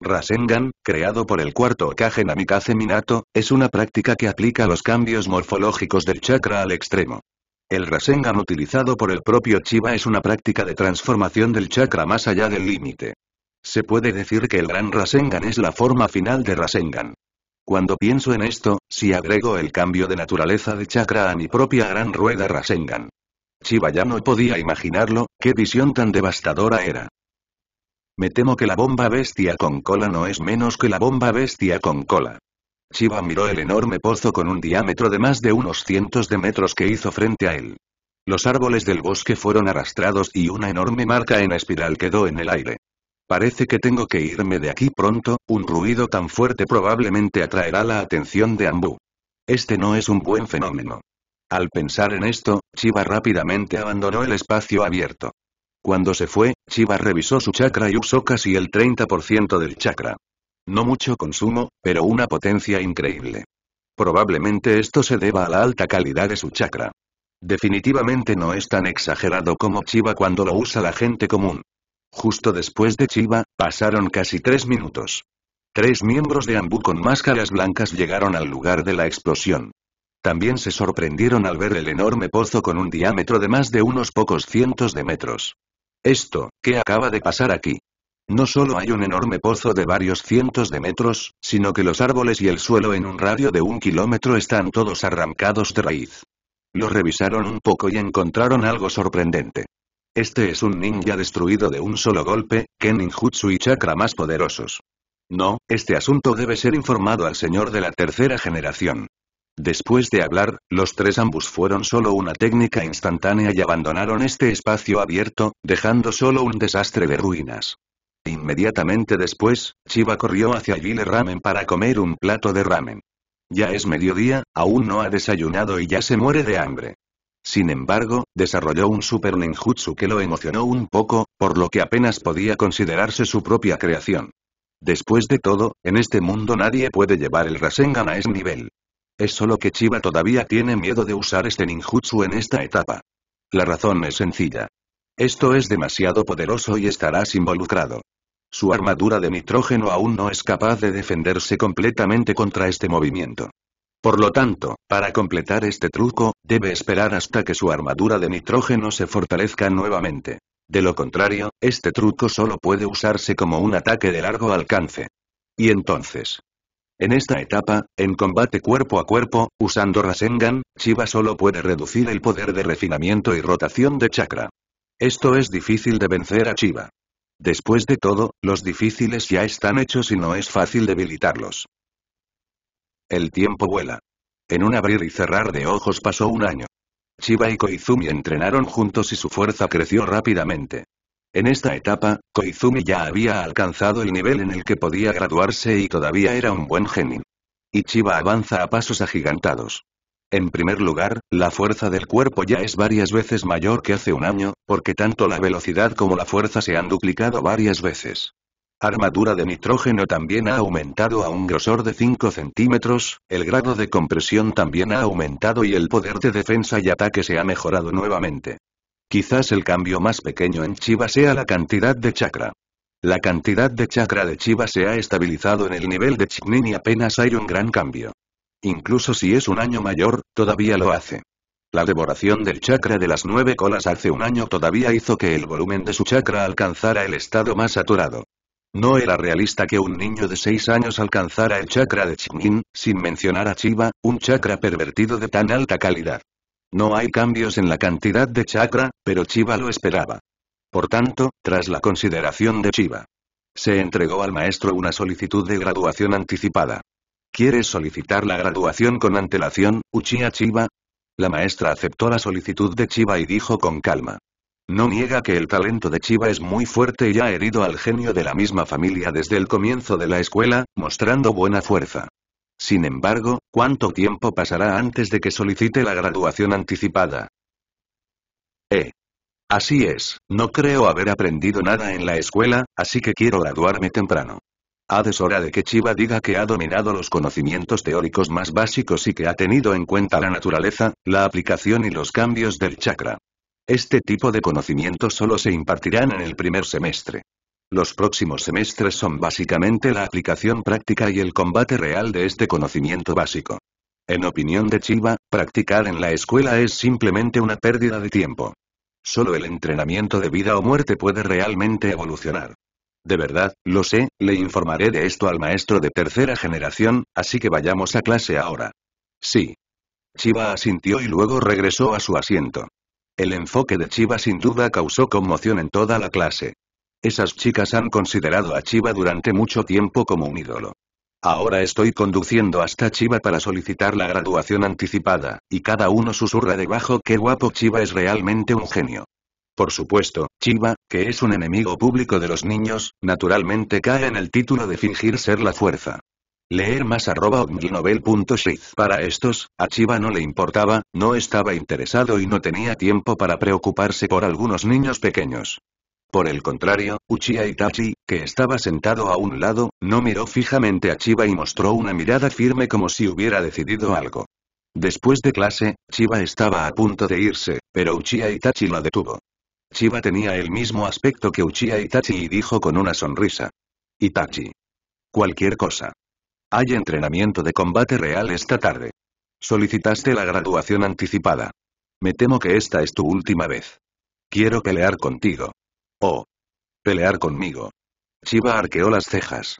Rasengan, creado por el cuarto Okage Namikaze Minato, es una práctica que aplica los cambios morfológicos del chakra al extremo. El Rasengan utilizado por el propio Chiba es una práctica de transformación del chakra más allá del límite. Se puede decir que el Gran Rasengan es la forma final de Rasengan. Cuando pienso en esto, si agrego el cambio de naturaleza de chakra a mi propia gran rueda Rasengan. Chiba ya no podía imaginarlo, qué visión tan devastadora era. Me temo que la bomba bestia con cola no es menos que la bomba bestia con cola. Chiba miró el enorme pozo con un diámetro de más de unos cientos de metros que hizo frente a él. Los árboles del bosque fueron arrastrados y una enorme marca en espiral quedó en el aire. Parece que tengo que irme de aquí pronto, un ruido tan fuerte probablemente atraerá la atención de Ambu. Este no es un buen fenómeno. Al pensar en esto, Chiba rápidamente abandonó el espacio abierto. Cuando se fue, Chiba revisó su chakra y usó casi el 30% del chakra. No mucho consumo, pero una potencia increíble. Probablemente esto se deba a la alta calidad de su chakra. Definitivamente no es tan exagerado como Chiba cuando lo usa la gente común. Justo después de Chiba, pasaron casi tres minutos. Tres miembros de Ambu con máscaras blancas llegaron al lugar de la explosión. También se sorprendieron al ver el enorme pozo con un diámetro de más de unos pocos cientos de metros. Esto, ¿qué acaba de pasar aquí? No solo hay un enorme pozo de varios cientos de metros, sino que los árboles y el suelo en un radio de un kilómetro están todos arrancados de raíz. Lo revisaron un poco y encontraron algo sorprendente. Este es un ninja destruido de un solo golpe, que ninjutsu y chakra más poderosos. No, este asunto debe ser informado al señor de la tercera generación. Después de hablar, los tres ambos fueron solo una técnica instantánea y abandonaron este espacio abierto, dejando solo un desastre de ruinas. Inmediatamente después, Chiba corrió hacia Gile Ramen para comer un plato de ramen. Ya es mediodía, aún no ha desayunado y ya se muere de hambre. Sin embargo, desarrolló un super ninjutsu que lo emocionó un poco, por lo que apenas podía considerarse su propia creación. Después de todo, en este mundo nadie puede llevar el Rasengan a ese nivel. Es solo que Chiba todavía tiene miedo de usar este ninjutsu en esta etapa. La razón es sencilla. Esto es demasiado poderoso y estarás involucrado. Su armadura de nitrógeno aún no es capaz de defenderse completamente contra este movimiento. Por lo tanto, para completar este truco, debe esperar hasta que su armadura de nitrógeno se fortalezca nuevamente. De lo contrario, este truco solo puede usarse como un ataque de largo alcance. Y entonces. En esta etapa, en combate cuerpo a cuerpo, usando Rasengan, Chiba solo puede reducir el poder de refinamiento y rotación de chakra. Esto es difícil de vencer a Chiba. Después de todo, los difíciles ya están hechos y no es fácil debilitarlos. El tiempo vuela. En un abrir y cerrar de ojos pasó un año. Chiba y Koizumi entrenaron juntos y su fuerza creció rápidamente. En esta etapa, Koizumi ya había alcanzado el nivel en el que podía graduarse y todavía era un buen genio. Y Chiba avanza a pasos agigantados. En primer lugar, la fuerza del cuerpo ya es varias veces mayor que hace un año, porque tanto la velocidad como la fuerza se han duplicado varias veces. Armadura de nitrógeno también ha aumentado a un grosor de 5 centímetros, el grado de compresión también ha aumentado y el poder de defensa y ataque se ha mejorado nuevamente. Quizás el cambio más pequeño en Chiba sea la cantidad de chakra. La cantidad de chakra de Chiba se ha estabilizado en el nivel de Chiknin y apenas hay un gran cambio. Incluso si es un año mayor, todavía lo hace. La devoración del chakra de las nueve colas hace un año todavía hizo que el volumen de su chakra alcanzara el estado más saturado. No era realista que un niño de 6 años alcanzara el chakra de Chingin, sin mencionar a Chiba, un chakra pervertido de tan alta calidad. No hay cambios en la cantidad de chakra, pero Chiba lo esperaba. Por tanto, tras la consideración de Chiba, se entregó al maestro una solicitud de graduación anticipada. ¿Quieres solicitar la graduación con antelación, Uchiha Chiba? La maestra aceptó la solicitud de Chiba y dijo con calma. No niega que el talento de Chiba es muy fuerte y ha herido al genio de la misma familia desde el comienzo de la escuela, mostrando buena fuerza. Sin embargo, ¿cuánto tiempo pasará antes de que solicite la graduación anticipada? Eh. Así es, no creo haber aprendido nada en la escuela, así que quiero graduarme temprano. Ha de hora de que Chiba diga que ha dominado los conocimientos teóricos más básicos y que ha tenido en cuenta la naturaleza, la aplicación y los cambios del chakra. Este tipo de conocimientos solo se impartirán en el primer semestre. Los próximos semestres son básicamente la aplicación práctica y el combate real de este conocimiento básico. En opinión de Chiba, practicar en la escuela es simplemente una pérdida de tiempo. Solo el entrenamiento de vida o muerte puede realmente evolucionar. De verdad, lo sé, le informaré de esto al maestro de tercera generación, así que vayamos a clase ahora. Sí. Chiba asintió y luego regresó a su asiento. El enfoque de Chiba sin duda causó conmoción en toda la clase. Esas chicas han considerado a Chiba durante mucho tiempo como un ídolo. Ahora estoy conduciendo hasta Chiba para solicitar la graduación anticipada, y cada uno susurra debajo qué guapo Chiba es realmente un genio. Por supuesto, Chiba, que es un enemigo público de los niños, naturalmente cae en el título de fingir ser la fuerza. Leer más arroba Para estos, a Chiba no le importaba, no estaba interesado y no tenía tiempo para preocuparse por algunos niños pequeños. Por el contrario, Uchiha Itachi, que estaba sentado a un lado, no miró fijamente a Chiba y mostró una mirada firme como si hubiera decidido algo. Después de clase, Chiba estaba a punto de irse, pero Uchiha Itachi la detuvo. Chiba tenía el mismo aspecto que Uchiha Itachi y dijo con una sonrisa. Itachi. Cualquier cosa. Hay entrenamiento de combate real esta tarde. Solicitaste la graduación anticipada. Me temo que esta es tu última vez. Quiero pelear contigo. Oh. Pelear conmigo. Chiba arqueó las cejas.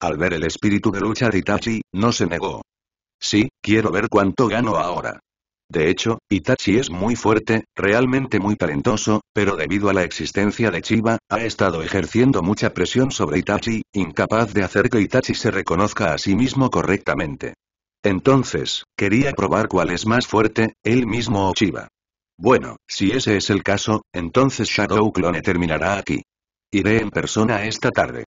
Al ver el espíritu de lucha de Itachi, no se negó. Sí, quiero ver cuánto gano ahora. De hecho, Itachi es muy fuerte, realmente muy talentoso, pero debido a la existencia de Chiba, ha estado ejerciendo mucha presión sobre Itachi, incapaz de hacer que Itachi se reconozca a sí mismo correctamente. Entonces, quería probar cuál es más fuerte, él mismo o Chiba. Bueno, si ese es el caso, entonces Shadow Clone terminará aquí. Iré en persona esta tarde.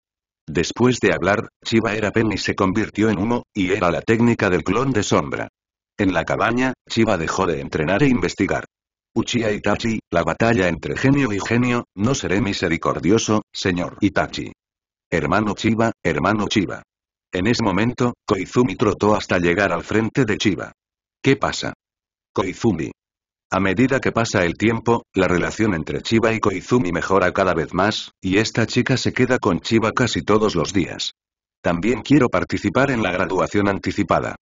Después de hablar, Chiba era Pen y se convirtió en humo, y era la técnica del clon de sombra. En la cabaña, Chiba dejó de entrenar e investigar. Uchiha Itachi, la batalla entre genio y genio, no seré misericordioso, señor Itachi. Hermano Chiba, hermano Chiba. En ese momento, Koizumi trotó hasta llegar al frente de Chiba. ¿Qué pasa? Koizumi, a medida que pasa el tiempo, la relación entre Chiba y Koizumi mejora cada vez más, y esta chica se queda con Chiba casi todos los días. También quiero participar en la graduación anticipada.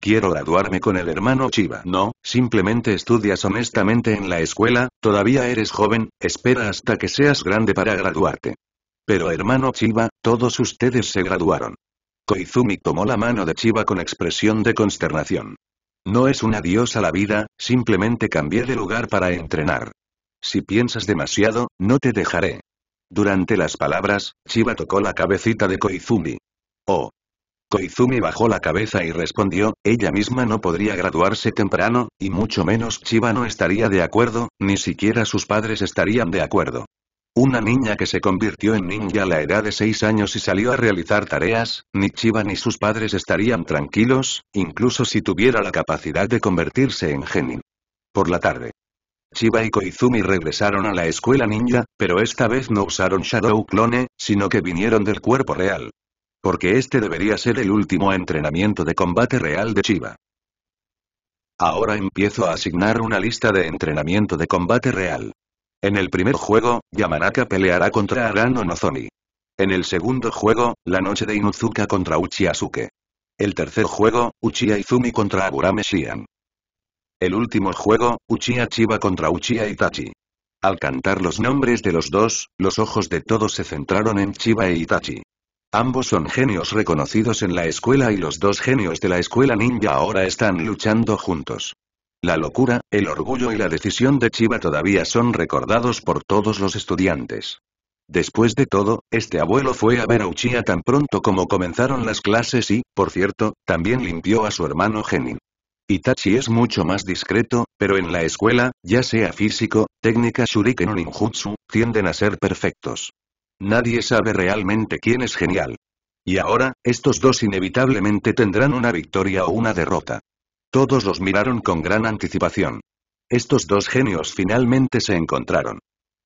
Quiero graduarme con el hermano Chiba. No, simplemente estudias honestamente en la escuela, todavía eres joven, espera hasta que seas grande para graduarte. Pero hermano Chiba, todos ustedes se graduaron. Koizumi tomó la mano de Chiba con expresión de consternación. No es un adiós a la vida, simplemente cambié de lugar para entrenar. Si piensas demasiado, no te dejaré. Durante las palabras, Chiba tocó la cabecita de Koizumi. Oh. Koizumi bajó la cabeza y respondió, ella misma no podría graduarse temprano, y mucho menos Chiba no estaría de acuerdo, ni siquiera sus padres estarían de acuerdo. Una niña que se convirtió en ninja a la edad de 6 años y salió a realizar tareas, ni Chiba ni sus padres estarían tranquilos, incluso si tuviera la capacidad de convertirse en genin. Por la tarde. Chiba y Koizumi regresaron a la escuela ninja, pero esta vez no usaron Shadow Clone, sino que vinieron del cuerpo real. Porque este debería ser el último entrenamiento de combate real de Chiba. Ahora empiezo a asignar una lista de entrenamiento de combate real. En el primer juego, Yamanaka peleará contra Arano Nozomi. En el segundo juego, la noche de Inuzuka contra Uchiasuke. El tercer juego, Uchiha Izumi contra Agurame Shian. El último juego, Uchiha Chiba contra Uchiha Itachi. Al cantar los nombres de los dos, los ojos de todos se centraron en Chiba e Itachi. Ambos son genios reconocidos en la escuela y los dos genios de la escuela ninja ahora están luchando juntos. La locura, el orgullo y la decisión de Chiba todavía son recordados por todos los estudiantes. Después de todo, este abuelo fue a ver a Uchiha tan pronto como comenzaron las clases y, por cierto, también limpió a su hermano Genin. Itachi es mucho más discreto, pero en la escuela, ya sea físico, técnica shuriken o ninjutsu, tienden a ser perfectos. Nadie sabe realmente quién es genial. Y ahora, estos dos inevitablemente tendrán una victoria o una derrota. Todos los miraron con gran anticipación. Estos dos genios finalmente se encontraron.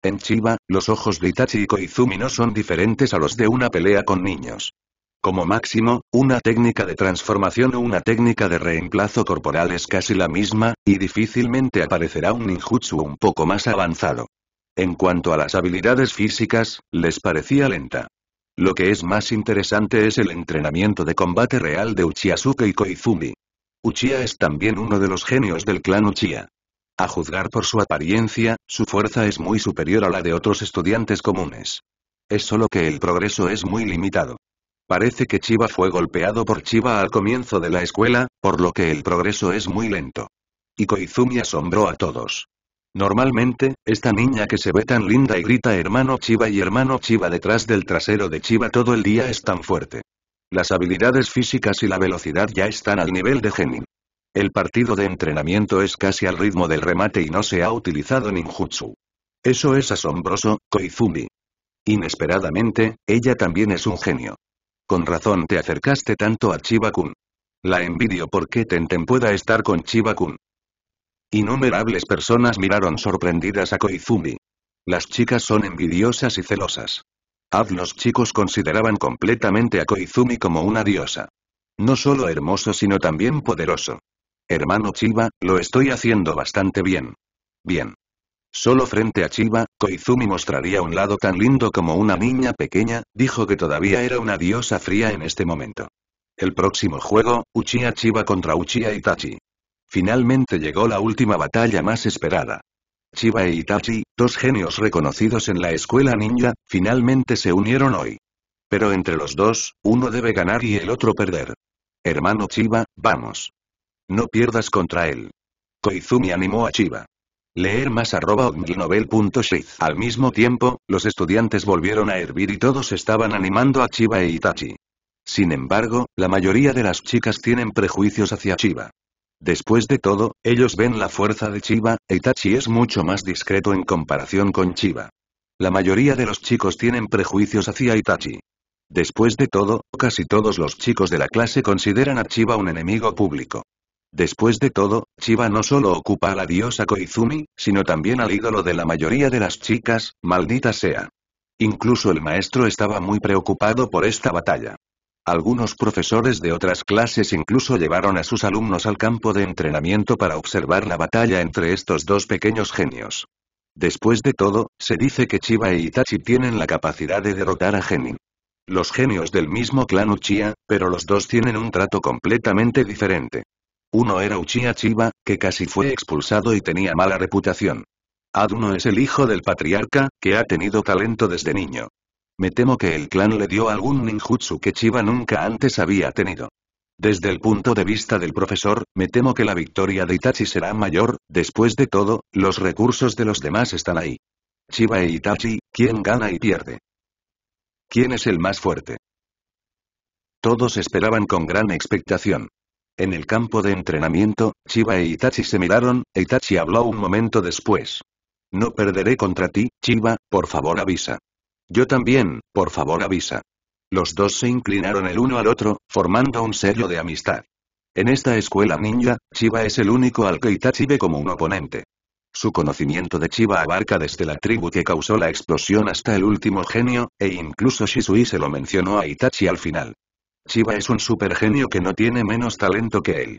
En Chiba, los ojos de Itachi y Koizumi no son diferentes a los de una pelea con niños. Como máximo, una técnica de transformación o una técnica de reemplazo corporal es casi la misma, y difícilmente aparecerá un ninjutsu un poco más avanzado. En cuanto a las habilidades físicas, les parecía lenta. Lo que es más interesante es el entrenamiento de combate real de Uchiha y Koizumi. Uchiha es también uno de los genios del clan Uchiha. A juzgar por su apariencia, su fuerza es muy superior a la de otros estudiantes comunes. Es solo que el progreso es muy limitado. Parece que Chiba fue golpeado por Chiba al comienzo de la escuela, por lo que el progreso es muy lento. Y Koizumi asombró a todos. Normalmente, esta niña que se ve tan linda y grita hermano Chiba y hermano Chiba detrás del trasero de Chiba todo el día es tan fuerte. Las habilidades físicas y la velocidad ya están al nivel de Genin. El partido de entrenamiento es casi al ritmo del remate y no se ha utilizado ninjutsu. Eso es asombroso, Koizumi. Inesperadamente, ella también es un genio. Con razón te acercaste tanto a Chiba-kun. La envidio porque Tenten pueda estar con Chiba-kun. Innumerables personas miraron sorprendidas a Koizumi. Las chicas son envidiosas y celosas. Haz los chicos consideraban completamente a Koizumi como una diosa. No solo hermoso sino también poderoso. Hermano Chiba, lo estoy haciendo bastante bien. Bien. Solo frente a Chiba, Koizumi mostraría un lado tan lindo como una niña pequeña, dijo que todavía era una diosa fría en este momento. El próximo juego, Uchiha Chiba contra Uchiha Itachi. Finalmente llegó la última batalla más esperada. Chiba e Itachi, dos genios reconocidos en la escuela ninja, finalmente se unieron hoy. Pero entre los dos, uno debe ganar y el otro perder. Hermano Chiba, vamos. No pierdas contra él. Koizumi animó a Chiba. Leer más arroba Al mismo tiempo, los estudiantes volvieron a hervir y todos estaban animando a Chiba e Itachi. Sin embargo, la mayoría de las chicas tienen prejuicios hacia Chiba. Después de todo, ellos ven la fuerza de Chiba, e Itachi es mucho más discreto en comparación con Chiba. La mayoría de los chicos tienen prejuicios hacia Itachi. Después de todo, casi todos los chicos de la clase consideran a Chiba un enemigo público. Después de todo, Chiba no solo ocupa a la diosa Koizumi, sino también al ídolo de la mayoría de las chicas, maldita sea. Incluso el maestro estaba muy preocupado por esta batalla. Algunos profesores de otras clases incluso llevaron a sus alumnos al campo de entrenamiento para observar la batalla entre estos dos pequeños genios. Después de todo, se dice que Chiba e Itachi tienen la capacidad de derrotar a Genin. Los genios del mismo clan Uchiha, pero los dos tienen un trato completamente diferente. Uno era Uchiha Chiba, que casi fue expulsado y tenía mala reputación. Aduno es el hijo del patriarca, que ha tenido talento desde niño. Me temo que el clan le dio algún ninjutsu que Chiba nunca antes había tenido. Desde el punto de vista del profesor, me temo que la victoria de Itachi será mayor, después de todo, los recursos de los demás están ahí. Chiba e Itachi, ¿quién gana y pierde? ¿Quién es el más fuerte? Todos esperaban con gran expectación. En el campo de entrenamiento, Chiba e Itachi se miraron, e Itachi habló un momento después. No perderé contra ti, Chiba, por favor avisa. Yo también, por favor avisa. Los dos se inclinaron el uno al otro, formando un sello de amistad. En esta escuela ninja, Chiba es el único al que Itachi ve como un oponente. Su conocimiento de Chiba abarca desde la tribu que causó la explosión hasta el último genio, e incluso Shisui se lo mencionó a Itachi al final. Chiba es un supergenio que no tiene menos talento que él.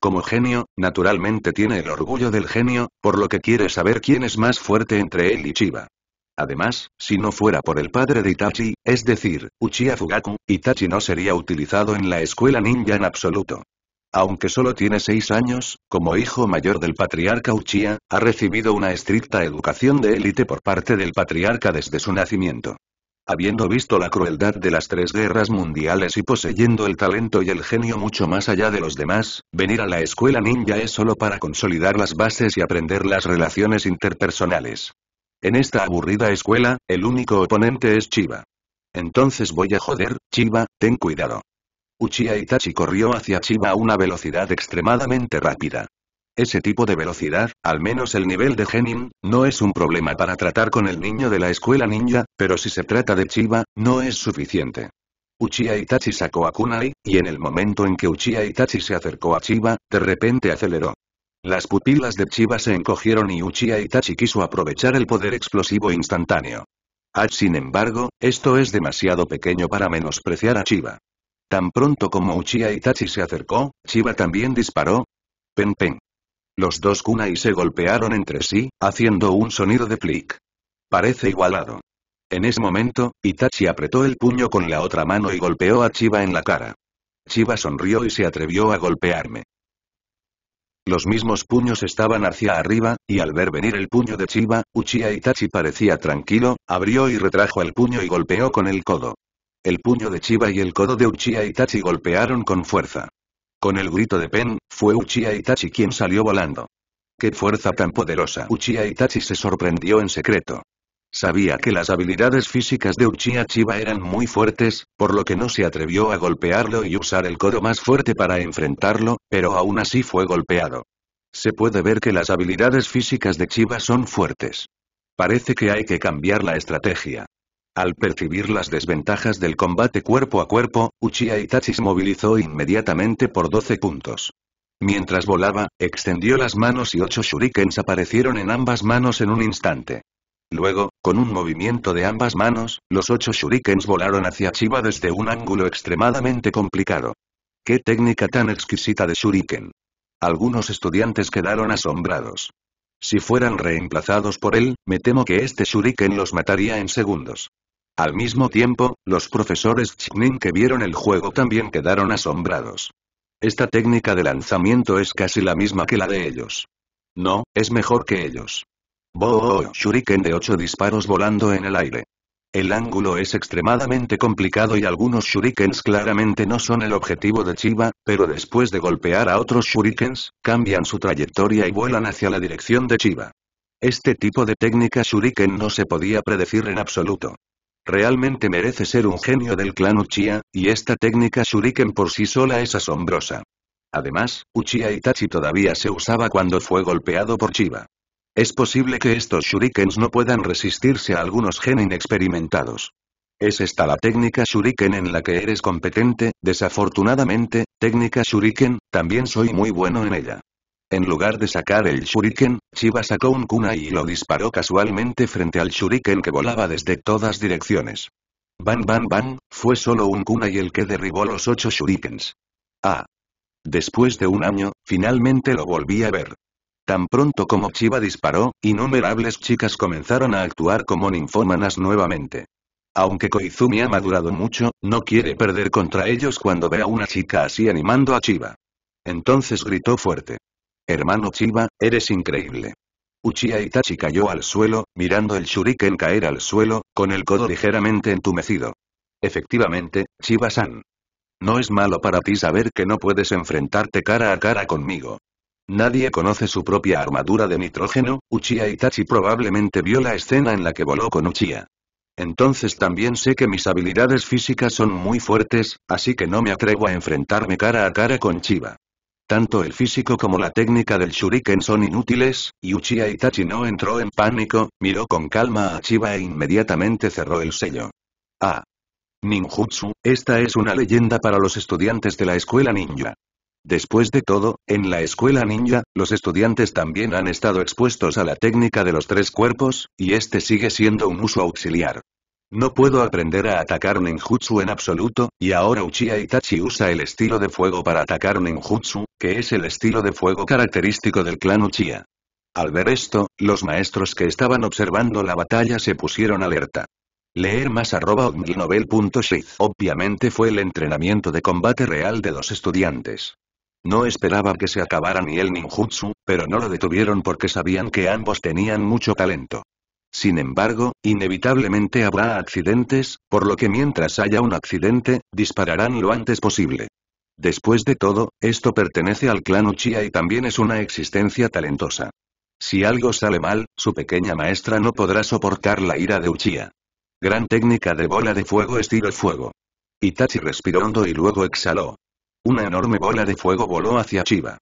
Como genio, naturalmente tiene el orgullo del genio, por lo que quiere saber quién es más fuerte entre él y Chiba. Además, si no fuera por el padre de Itachi, es decir, Uchiha Fugaku, Itachi no sería utilizado en la escuela ninja en absoluto. Aunque solo tiene seis años, como hijo mayor del patriarca Uchiha, ha recibido una estricta educación de élite por parte del patriarca desde su nacimiento. Habiendo visto la crueldad de las tres guerras mundiales y poseyendo el talento y el genio mucho más allá de los demás, venir a la escuela ninja es solo para consolidar las bases y aprender las relaciones interpersonales. En esta aburrida escuela, el único oponente es Chiba. Entonces voy a joder, Chiba, ten cuidado. Uchiha Itachi corrió hacia Chiba a una velocidad extremadamente rápida. Ese tipo de velocidad, al menos el nivel de Genin, no es un problema para tratar con el niño de la escuela ninja, pero si se trata de Chiba, no es suficiente. Uchiha Itachi sacó a Kunai, y en el momento en que Uchiha Itachi se acercó a Chiba, de repente aceleró. Las pupilas de Chiba se encogieron y Uchiha Itachi quiso aprovechar el poder explosivo instantáneo. Ah, sin embargo, esto es demasiado pequeño para menospreciar a Chiba. Tan pronto como Uchiha Itachi se acercó, Chiba también disparó. Pen pen. Los dos kunai se golpearon entre sí, haciendo un sonido de clic. Parece igualado. En ese momento, Itachi apretó el puño con la otra mano y golpeó a Chiba en la cara. Chiba sonrió y se atrevió a golpearme. Los mismos puños estaban hacia arriba, y al ver venir el puño de Chiba, Uchiha Itachi parecía tranquilo, abrió y retrajo el puño y golpeó con el codo. El puño de Chiba y el codo de Uchiha Itachi golpearon con fuerza. Con el grito de Pen, fue Uchiha Itachi quien salió volando. ¡Qué fuerza tan poderosa! Uchiha Itachi se sorprendió en secreto. Sabía que las habilidades físicas de Uchiha Chiba eran muy fuertes, por lo que no se atrevió a golpearlo y usar el codo más fuerte para enfrentarlo, pero aún así fue golpeado. Se puede ver que las habilidades físicas de Chiba son fuertes. Parece que hay que cambiar la estrategia. Al percibir las desventajas del combate cuerpo a cuerpo, Uchiha Itachi se movilizó inmediatamente por 12 puntos. Mientras volaba, extendió las manos y ocho shurikens aparecieron en ambas manos en un instante. Luego, con un movimiento de ambas manos, los ocho shurikens volaron hacia Chiba desde un ángulo extremadamente complicado. ¡Qué técnica tan exquisita de shuriken! Algunos estudiantes quedaron asombrados. Si fueran reemplazados por él, me temo que este shuriken los mataría en segundos. Al mismo tiempo, los profesores Chinin que vieron el juego también quedaron asombrados. Esta técnica de lanzamiento es casi la misma que la de ellos. No, es mejor que ellos. Bo shuriken de 8 disparos volando en el aire. El ángulo es extremadamente complicado y algunos shurikens claramente no son el objetivo de Chiba, pero después de golpear a otros shurikens, cambian su trayectoria y vuelan hacia la dirección de Chiba. Este tipo de técnica shuriken no se podía predecir en absoluto. Realmente merece ser un genio del clan Uchiha, y esta técnica shuriken por sí sola es asombrosa. Además, Uchiha Itachi todavía se usaba cuando fue golpeado por Chiba. Es posible que estos shurikens no puedan resistirse a algunos gen inexperimentados. ¿Es esta la técnica shuriken en la que eres competente? Desafortunadamente, técnica shuriken, también soy muy bueno en ella. En lugar de sacar el shuriken, Chiba sacó un kunai y lo disparó casualmente frente al shuriken que volaba desde todas direcciones. Ban ban ban, fue solo un kunai el que derribó los ocho shurikens. Ah. Después de un año, finalmente lo volví a ver. Tan pronto como Chiba disparó, innumerables chicas comenzaron a actuar como ninfómanas nuevamente. Aunque Koizumi ha madurado mucho, no quiere perder contra ellos cuando ve a una chica así animando a Chiba. Entonces gritó fuerte. Hermano Chiba, eres increíble. Uchiha Itachi cayó al suelo, mirando el shuriken caer al suelo, con el codo ligeramente entumecido. Efectivamente, Chiba-san. No es malo para ti saber que no puedes enfrentarte cara a cara conmigo. Nadie conoce su propia armadura de nitrógeno, Uchiha Itachi probablemente vio la escena en la que voló con Uchiha. Entonces también sé que mis habilidades físicas son muy fuertes, así que no me atrevo a enfrentarme cara a cara con Chiba. Tanto el físico como la técnica del shuriken son inútiles, y Uchiha Itachi no entró en pánico, miró con calma a Chiba e inmediatamente cerró el sello. Ah. Ninjutsu, esta es una leyenda para los estudiantes de la escuela ninja. Después de todo, en la escuela ninja, los estudiantes también han estado expuestos a la técnica de los tres cuerpos, y este sigue siendo un uso auxiliar. No puedo aprender a atacar ninjutsu en absoluto, y ahora Uchiha Itachi usa el estilo de fuego para atacar ninjutsu, que es el estilo de fuego característico del clan Uchiha. Al ver esto, los maestros que estaban observando la batalla se pusieron alerta. Leer más arroba Obviamente fue el entrenamiento de combate real de los estudiantes. No esperaba que se acabara ni el ninjutsu, pero no lo detuvieron porque sabían que ambos tenían mucho talento. Sin embargo, inevitablemente habrá accidentes, por lo que mientras haya un accidente, dispararán lo antes posible. Después de todo, esto pertenece al clan Uchiha y también es una existencia talentosa. Si algo sale mal, su pequeña maestra no podrá soportar la ira de Uchiha. Gran técnica de bola de fuego estilo fuego. Itachi respiró hondo y luego exhaló. Una enorme bola de fuego voló hacia Chiba.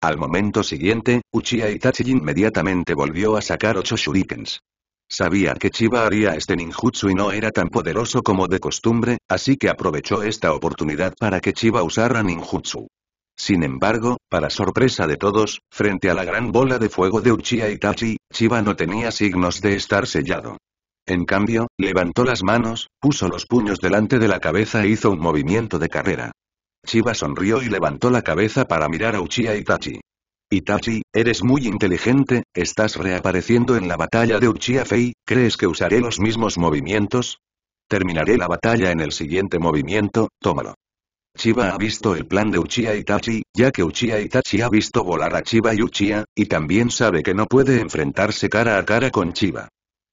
Al momento siguiente, Uchiha Itachi inmediatamente volvió a sacar ocho shurikens. Sabía que Chiba haría este ninjutsu y no era tan poderoso como de costumbre, así que aprovechó esta oportunidad para que Chiba usara ninjutsu. Sin embargo, para sorpresa de todos, frente a la gran bola de fuego de Uchiha Itachi, Chiba no tenía signos de estar sellado. En cambio, levantó las manos, puso los puños delante de la cabeza e hizo un movimiento de carrera. Chiba sonrió y levantó la cabeza para mirar a Uchiha Itachi. Itachi, eres muy inteligente, estás reapareciendo en la batalla de Uchiha Fei, ¿crees que usaré los mismos movimientos? Terminaré la batalla en el siguiente movimiento, tómalo. Chiba ha visto el plan de Uchiha Itachi, ya que Uchiha Itachi ha visto volar a Chiba y Uchiha, y también sabe que no puede enfrentarse cara a cara con Chiba.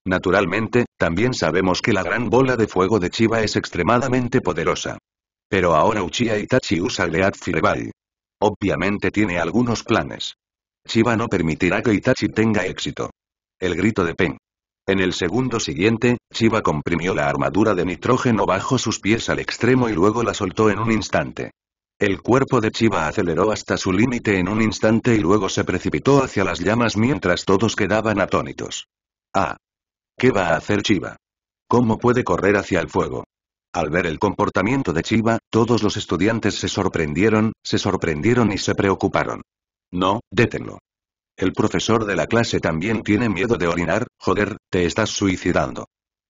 Naturalmente, también sabemos que la gran bola de fuego de Chiba es extremadamente poderosa. Pero ahora Uchiha Itachi usa Great Fireball. Obviamente tiene algunos planes. Chiba no permitirá que Itachi tenga éxito. El grito de Pen. En el segundo siguiente, Chiba comprimió la armadura de nitrógeno bajo sus pies al extremo y luego la soltó en un instante. El cuerpo de Chiba aceleró hasta su límite en un instante y luego se precipitó hacia las llamas mientras todos quedaban atónitos. Ah. ¿Qué va a hacer Chiba? ¿Cómo puede correr hacia el fuego? Al ver el comportamiento de Chiba, todos los estudiantes se sorprendieron, se sorprendieron y se preocuparon. No, détenlo. El profesor de la clase también tiene miedo de orinar, joder, te estás suicidando.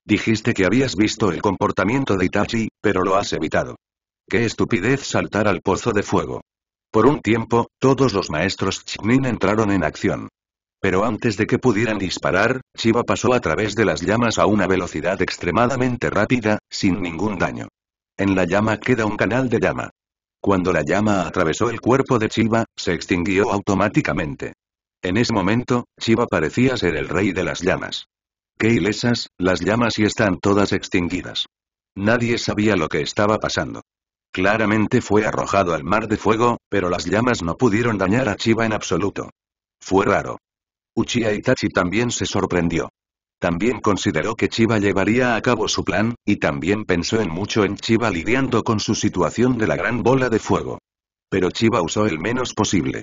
Dijiste que habías visto el comportamiento de Itachi, pero lo has evitado. Qué estupidez saltar al pozo de fuego. Por un tiempo, todos los maestros Chinin entraron en acción. Pero antes de que pudieran disparar, Chiba pasó a través de las llamas a una velocidad extremadamente rápida, sin ningún daño. En la llama queda un canal de llama. Cuando la llama atravesó el cuerpo de Chiba, se extinguió automáticamente. En ese momento, Chiba parecía ser el rey de las llamas. Qué ilesas, las llamas y están todas extinguidas. Nadie sabía lo que estaba pasando. Claramente fue arrojado al mar de fuego, pero las llamas no pudieron dañar a Chiba en absoluto. Fue raro. Uchiha Itachi también se sorprendió. También consideró que Chiba llevaría a cabo su plan, y también pensó en mucho en Chiba lidiando con su situación de la gran bola de fuego. Pero Chiba usó el menos posible.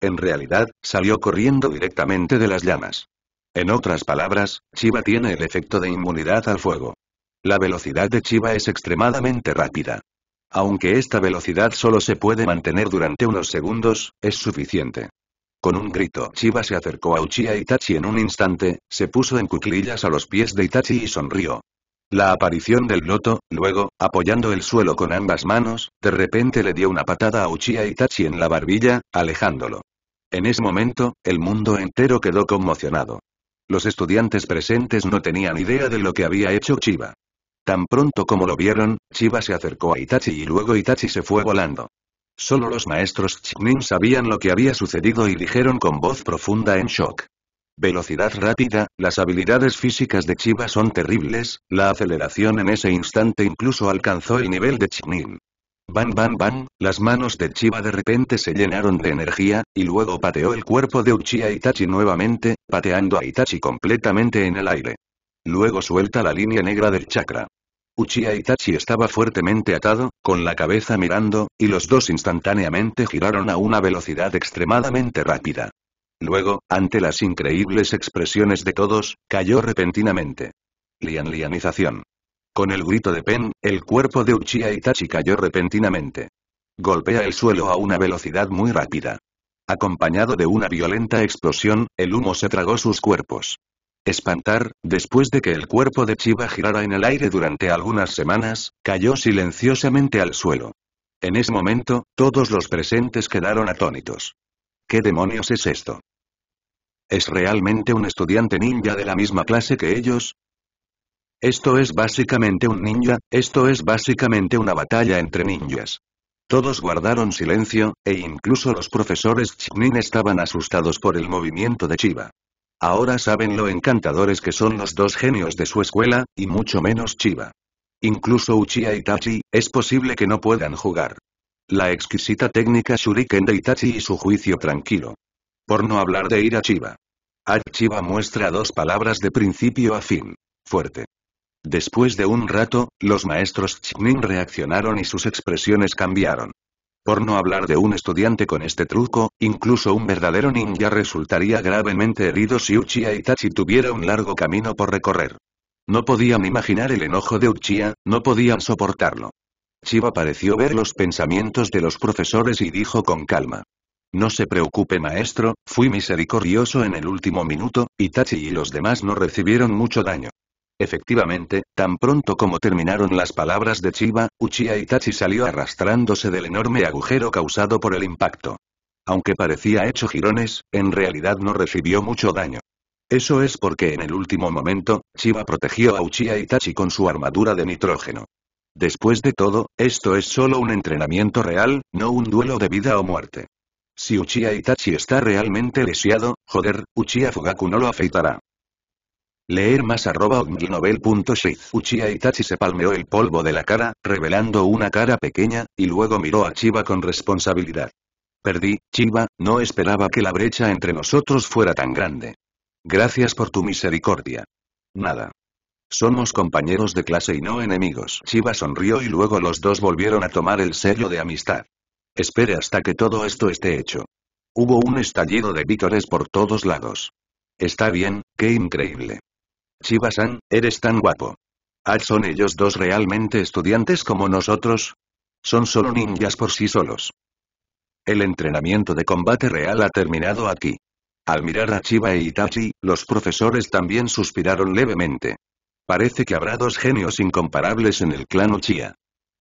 En realidad, salió corriendo directamente de las llamas. En otras palabras, Chiba tiene el efecto de inmunidad al fuego. La velocidad de Chiba es extremadamente rápida. Aunque esta velocidad solo se puede mantener durante unos segundos, es suficiente. Con un grito, Chiba se acercó a Uchiha Itachi en un instante, se puso en cuclillas a los pies de Itachi y sonrió. La aparición del loto, luego, apoyando el suelo con ambas manos, de repente le dio una patada a Uchiha Itachi en la barbilla, alejándolo. En ese momento, el mundo entero quedó conmocionado. Los estudiantes presentes no tenían idea de lo que había hecho Chiba. Tan pronto como lo vieron, Chiba se acercó a Itachi y luego Itachi se fue volando. Solo los maestros Chinin sabían lo que había sucedido y dijeron con voz profunda en shock. Velocidad rápida, las habilidades físicas de Chiba son terribles, la aceleración en ese instante incluso alcanzó el nivel de Chinin. Ban ban ban, las manos de Chiba de repente se llenaron de energía, y luego pateó el cuerpo de Uchiha Itachi nuevamente, pateando a Itachi completamente en el aire. Luego suelta la línea negra del chakra. Uchiha Itachi estaba fuertemente atado, con la cabeza mirando, y los dos instantáneamente giraron a una velocidad extremadamente rápida. Luego, ante las increíbles expresiones de todos, cayó repentinamente. Lian lianización. Con el grito de Pen, el cuerpo de Uchiha Itachi cayó repentinamente. Golpea el suelo a una velocidad muy rápida. Acompañado de una violenta explosión, el humo se tragó sus cuerpos. Espantar, después de que el cuerpo de Chiba girara en el aire durante algunas semanas, cayó silenciosamente al suelo. En ese momento, todos los presentes quedaron atónitos. ¿Qué demonios es esto? ¿Es realmente un estudiante ninja de la misma clase que ellos? Esto es básicamente un ninja, esto es básicamente una batalla entre ninjas. Todos guardaron silencio, e incluso los profesores Chinin estaban asustados por el movimiento de Chiba. Ahora saben lo encantadores que son los dos genios de su escuela, y mucho menos Chiba. Incluso Uchiha Itachi, es posible que no puedan jugar. La exquisita técnica Shuriken de Itachi y su juicio tranquilo. Por no hablar de ir a Chiba. Chiba muestra dos palabras de principio a fin. Fuerte. Después de un rato, los maestros Chinin reaccionaron y sus expresiones cambiaron. Por no hablar de un estudiante con este truco, incluso un verdadero ninja resultaría gravemente herido si Uchiha Itachi tuviera un largo camino por recorrer. No podían imaginar el enojo de Uchiha, no podían soportarlo. Chiba pareció ver los pensamientos de los profesores y dijo con calma. No se preocupe maestro, fui misericordioso en el último minuto, Itachi y los demás no recibieron mucho daño. Efectivamente, tan pronto como terminaron las palabras de Chiba, Uchiha Itachi salió arrastrándose del enorme agujero causado por el impacto. Aunque parecía hecho jirones, en realidad no recibió mucho daño. Eso es porque en el último momento, Chiba protegió a Uchiha Itachi con su armadura de nitrógeno. Después de todo, esto es solo un entrenamiento real, no un duelo de vida o muerte. Si Uchiha Itachi está realmente lesiado, joder, Uchiha Fugaku no lo afeitará. Leer más arroba Uchiha Itachi se palmeó el polvo de la cara, revelando una cara pequeña, y luego miró a Chiba con responsabilidad. Perdí, Chiba, no esperaba que la brecha entre nosotros fuera tan grande. Gracias por tu misericordia. Nada. Somos compañeros de clase y no enemigos. Chiba sonrió y luego los dos volvieron a tomar el sello de amistad. Espere hasta que todo esto esté hecho. Hubo un estallido de vítores por todos lados. Está bien, qué increíble. Chiba-san, eres tan guapo. ¿Ah, ¿Son ellos dos realmente estudiantes como nosotros? Son solo ninjas por sí solos. El entrenamiento de combate real ha terminado aquí. Al mirar a Chiba e Itachi, los profesores también suspiraron levemente. Parece que habrá dos genios incomparables en el clan Uchiha.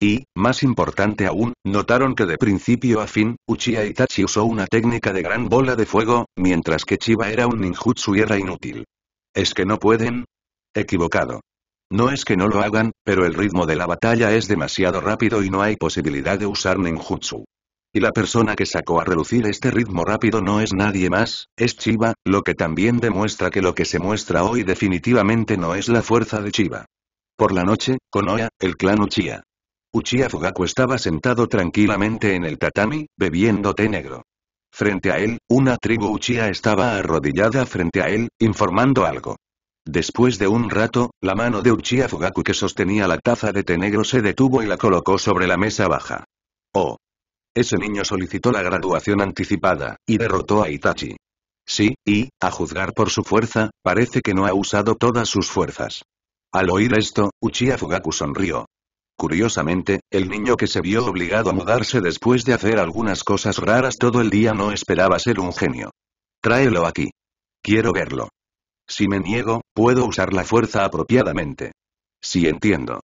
Y, más importante aún, notaron que de principio a fin, Uchiha Itachi usó una técnica de gran bola de fuego, mientras que Chiba era un ninjutsu y era inútil. ¿Es que no pueden? Equivocado. No es que no lo hagan, pero el ritmo de la batalla es demasiado rápido y no hay posibilidad de usar ninjutsu. Y la persona que sacó a relucir este ritmo rápido no es nadie más, es Chiba, lo que también demuestra que lo que se muestra hoy definitivamente no es la fuerza de Chiba. Por la noche, Konoha, el clan Uchiha. Uchiha Fugaku estaba sentado tranquilamente en el tatami, bebiendo té negro. Frente a él, una tribu Uchiha estaba arrodillada frente a él, informando algo. Después de un rato, la mano de Uchiha Fugaku que sostenía la taza de té negro se detuvo y la colocó sobre la mesa baja. Oh. Ese niño solicitó la graduación anticipada, y derrotó a Itachi. Sí, y, a juzgar por su fuerza, parece que no ha usado todas sus fuerzas. Al oír esto, Uchiha Fugaku sonrió. Curiosamente, el niño que se vio obligado a mudarse después de hacer algunas cosas raras todo el día no esperaba ser un genio. Tráelo aquí. Quiero verlo. Si me niego, puedo usar la fuerza apropiadamente. Sí entiendo.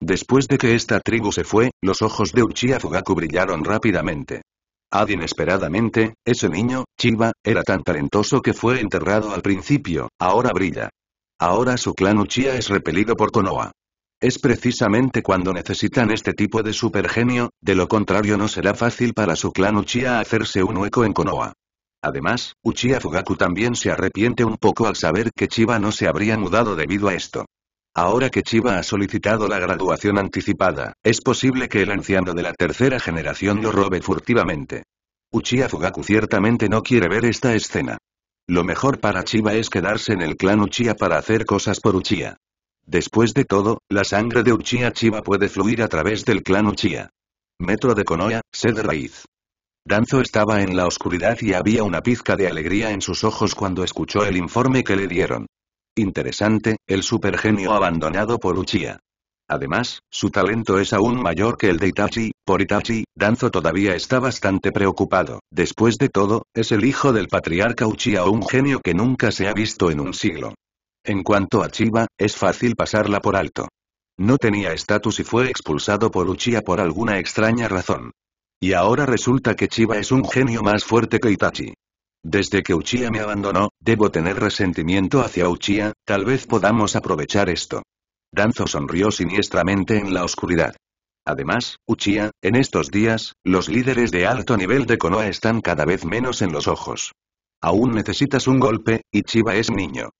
Después de que esta tribu se fue, los ojos de Uchiha Fugaku brillaron rápidamente. Ad inesperadamente, ese niño, Chiba, era tan talentoso que fue enterrado al principio, ahora brilla. Ahora su clan Uchiha es repelido por Konoha. Es precisamente cuando necesitan este tipo de supergenio, de lo contrario no será fácil para su clan Uchiha hacerse un hueco en Konoha. Además, Uchiha Fugaku también se arrepiente un poco al saber que Chiba no se habría mudado debido a esto. Ahora que Chiba ha solicitado la graduación anticipada, es posible que el anciano de la tercera generación lo robe furtivamente. Uchiha Fugaku ciertamente no quiere ver esta escena. Lo mejor para Chiba es quedarse en el clan Uchiha para hacer cosas por Uchiha. Después de todo, la sangre de Uchiha Chiba puede fluir a través del clan Uchiha. Metro de Konoha, sede raíz. Danzo estaba en la oscuridad y había una pizca de alegría en sus ojos cuando escuchó el informe que le dieron. Interesante, el supergenio abandonado por Uchiha. Además, su talento es aún mayor que el de Itachi, por Itachi, Danzo todavía está bastante preocupado. Después de todo, es el hijo del patriarca Uchiha un genio que nunca se ha visto en un siglo. En cuanto a Chiba, es fácil pasarla por alto. No tenía estatus y fue expulsado por Uchiha por alguna extraña razón. Y ahora resulta que Chiba es un genio más fuerte que Itachi. Desde que Uchiha me abandonó, debo tener resentimiento hacia Uchiha, tal vez podamos aprovechar esto. Danzo sonrió siniestramente en la oscuridad. Además, Uchiha, en estos días, los líderes de alto nivel de Konoha están cada vez menos en los ojos. Aún necesitas un golpe, y Chiba es niño.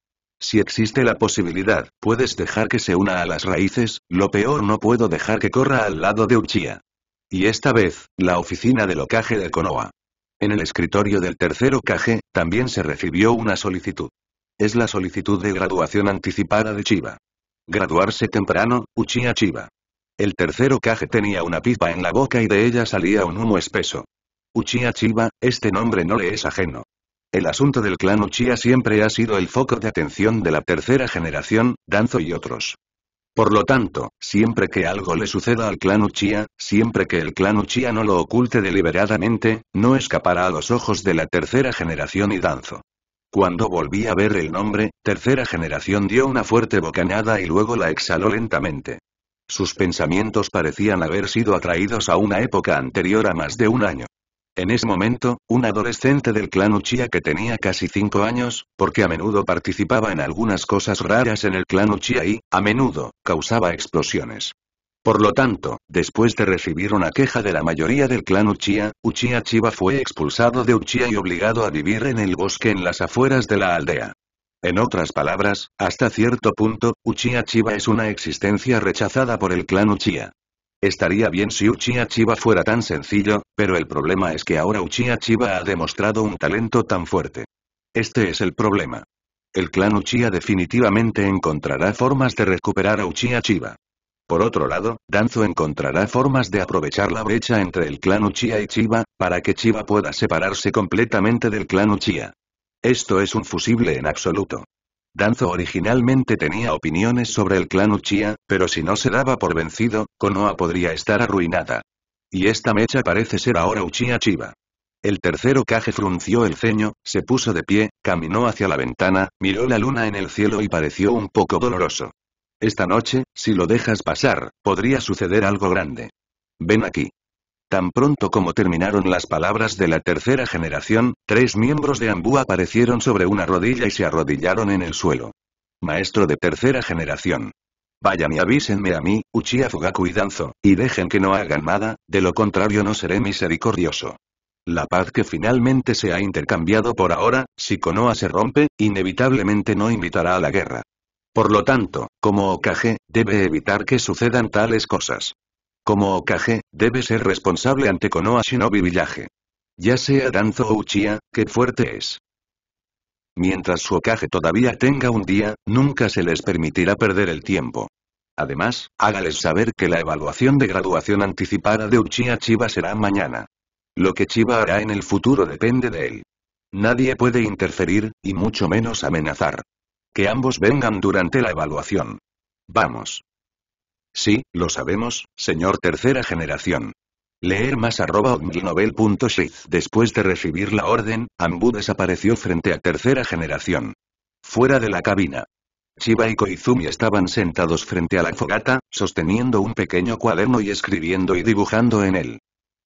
Si existe la posibilidad, puedes dejar que se una a las raíces, lo peor no puedo dejar que corra al lado de Uchiha. Y esta vez, la oficina del Okage de Konoha. En el escritorio del tercer Okage, también se recibió una solicitud. Es la solicitud de graduación anticipada de Chiba. Graduarse temprano, Uchiha Chiba. El tercero Kage tenía una pipa en la boca y de ella salía un humo espeso. Uchiha Chiba, este nombre no le es ajeno. El asunto del clan Uchiha siempre ha sido el foco de atención de la tercera generación, Danzo y otros. Por lo tanto, siempre que algo le suceda al clan Uchiha, siempre que el clan Uchiha no lo oculte deliberadamente, no escapará a los ojos de la tercera generación y Danzo. Cuando volví a ver el nombre, tercera generación dio una fuerte bocanada y luego la exhaló lentamente. Sus pensamientos parecían haber sido atraídos a una época anterior a más de un año. En ese momento, un adolescente del clan Uchiha que tenía casi cinco años, porque a menudo participaba en algunas cosas raras en el clan Uchiha y, a menudo, causaba explosiones. Por lo tanto, después de recibir una queja de la mayoría del clan Uchiha, Uchiha Chiba fue expulsado de Uchiha y obligado a vivir en el bosque en las afueras de la aldea. En otras palabras, hasta cierto punto, Uchiha Chiba es una existencia rechazada por el clan Uchiha. Estaría bien si Uchiha Chiba fuera tan sencillo, pero el problema es que ahora Uchiha Chiba ha demostrado un talento tan fuerte. Este es el problema. El clan Uchiha definitivamente encontrará formas de recuperar a Uchiha Chiba. Por otro lado, Danzo encontrará formas de aprovechar la brecha entre el clan Uchiha y Chiba, para que Chiba pueda separarse completamente del clan Uchiha. Esto es un fusible en absoluto. Danzo originalmente tenía opiniones sobre el clan Uchiha, pero si no se daba por vencido, Konoha podría estar arruinada. Y esta mecha parece ser ahora Uchiha Chiba. El tercero Kage frunció el ceño, se puso de pie, caminó hacia la ventana, miró la luna en el cielo y pareció un poco doloroso. Esta noche, si lo dejas pasar, podría suceder algo grande. Ven aquí. Tan pronto como terminaron las palabras de la tercera generación, tres miembros de Ambu aparecieron sobre una rodilla y se arrodillaron en el suelo. Maestro de tercera generación. Vayan y avísenme a mí, Uchiha Fugaku y Danzo, y dejen que no hagan nada, de lo contrario no seré misericordioso. La paz que finalmente se ha intercambiado por ahora, si Konoha se rompe, inevitablemente no invitará a la guerra. Por lo tanto, como Okage, debe evitar que sucedan tales cosas. Como Okage, debe ser responsable ante Konoha Shinobi Village. Ya sea Danzo o Uchiha, qué fuerte es. Mientras su Okage todavía tenga un día, nunca se les permitirá perder el tiempo. Además, hágales saber que la evaluación de graduación anticipada de Uchiha Chiba será mañana. Lo que Chiba hará en el futuro depende de él. Nadie puede interferir, y mucho menos amenazar. Que ambos vengan durante la evaluación. Vamos. Sí, lo sabemos, señor tercera generación. Leer más arroba Después de recibir la orden, Ambu desapareció frente a tercera generación. Fuera de la cabina. Chiba y Koizumi estaban sentados frente a la fogata, sosteniendo un pequeño cuaderno y escribiendo y dibujando en él.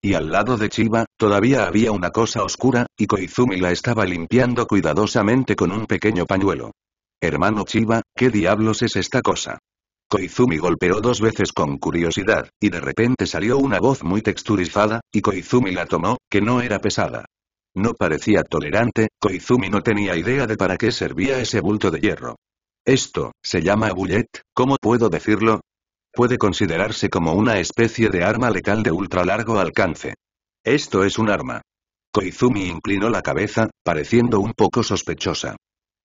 Y al lado de Chiba, todavía había una cosa oscura, y Koizumi la estaba limpiando cuidadosamente con un pequeño pañuelo. Hermano Chiba, ¿qué diablos es esta cosa? Koizumi golpeó dos veces con curiosidad, y de repente salió una voz muy texturizada, y Koizumi la tomó, que no era pesada. No parecía tolerante, Koizumi no tenía idea de para qué servía ese bulto de hierro. Esto, se llama bullet, ¿cómo puedo decirlo? Puede considerarse como una especie de arma letal de ultra largo alcance. Esto es un arma. Koizumi inclinó la cabeza, pareciendo un poco sospechosa.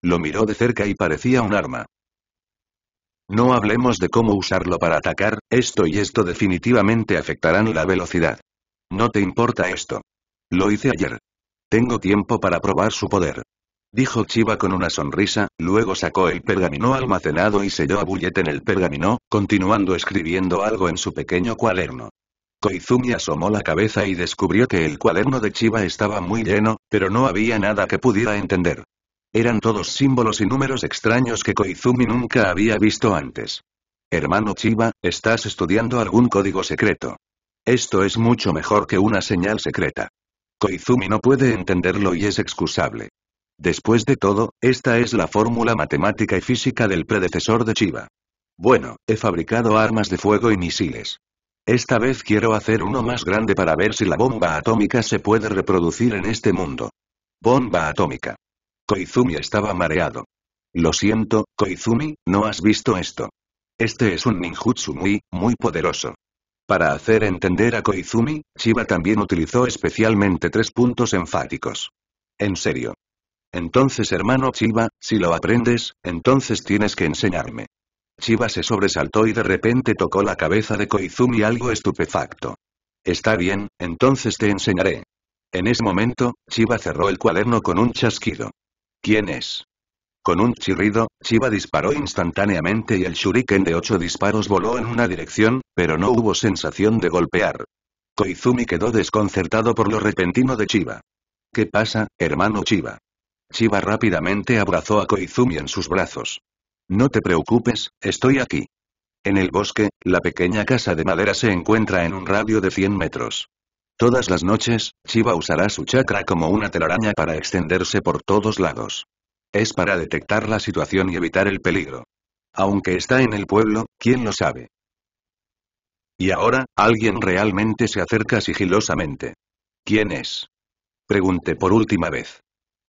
Lo miró de cerca y parecía un arma. No hablemos de cómo usarlo para atacar, esto y esto definitivamente afectarán la velocidad. No te importa esto. Lo hice ayer. Tengo tiempo para probar su poder. Dijo Chiba con una sonrisa, luego sacó el pergamino almacenado y selló a Bullet en el pergamino, continuando escribiendo algo en su pequeño cuaderno. Koizumi asomó la cabeza y descubrió que el cuaderno de Chiba estaba muy lleno, pero no había nada que pudiera entender. Eran todos símbolos y números extraños que Koizumi nunca había visto antes. Hermano Chiba, ¿estás estudiando algún código secreto? Esto es mucho mejor que una señal secreta. Koizumi no puede entenderlo y es excusable. Después de todo, esta es la fórmula matemática y física del predecesor de Chiba. Bueno, he fabricado armas de fuego y misiles. Esta vez quiero hacer uno más grande para ver si la bomba atómica se puede reproducir en este mundo. Bomba atómica. Koizumi estaba mareado. Lo siento, Koizumi, no has visto esto. Este es un ninjutsu muy, muy poderoso. Para hacer entender a Koizumi, Chiba también utilizó especialmente tres puntos enfáticos. En serio. Entonces hermano Chiba, si lo aprendes, entonces tienes que enseñarme. Chiba se sobresaltó y de repente tocó la cabeza de Koizumi algo estupefacto. Está bien, entonces te enseñaré. En ese momento, Chiba cerró el cuaderno con un chasquido. ¿Quién es? Con un chirrido, Chiba disparó instantáneamente y el shuriken de ocho disparos voló en una dirección, pero no hubo sensación de golpear. Koizumi quedó desconcertado por lo repentino de Chiba. ¿Qué pasa, hermano Chiba? Chiba rápidamente abrazó a Koizumi en sus brazos. No te preocupes, estoy aquí. En el bosque, la pequeña casa de madera se encuentra en un radio de 100 metros. Todas las noches, Chiba usará su chakra como una telaraña para extenderse por todos lados. Es para detectar la situación y evitar el peligro. Aunque está en el pueblo, ¿quién lo sabe? Y ahora, alguien realmente se acerca sigilosamente. ¿Quién es? Pregunté por última vez.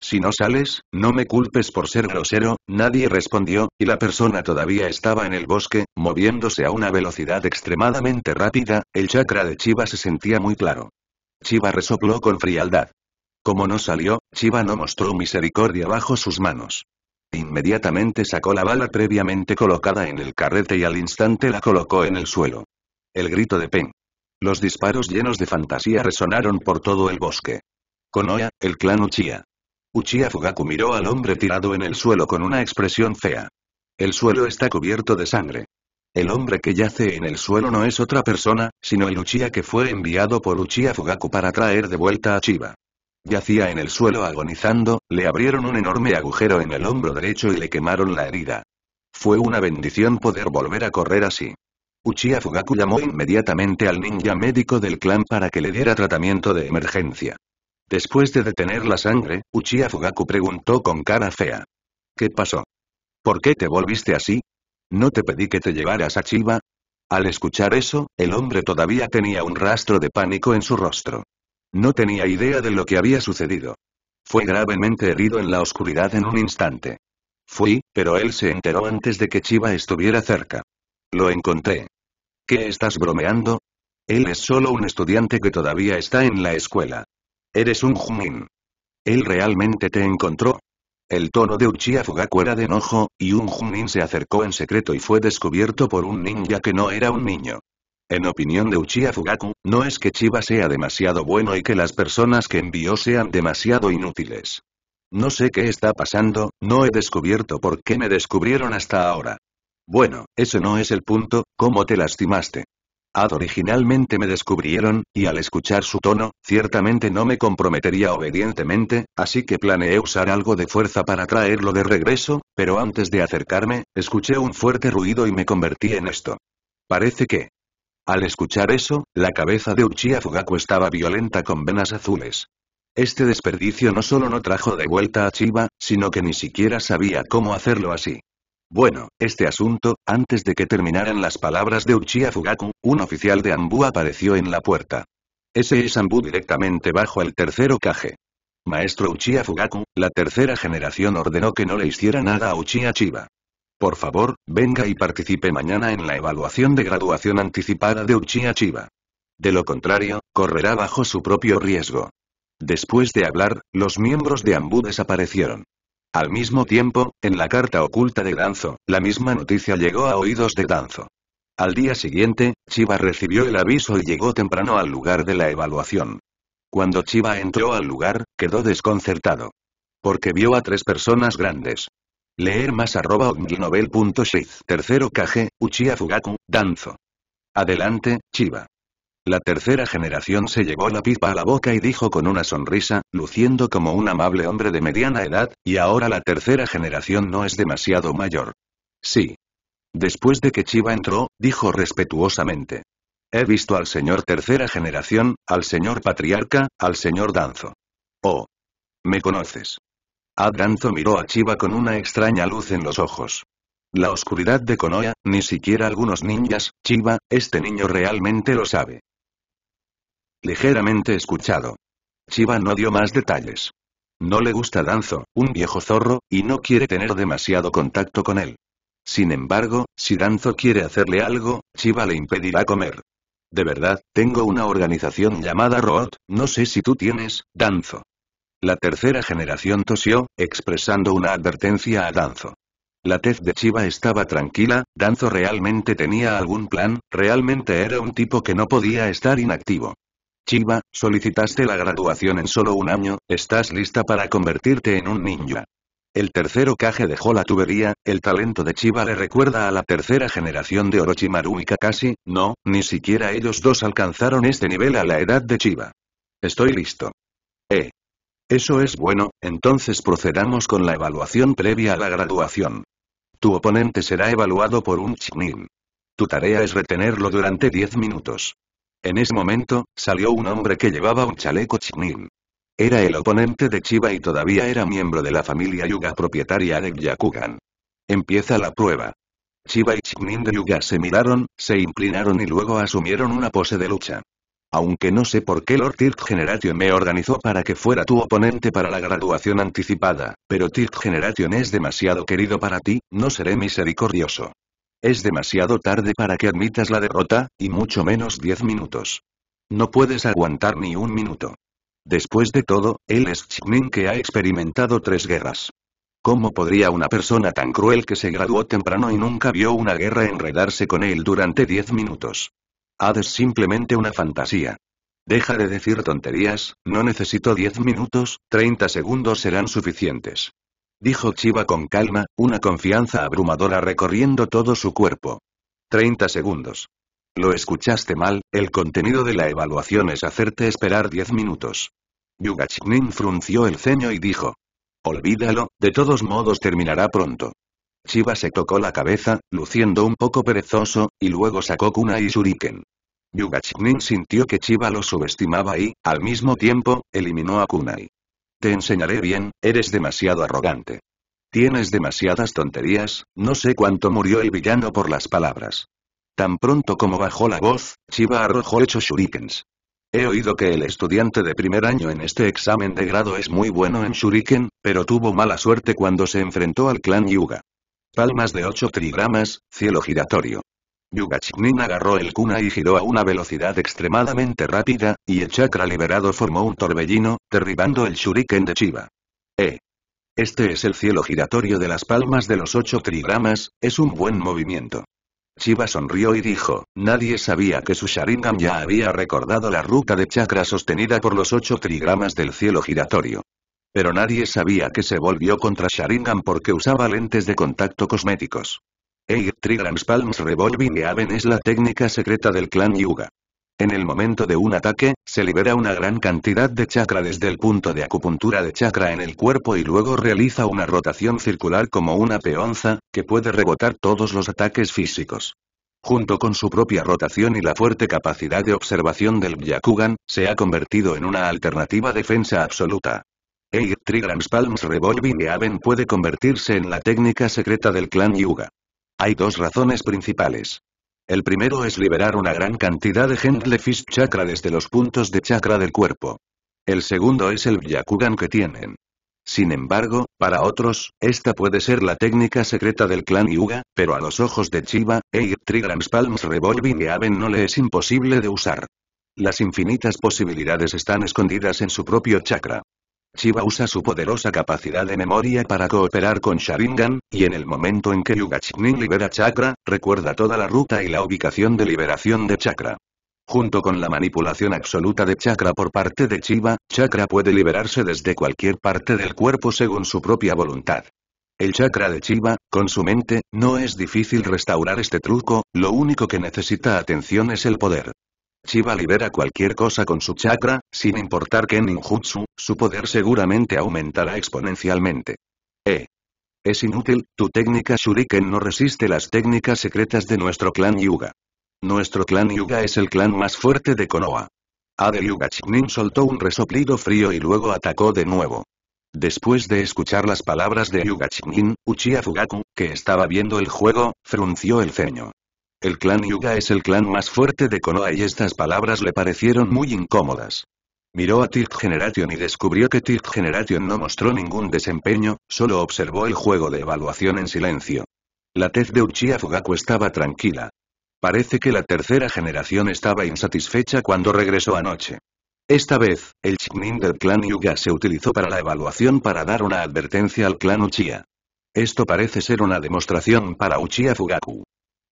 Si no sales, no me culpes por ser grosero, nadie respondió, y la persona todavía estaba en el bosque, moviéndose a una velocidad extremadamente rápida, el chakra de Chiva se sentía muy claro. Chiva resopló con frialdad. Como no salió, Chiva no mostró misericordia bajo sus manos. Inmediatamente sacó la bala previamente colocada en el carrete y al instante la colocó en el suelo. El grito de Pen. Los disparos llenos de fantasía resonaron por todo el bosque. Konoha, el clan Uchiha. Uchiha Fugaku miró al hombre tirado en el suelo con una expresión fea. El suelo está cubierto de sangre. El hombre que yace en el suelo no es otra persona, sino el Uchiha que fue enviado por Uchiha Fugaku para traer de vuelta a Chiba. Yacía en el suelo agonizando, le abrieron un enorme agujero en el hombro derecho y le quemaron la herida. Fue una bendición poder volver a correr así. Uchiha Fugaku llamó inmediatamente al ninja médico del clan para que le diera tratamiento de emergencia. Después de detener la sangre, Uchiha Fugaku preguntó con cara fea. ¿Qué pasó? ¿Por qué te volviste así? ¿No te pedí que te llevaras a Chiba? Al escuchar eso, el hombre todavía tenía un rastro de pánico en su rostro. No tenía idea de lo que había sucedido. Fue gravemente herido en la oscuridad en un instante. Fui, pero él se enteró antes de que Chiba estuviera cerca. Lo encontré. ¿Qué estás bromeando? Él es solo un estudiante que todavía está en la escuela. Eres un Junin. Él realmente te encontró. El tono de Uchiha Fugaku era de enojo, y un Junin se acercó en secreto y fue descubierto por un ninja que no era un niño. En opinión de Uchiha Fugaku, no es que Chiba sea demasiado bueno y que las personas que envió sean demasiado inútiles. No sé qué está pasando, no he descubierto por qué me descubrieron hasta ahora. Bueno, eso no es el punto, ¿cómo te lastimaste? Originalmente me descubrieron, y al escuchar su tono, ciertamente no me comprometería obedientemente, así que planeé usar algo de fuerza para traerlo de regreso, pero antes de acercarme, escuché un fuerte ruido y me convertí en esto. Parece que, al escuchar eso, la cabeza de Uchiha Fugaku estaba violenta con venas azules. Este desperdicio no solo no trajo de vuelta a Chiba, sino que ni siquiera sabía cómo hacerlo así. Bueno, este asunto, antes de que terminaran las palabras de Uchiha Fugaku, un oficial de Ambu apareció en la puerta. Ese es Ambu directamente bajo el tercero Kage. Maestro Uchiha Fugaku, la tercera generación ordenó que no le hiciera nada a Uchiha Chiba. Por favor, venga y participe mañana en la evaluación de graduación anticipada de Uchiha Chiba. De lo contrario, correrá bajo su propio riesgo. Después de hablar, los miembros de Ambu desaparecieron. Al mismo tiempo, en la carta oculta de Danzo, la misma noticia llegó a oídos de Danzo. Al día siguiente, Chiba recibió el aviso y llegó temprano al lugar de la evaluación. Cuando Chiba entró al lugar, quedó desconcertado. Porque vio a tres personas grandes. Leer más arroba Tercero Kage, Uchiha Fugaku, Danzo. Adelante, Chiba. La tercera generación se llevó la pipa a la boca y dijo con una sonrisa, luciendo como un amable hombre de mediana edad, y ahora la tercera generación no es demasiado mayor. Sí. Después de que Chiba entró, dijo respetuosamente. He visto al señor tercera generación, al señor patriarca, al señor Danzo. Oh. ¿Me conoces? Adanzo miró a Chiba con una extraña luz en los ojos. La oscuridad de Konoha, ni siquiera algunos ninjas, Chiba, este niño realmente lo sabe. Ligeramente escuchado. Chiba no dio más detalles. No le gusta Danzo, un viejo zorro, y no quiere tener demasiado contacto con él. Sin embargo, si Danzo quiere hacerle algo, Chiba le impedirá comer. De verdad, tengo una organización llamada Root, no sé si tú tienes, Danzo. La tercera generación tosió, expresando una advertencia a Danzo. La tez de Chiba estaba tranquila, Danzo realmente tenía algún plan, realmente era un tipo que no podía estar inactivo. Chiba, solicitaste la graduación en solo un año, estás lista para convertirte en un ninja. El tercer Okage dejó la tubería, el talento de Chiba le recuerda a la tercera generación de Orochimaru y Kakashi, no, ni siquiera ellos dos alcanzaron este nivel a la edad de Chiba. Estoy listo. Eh. Eso es bueno, entonces procedamos con la evaluación previa a la graduación. Tu oponente será evaluado por un Chinin. Tu tarea es retenerlo durante 10 minutos. En ese momento, salió un hombre que llevaba un chaleco Chinin. Era el oponente de Chiba y todavía era miembro de la familia Yuga propietaria de Byakugan. Empieza la prueba. Chiba y Chinin de Yuga se miraron, se inclinaron y luego asumieron una pose de lucha. Aunque no sé por qué Lord Tirk Generation me organizó para que fuera tu oponente para la graduación anticipada, pero Tirk Generation es demasiado querido para ti, no seré misericordioso. Es demasiado tarde para que admitas la derrota, y mucho menos 10 minutos. No puedes aguantar ni un minuto. Después de todo, él es Chinin que ha experimentado tres guerras. ¿Cómo podría una persona tan cruel que se graduó temprano y nunca vio una guerra enredarse con él durante 10 minutos? Hades simplemente una fantasía. Deja de decir tonterías, no necesito 10 minutos, 30 segundos serán suficientes. Dijo Chiba con calma, una confianza abrumadora recorriendo todo su cuerpo. 30 segundos. Lo escuchaste mal, el contenido de la evaluación es hacerte esperar 10 minutos. Yuga Chinin frunció el ceño y dijo. Olvídalo, de todos modos terminará pronto. Chiba se tocó la cabeza, luciendo un poco perezoso, y luego sacó Kuna y Shuriken. Yuga Chinin sintió que Chiba lo subestimaba y, al mismo tiempo, eliminó a Kunai. Te enseñaré bien, eres demasiado arrogante. Tienes demasiadas tonterías, no sé cuánto murió el villano por las palabras. Tan pronto como bajó la voz, Chiba arrojó hecho shurikens. He oído que el estudiante de primer año en este examen de grado es muy bueno en shuriken, pero tuvo mala suerte cuando se enfrentó al clan Yuga. Palmas de 8 trigramas, cielo giratorio. Yuga Chiknin agarró el kuna y giró a una velocidad extremadamente rápida, y el chakra liberado formó un torbellino, derribando el shuriken de Chiba. Eh. Este es el cielo giratorio de las palmas de los 8 trigramas, es un buen movimiento. Chiba sonrió y dijo, nadie sabía que su Sharingan ya había recordado la ruta de chakra sostenida por los 8 trigramas del cielo giratorio. Pero nadie sabía que se volvió contra Sharingan porque usaba lentes de contacto cosméticos. Eight Trigrams Palms Revolving Haven es la técnica secreta del clan Yuga. En el momento de un ataque, se libera una gran cantidad de chakra desde el punto de acupuntura de chakra en el cuerpo y luego realiza una rotación circular como una peonza, que puede rebotar todos los ataques físicos. Junto con su propia rotación y la fuerte capacidad de observación del Byakugan, se ha convertido en una alternativa defensa absoluta. Eight Trigrams Palms Revolving Haven puede convertirse en la técnica secreta del clan Yuga. Hay dos razones principales. El primero es liberar una gran cantidad de Gendle Fist Chakra desde los puntos de chakra del cuerpo. El segundo es el Byakugan que tienen. Sin embargo, para otros, esta puede ser la técnica secreta del clan Yuga, pero a los ojos de Chiba, Eight Trigrams Palms Revolving Haven no le es imposible de usar. Las infinitas posibilidades están escondidas en su propio chakra. Chiba usa su poderosa capacidad de memoria para cooperar con Sharingan, y en el momento en que Yuga Chiknin libera chakra, recuerda toda la ruta y la ubicación de liberación de chakra. Junto con la manipulación absoluta de chakra por parte de Chiba, chakra puede liberarse desde cualquier parte del cuerpo según su propia voluntad. El chakra de Chiba, con su mente, no es difícil restaurar este truco, lo único que necesita atención es el poder. Chiba libera cualquier cosa con su chakra, sin importar qué ninjutsu, su poder seguramente aumentará exponencialmente. Eh. Es inútil, tu técnica Shuriken no resiste las técnicas secretas de nuestro clan Yuga. Nuestro clan Yuga es el clan más fuerte de Konoha. Ade Yuga Chiknin soltó un resoplido frío y luego atacó de nuevo. Después de escuchar las palabras de Yuga Chiknin, Uchiha Fugaku, que estaba viendo el juego, frunció el ceño. El clan Yuga es el clan más fuerte de Konoha y estas palabras le parecieron muy incómodas. Miró a Tirk Generation y descubrió que Tirk Generation no mostró ningún desempeño, solo observó el juego de evaluación en silencio. La tez de Uchiha Fugaku estaba tranquila. Parece que la tercera generación estaba insatisfecha cuando regresó anoche. Esta vez, el Chiknin del clan Yuga se utilizó para la evaluación para dar una advertencia al clan Uchiha. Esto parece ser una demostración para Uchiha Fugaku.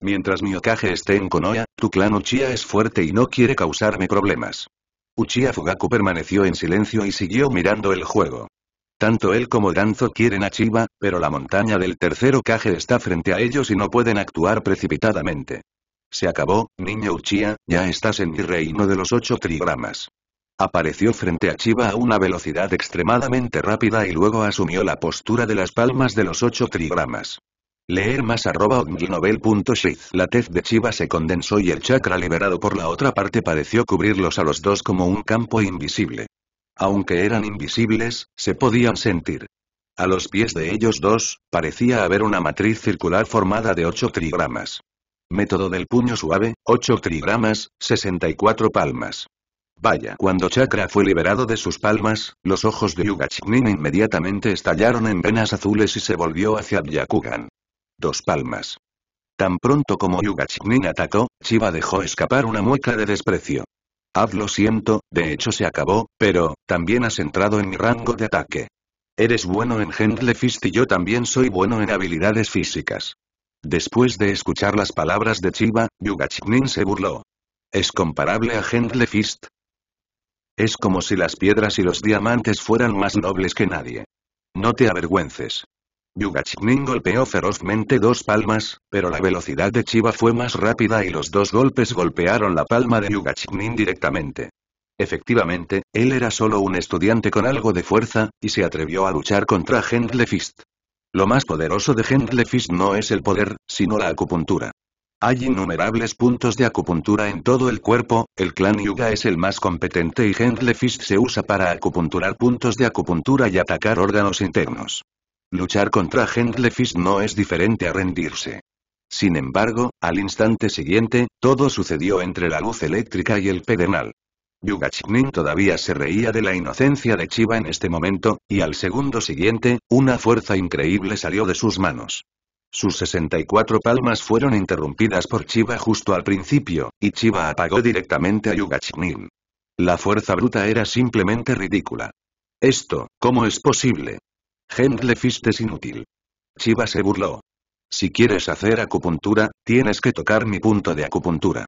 Mientras mi Okage esté en Konoha, tu clan Uchiha es fuerte y no quiere causarme problemas. Uchiha Fugaku permaneció en silencio y siguió mirando el juego. Tanto él como Danzo quieren a Chiba, pero la montaña del tercero Kage está frente a ellos y no pueden actuar precipitadamente. Se acabó, niño Uchiha, ya estás en mi reino de los ocho trigramas. Apareció frente a Chiba a una velocidad extremadamente rápida y luego asumió la postura de las palmas de los ocho trigramas. Leer más arroba La tez de Chiba se condensó y el chakra liberado por la otra parte pareció cubrirlos a los dos como un campo invisible. Aunque eran invisibles, se podían sentir. A los pies de ellos dos, parecía haber una matriz circular formada de 8 trigramas. Método del puño suave, 8 trigramas, 64 palmas. Vaya. Cuando Chakra fue liberado de sus palmas, los ojos de Yugachinin inmediatamente estallaron en venas azules y se volvió hacia Byakugan. Dos palmas. Tan pronto como Yugachinin atacó, Chiba dejó escapar una mueca de desprecio. Haz lo siento, de hecho se acabó, pero, también has entrado en mi rango de ataque. Eres bueno en Hendle Fist y yo también soy bueno en habilidades físicas. Después de escuchar las palabras de Chiba, Yugachinin se burló. ¿Es comparable a Hendle Fist? Es como si las piedras y los diamantes fueran más nobles que nadie. No te avergüences. Yugachinin golpeó ferozmente dos palmas, pero la velocidad de Chiba fue más rápida y los dos golpes golpearon la palma de Yugachinin directamente. Efectivamente, él era solo un estudiante con algo de fuerza, y se atrevió a luchar contra Hendle Fist. Lo más poderoso de Hendle Fist no es el poder, sino la acupuntura. Hay innumerables puntos de acupuntura en todo el cuerpo, el clan Yuga es el más competente y Hendle Fist se usa para acupunturar puntos de acupuntura y atacar órganos internos. Luchar contra Hendlefist no es diferente a rendirse. Sin embargo, al instante siguiente, todo sucedió entre la luz eléctrica y el pedernal. Yugachinin todavía se reía de la inocencia de Chiba en este momento, y al segundo siguiente, una fuerza increíble salió de sus manos. Sus 64 palmas fueron interrumpidas por Chiba justo al principio, y Chiba apagó directamente a Yugachinin. La fuerza bruta era simplemente ridícula. Esto, ¿cómo es posible? Fist es inútil. Chiba se burló. Si quieres hacer acupuntura, tienes que tocar mi punto de acupuntura.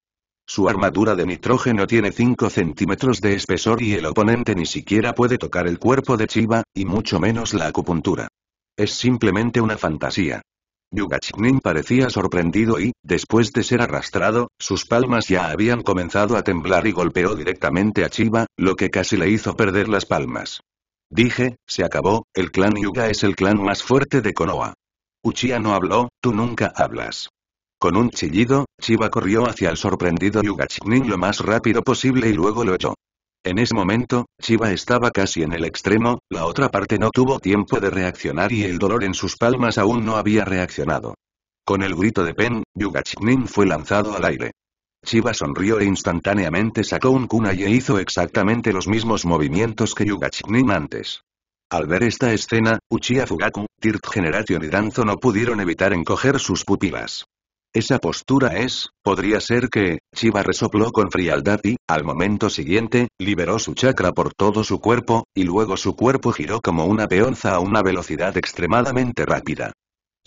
Su armadura de nitrógeno tiene 5 centímetros de espesor y el oponente ni siquiera puede tocar el cuerpo de Chiba, y mucho menos la acupuntura. Es simplemente una fantasía. Yugachinin parecía sorprendido y, después de ser arrastrado, sus palmas ya habían comenzado a temblar y golpeó directamente a Chiba, lo que casi le hizo perder las palmas. Dije, se acabó, el clan Yuga es el clan más fuerte de Konoha. Uchiha no habló, tú nunca hablas. Con un chillido, Chiba corrió hacia el sorprendido Yugachinin lo más rápido posible y luego lo echó. En ese momento, Chiba estaba casi en el extremo, la otra parte no tuvo tiempo de reaccionar y el dolor en sus palmas aún no había reaccionado. Con el grito de Pen, Yugachinin fue lanzado al aire. Chiba sonrió e instantáneamente sacó un kunai e hizo exactamente los mismos movimientos que Yugachinin antes. Al ver esta escena, Uchiha Fugaku, Tirt Generation y Danzo no pudieron evitar encoger sus pupilas. Esa postura es, podría ser que, Chiba resopló con frialdad y, al momento siguiente, liberó su chakra por todo su cuerpo, y luego su cuerpo giró como una peonza a una velocidad extremadamente rápida.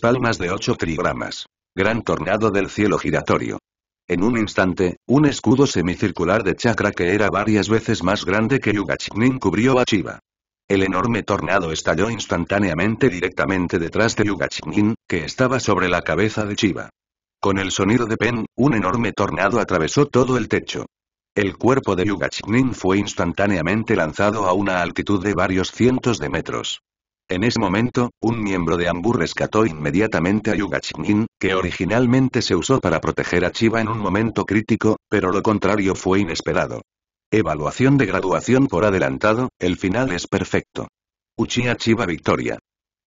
Palmas de 8 trigramas. Gran tornado del cielo giratorio. En un instante, un escudo semicircular de chakra que era varias veces más grande que Yugachinin cubrió a Chiba. El enorme tornado estalló instantáneamente directamente detrás de Yugachinin, que estaba sobre la cabeza de Chiba. Con el sonido de Pen, un enorme tornado atravesó todo el techo. El cuerpo de Yugachinin fue instantáneamente lanzado a una altitud de varios cientos de metros. En ese momento, un miembro de Ambu rescató inmediatamente a Yugachinin, que originalmente se usó para proteger a Chiba en un momento crítico, pero lo contrario fue inesperado. Evaluación de graduación por adelantado, el final es perfecto. Uchiha Chiba Victoria.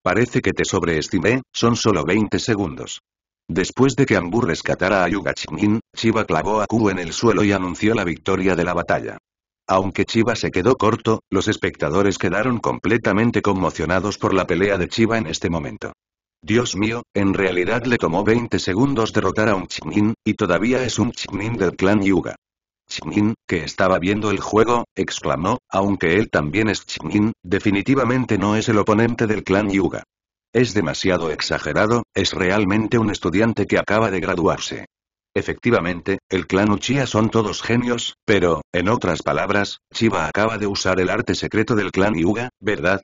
Parece que te sobreestimé, son solo 20 segundos. Después de que Ambu rescatara a Yugachinin, Chiba clavó a Ku en el suelo y anunció la victoria de la batalla. Aunque Chiba se quedó corto, los espectadores quedaron completamente conmocionados por la pelea de Chiba en este momento. Dios mío, en realidad le tomó 20 segundos derrotar a un Chinin, y todavía es un Chinin del clan Yuga. Chinin, que estaba viendo el juego, exclamó, aunque él también es Chinin, definitivamente no es el oponente del clan Yuga. Es demasiado exagerado, es realmente un estudiante que acaba de graduarse. Efectivamente, el clan Uchiha son todos genios, pero, en otras palabras, Chiba acaba de usar el arte secreto del clan Hyuga, ¿verdad?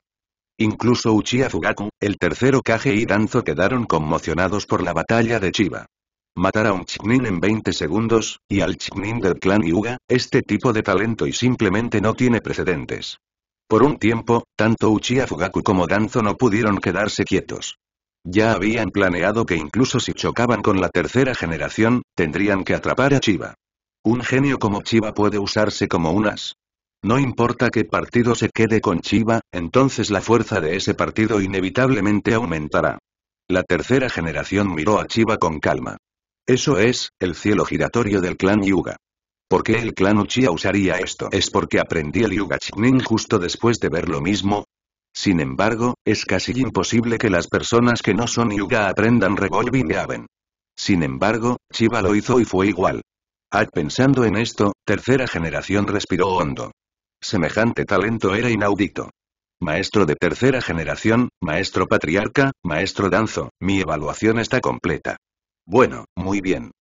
Incluso Uchiha Fugaku, el tercero Kage y Danzo quedaron conmocionados por la batalla de Chiba. Matar a un Chiknin en 20 segundos, y al Chiknin del clan Hyuga, este tipo de talento y simplemente no tiene precedentes. Por un tiempo, tanto Uchiha Fugaku como Danzo no pudieron quedarse quietos. Ya habían planeado que incluso si chocaban con la tercera generación, tendrían que atrapar a Chiba. Un genio como Chiba puede usarse como un as. No importa qué partido se quede con Chiba, entonces la fuerza de ese partido inevitablemente aumentará. La tercera generación miró a Chiba con calma. Eso es, el cielo giratorio del clan Yuga. ¿Por qué el clan Uchiha usaría esto? ¿Es porque aprendí el Yuga Chiknin justo después de ver lo mismo? Sin embargo, es casi imposible que las personas que no son Yuga aprendan Revolving Haven. Sin embargo, Chiba lo hizo y fue igual. Ad pensando en esto, tercera generación respiró hondo. Semejante talento era inaudito. Maestro de tercera generación, maestro patriarca, maestro danzo, mi evaluación está completa. Bueno, muy bien.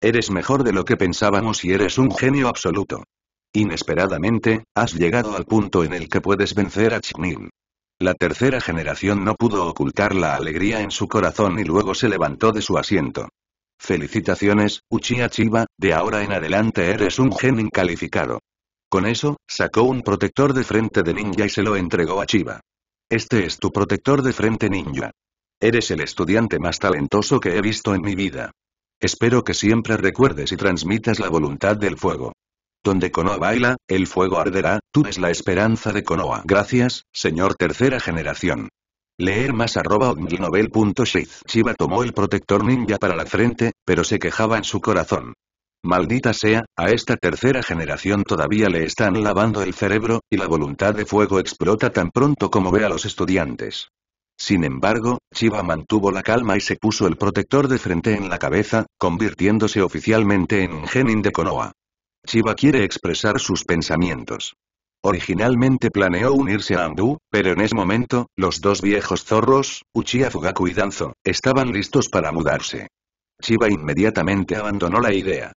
Eres mejor de lo que pensábamos y eres un genio absoluto. Inesperadamente, has llegado al punto en el que puedes vencer a Chiknin. La tercera generación no pudo ocultar la alegría en su corazón y luego se levantó de su asiento. Felicitaciones, Uchiha Chiba, de ahora en adelante eres un gen incalificado. Con eso, sacó un protector de frente de ninja y se lo entregó a Chiba. Este es tu protector de frente ninja. Eres el estudiante más talentoso que he visto en mi vida. Espero que siempre recuerdes y transmitas la voluntad del fuego. Donde Konoha baila, el fuego arderá, tú es la esperanza de Konoha. Gracias, señor tercera generación. Leer más arroba Chiba tomó el protector ninja para la frente, pero se quejaba en su corazón. Maldita sea, a esta tercera generación todavía le están lavando el cerebro, y la voluntad de fuego explota tan pronto como ve a los estudiantes. Sin embargo, Chiba mantuvo la calma y se puso el protector de frente en la cabeza, convirtiéndose oficialmente en un genin de Konoha. Chiba quiere expresar sus pensamientos. Originalmente planeó unirse a Anbu, pero en ese momento, los dos viejos zorros, Uchiha Fugaku y Danzo, estaban listos para mudarse. Chiba inmediatamente abandonó la idea.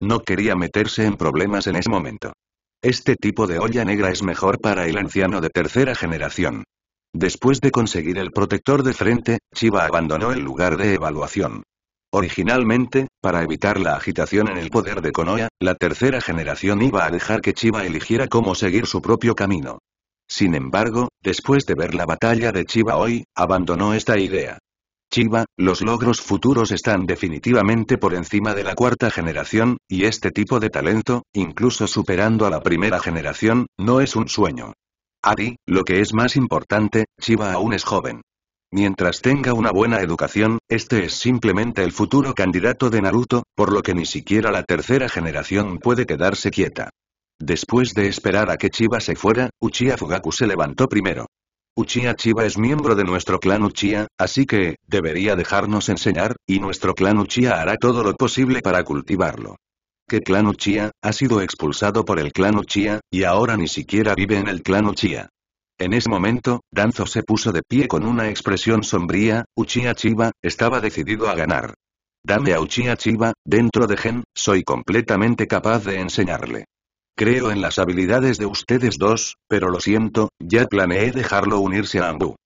No quería meterse en problemas en ese momento. Este tipo de olla negra es mejor para el anciano de tercera generación. Después de conseguir el protector de frente, Chiba abandonó el lugar de evaluación. Originalmente, para evitar la agitación en el poder de Konoha, la tercera generación iba a dejar que Chiba eligiera cómo seguir su propio camino. Sin embargo, después de ver la batalla de Chiba hoy, abandonó esta idea. Chiba, los logros futuros están definitivamente por encima de la cuarta generación, y este tipo de talento, incluso superando a la primera generación, no es un sueño. Adi, lo que es más importante, Chiba aún es joven. Mientras tenga una buena educación, este es simplemente el futuro candidato de Naruto, por lo que ni siquiera la tercera generación puede quedarse quieta. Después de esperar a que Chiba se fuera, Uchiha Fugaku se levantó primero. Uchiha Chiba es miembro de nuestro clan Uchiha, así que, debería dejarnos enseñar, y nuestro clan Uchiha hará todo lo posible para cultivarlo. ¿Qué clan Uchiha? Ha sido expulsado por el clan Uchiha, y ahora ni siquiera vive en el clan Uchiha. En ese momento, Danzo se puso de pie con una expresión sombría, Uchiha Chiba, estaba decidido a ganar. Dame a Uchiha Chiba, dentro de Gen, soy completamente capaz de enseñarle. Creo en las habilidades de ustedes dos, pero lo siento, ya planeé dejarlo unirse a Ambu.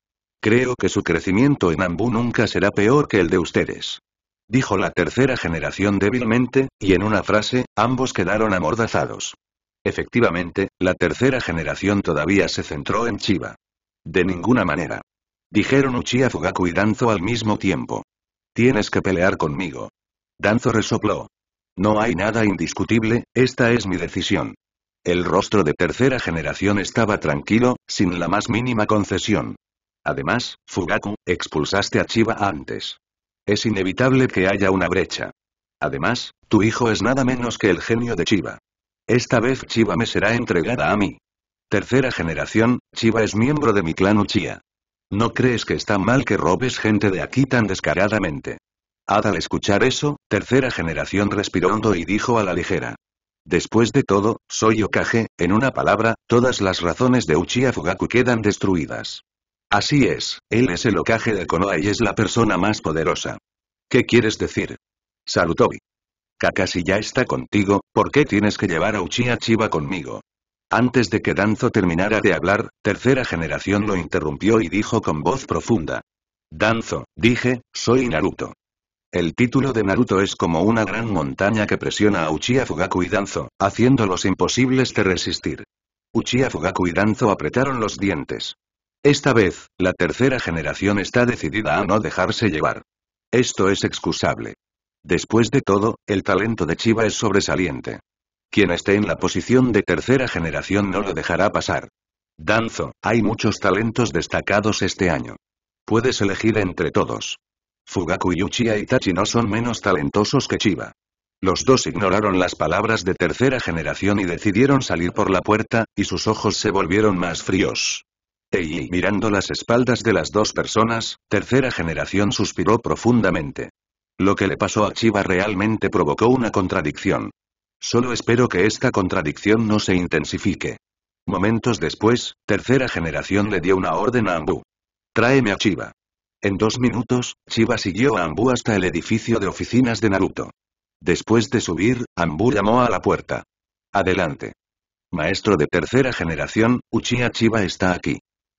Creo que su crecimiento en Ambu nunca será peor que el de ustedes. Dijo la tercera generación débilmente, y en una frase, ambos quedaron amordazados. Efectivamente, la tercera generación todavía se centró en Chiba. De ninguna manera. Dijeron Uchiha Fugaku y Danzo al mismo tiempo. Tienes que pelear conmigo. Danzo resopló. No hay nada indiscutible, esta es mi decisión. El rostro de tercera generación estaba tranquilo, sin la más mínima concesión. Además, Fugaku, expulsaste a Chiba antes. Es inevitable que haya una brecha. Además, tu hijo es nada menos que el genio de Chiba. Esta vez Chiba me será entregada a mí. Tercera generación, Chiba es miembro de mi clan Uchiha. ¿No crees que está mal que robes gente de aquí tan descaradamente? Ad al escuchar eso, tercera generación respiró hondo y dijo a la ligera. Después de todo, soy Okage, en una palabra, todas las razones de Uchiha Fugaku quedan destruidas. Así es, él es el Okage de Konoha y es la persona más poderosa. ¿Qué quieres decir? Sarutobi. Kakashi ya está contigo, ¿por qué tienes que llevar a Uchiha Chiba conmigo? Antes de que Danzo terminara de hablar, tercera generación lo interrumpió y dijo con voz profunda. Danzo, dije, soy Naruto. El título de Naruto es como una gran montaña que presiona a Uchiha Fugaku y Danzo, haciéndolos imposibles de resistir. Uchiha Fugaku y Danzo apretaron los dientes. Esta vez, la tercera generación está decidida a no dejarse llevar. Esto es excusable. Después de todo, el talento de Chiba es sobresaliente. Quien esté en la posición de tercera generación no lo dejará pasar. Danzo, hay muchos talentos destacados este año. Puedes elegir entre todos. Fugaku y Uchiha Itachi no son menos talentosos que Chiba. Los dos ignoraron las palabras de tercera generación y decidieron salir por la puerta, y sus ojos se volvieron más fríos. Ei mirando las espaldas de las dos personas, tercera generación suspiró profundamente. Lo que le pasó a Chiba realmente provocó una contradicción. Solo espero que esta contradicción no se intensifique. Momentos después, tercera generación le dio una orden a Ambu. Tráeme a Chiba. En dos minutos, Chiba siguió a Ambu hasta el edificio de oficinas de Naruto. Después de subir, Ambu llamó a la puerta. Adelante. Maestro de tercera generación, Uchiha Chiba está aquí.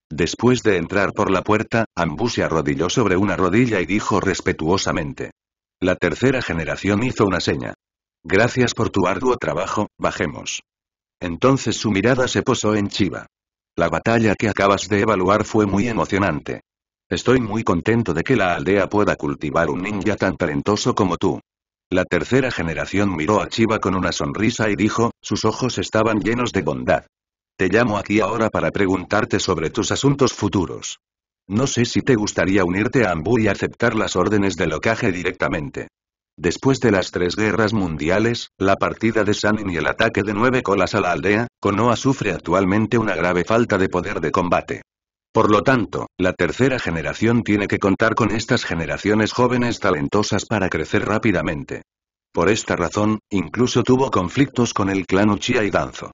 Después de entrar por la puerta, Ambu se arrodilló sobre una rodilla y dijo respetuosamente. La tercera generación hizo una seña. Gracias por tu arduo trabajo, bajemos. Entonces su mirada se posó en Chiba. La batalla que acabas de evaluar fue muy emocionante. Estoy muy contento de que la aldea pueda cultivar un ninja tan talentoso como tú. La tercera generación miró a Chiba con una sonrisa y dijo, sus ojos estaban llenos de bondad. Te llamo aquí ahora para preguntarte sobre tus asuntos futuros. No sé si te gustaría unirte a Ambu y aceptar las órdenes del Okage directamente. Después de las tres guerras mundiales, la partida de Sanin y el ataque de nueve colas a la aldea, Konoha sufre actualmente una grave falta de poder de combate. Por lo tanto, la tercera generación tiene que contar con estas generaciones jóvenes talentosas para crecer rápidamente. Por esta razón, incluso tuvo conflictos con el clan Uchiha y Danzo.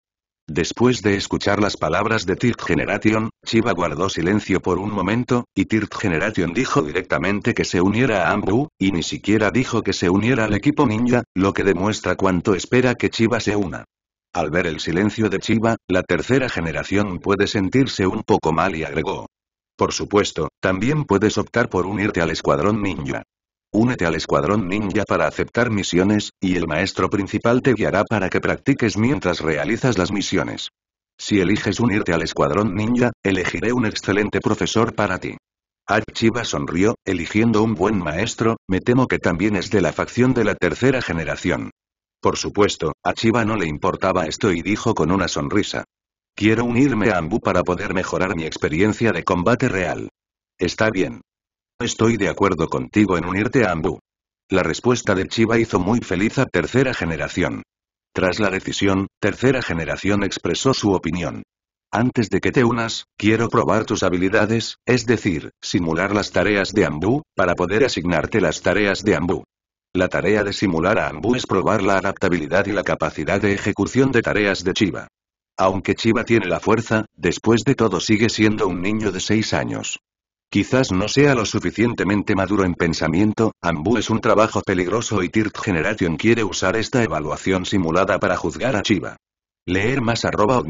Después de escuchar las palabras de Tirt Generation, Chiba guardó silencio por un momento, y Tirt Generation dijo directamente que se uniera a Ambu, y ni siquiera dijo que se uniera al equipo ninja, lo que demuestra cuánto espera que Chiba se una. Al ver el silencio de Chiba, la tercera generación puede sentirse un poco mal y agregó. Por supuesto, también puedes optar por unirte al escuadrón ninja. Únete al escuadrón ninja para aceptar misiones, y el maestro principal te guiará para que practiques mientras realizas las misiones. Si eliges unirte al escuadrón ninja, elegiré un excelente profesor para ti. Chiba sonrió, eligiendo un buen maestro, me temo que también es de la facción de la tercera generación. Por supuesto, a no le importaba esto y dijo con una sonrisa. Quiero unirme a Ambu para poder mejorar mi experiencia de combate real. Está bien. Estoy de acuerdo contigo en unirte a Ambu. La respuesta de Chiba hizo muy feliz a tercera generación. Tras la decisión, tercera generación expresó su opinión. Antes de que te unas, quiero probar tus habilidades, es decir, simular las tareas de Ambu, para poder asignarte las tareas de Ambu. La tarea de simular a Ambu es probar la adaptabilidad y la capacidad de ejecución de tareas de Chiba. Aunque Chiba tiene la fuerza, después de todo sigue siendo un niño de 6 años. Quizás no sea lo suficientemente maduro en pensamiento, Ambu es un trabajo peligroso y Tirt Generation quiere usar esta evaluación simulada para juzgar a Chiba. Leer más arroba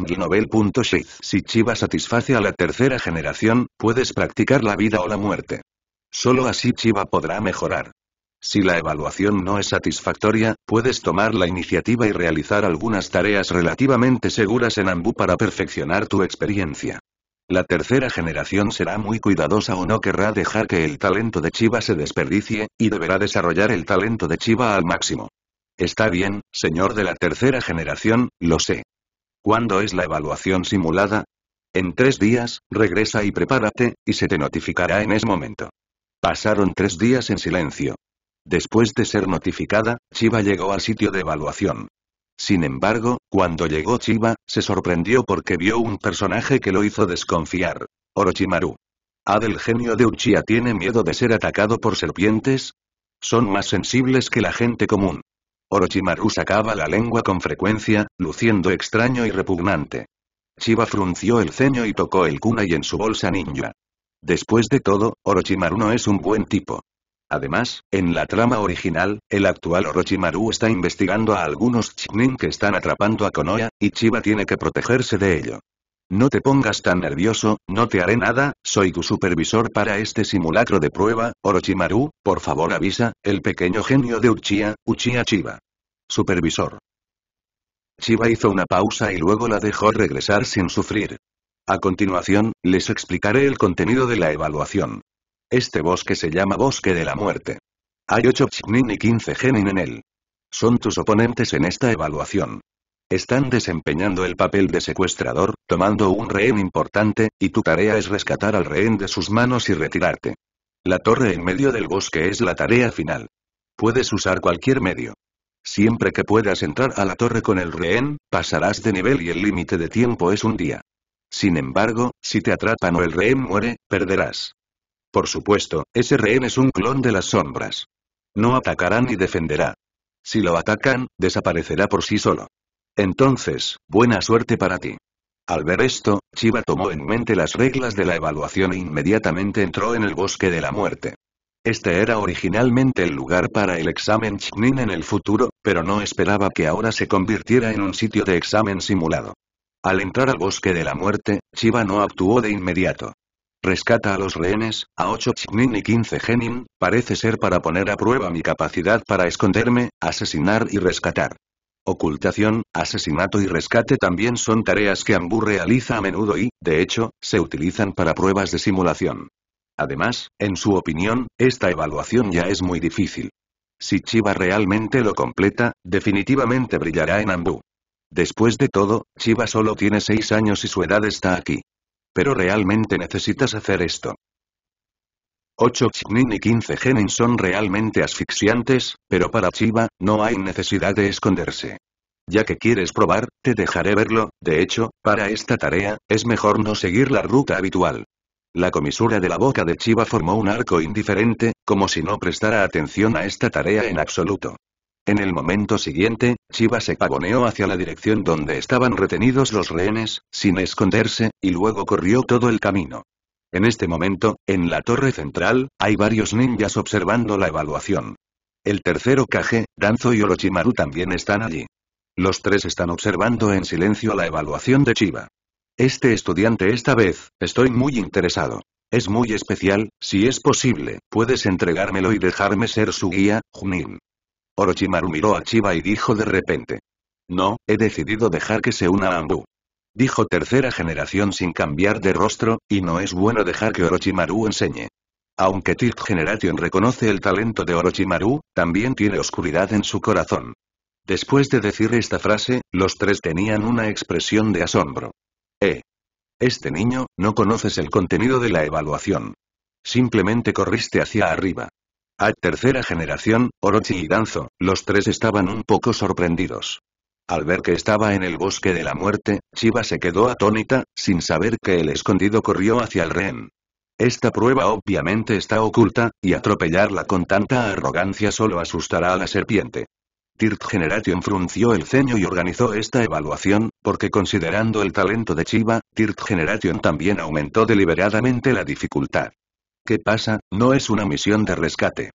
Si Chiba satisface a la tercera generación, puedes practicar la vida o la muerte. Solo así Chiba podrá mejorar. Si la evaluación no es satisfactoria, puedes tomar la iniciativa y realizar algunas tareas relativamente seguras en Ambu para perfeccionar tu experiencia. La tercera generación será muy cuidadosa o no querrá dejar que el talento de Chiba se desperdicie, y deberá desarrollar el talento de Chiba al máximo. Está bien, señor de la tercera generación, lo sé. ¿Cuándo es la evaluación simulada? En tres días, regresa y prepárate, y se te notificará en ese momento. Pasaron tres días en silencio. Después de ser notificada, Chiba llegó al sitio de evaluación. Sin embargo, cuando llegó Chiba, se sorprendió porque vio un personaje que lo hizo desconfiar. Orochimaru. ¿Ad el genio de Uchiha tiene miedo de ser atacado por serpientes? Son más sensibles que la gente común. Orochimaru sacaba la lengua con frecuencia, luciendo extraño y repugnante. Chiba frunció el ceño y tocó el kunai en su bolsa ninja. Después de todo, Orochimaru no es un buen tipo. Además, en la trama original, el actual Orochimaru está investigando a algunos Chunin que están atrapando a Konoha, y Chiba tiene que protegerse de ello. No te pongas tan nervioso, no te haré nada, soy tu supervisor para este simulacro de prueba, Orochimaru, por favor avisa, el pequeño genio de Uchiha, Uchiha Chiba. Supervisor. Chiba hizo una pausa y luego la dejó regresar sin sufrir. A continuación, les explicaré el contenido de la evaluación. Este bosque se llama Bosque de la Muerte. Hay 8 Chnin y 15 Genin en él. Son tus oponentes en esta evaluación. Están desempeñando el papel de secuestrador, tomando un rehén importante, y tu tarea es rescatar al rehén de sus manos y retirarte. La torre en medio del bosque es la tarea final. Puedes usar cualquier medio. Siempre que puedas entrar a la torre con el rehén, pasarás de nivel y el límite de tiempo es un día. Sin embargo, si te atrapan o el rehén muere, perderás. Por supuesto, ese rehén es un clon de las sombras. No atacará ni defenderá. Si lo atacan, desaparecerá por sí solo. Entonces, buena suerte para ti. Al ver esto, Chiba tomó en mente las reglas de la evaluación e inmediatamente entró en el bosque de la muerte. Este era originalmente el lugar para el examen Chnin en el futuro, pero no esperaba que ahora se convirtiera en un sitio de examen simulado. Al entrar al bosque de la muerte, Chiba no actuó de inmediato. Rescata a los rehenes, a 8 Chnin y 15 Genin, parece ser para poner a prueba mi capacidad para esconderme, asesinar y rescatar. Ocultación, asesinato y rescate también son tareas que Ambu realiza a menudo y, de hecho, se utilizan para pruebas de simulación. Además, en su opinión, esta evaluación ya es muy difícil. Si Chiba realmente lo completa, definitivamente brillará en Ambu. Después de todo, Chiba solo tiene 6 años y su edad está aquí. Pero realmente necesitas hacer esto. 8 Chnin y 15 Genin son realmente asfixiantes, pero para Chiba, no hay necesidad de esconderse. Ya que quieres probar, te dejaré verlo, de hecho, para esta tarea, es mejor no seguir la ruta habitual. La comisura de la boca de Chiba formó un arco indiferente, como si no prestara atención a esta tarea en absoluto. En el momento siguiente, Chiba se pavoneó hacia la dirección donde estaban retenidos los rehenes, sin esconderse, y luego corrió todo el camino. En este momento, en la torre central, hay varios ninjas observando la evaluación. El tercero Kage, Danzo y Orochimaru también están allí. Los tres están observando en silencio la evaluación de Chiba. Este estudiante esta vez, estoy muy interesado. Es muy especial, si es posible, puedes entregármelo y dejarme ser su guía, Junin. Orochimaru miró a Chiba y dijo de repente. No, he decidido dejar que se una a Ambu. Dijo tercera generación sin cambiar de rostro, y no es bueno dejar que Orochimaru enseñe. Aunque Tit Generation reconoce el talento de Orochimaru, también tiene oscuridad en su corazón. Después de decir esta frase, los tres tenían una expresión de asombro. Eh. Este niño, no conoces el contenido de la evaluación. Simplemente corriste hacia arriba. A tercera generación, Orochi y Danzo, los tres estaban un poco sorprendidos. Al ver que estaba en el bosque de la muerte, Chiba se quedó atónita, sin saber que el escondido corrió hacia el rehén. Esta prueba obviamente está oculta, y atropellarla con tanta arrogancia solo asustará a la serpiente. Tirt Generation frunció el ceño y organizó esta evaluación, porque considerando el talento de Chiba, Tirt Generation también aumentó deliberadamente la dificultad. ¿Qué pasa? No es una misión de rescate.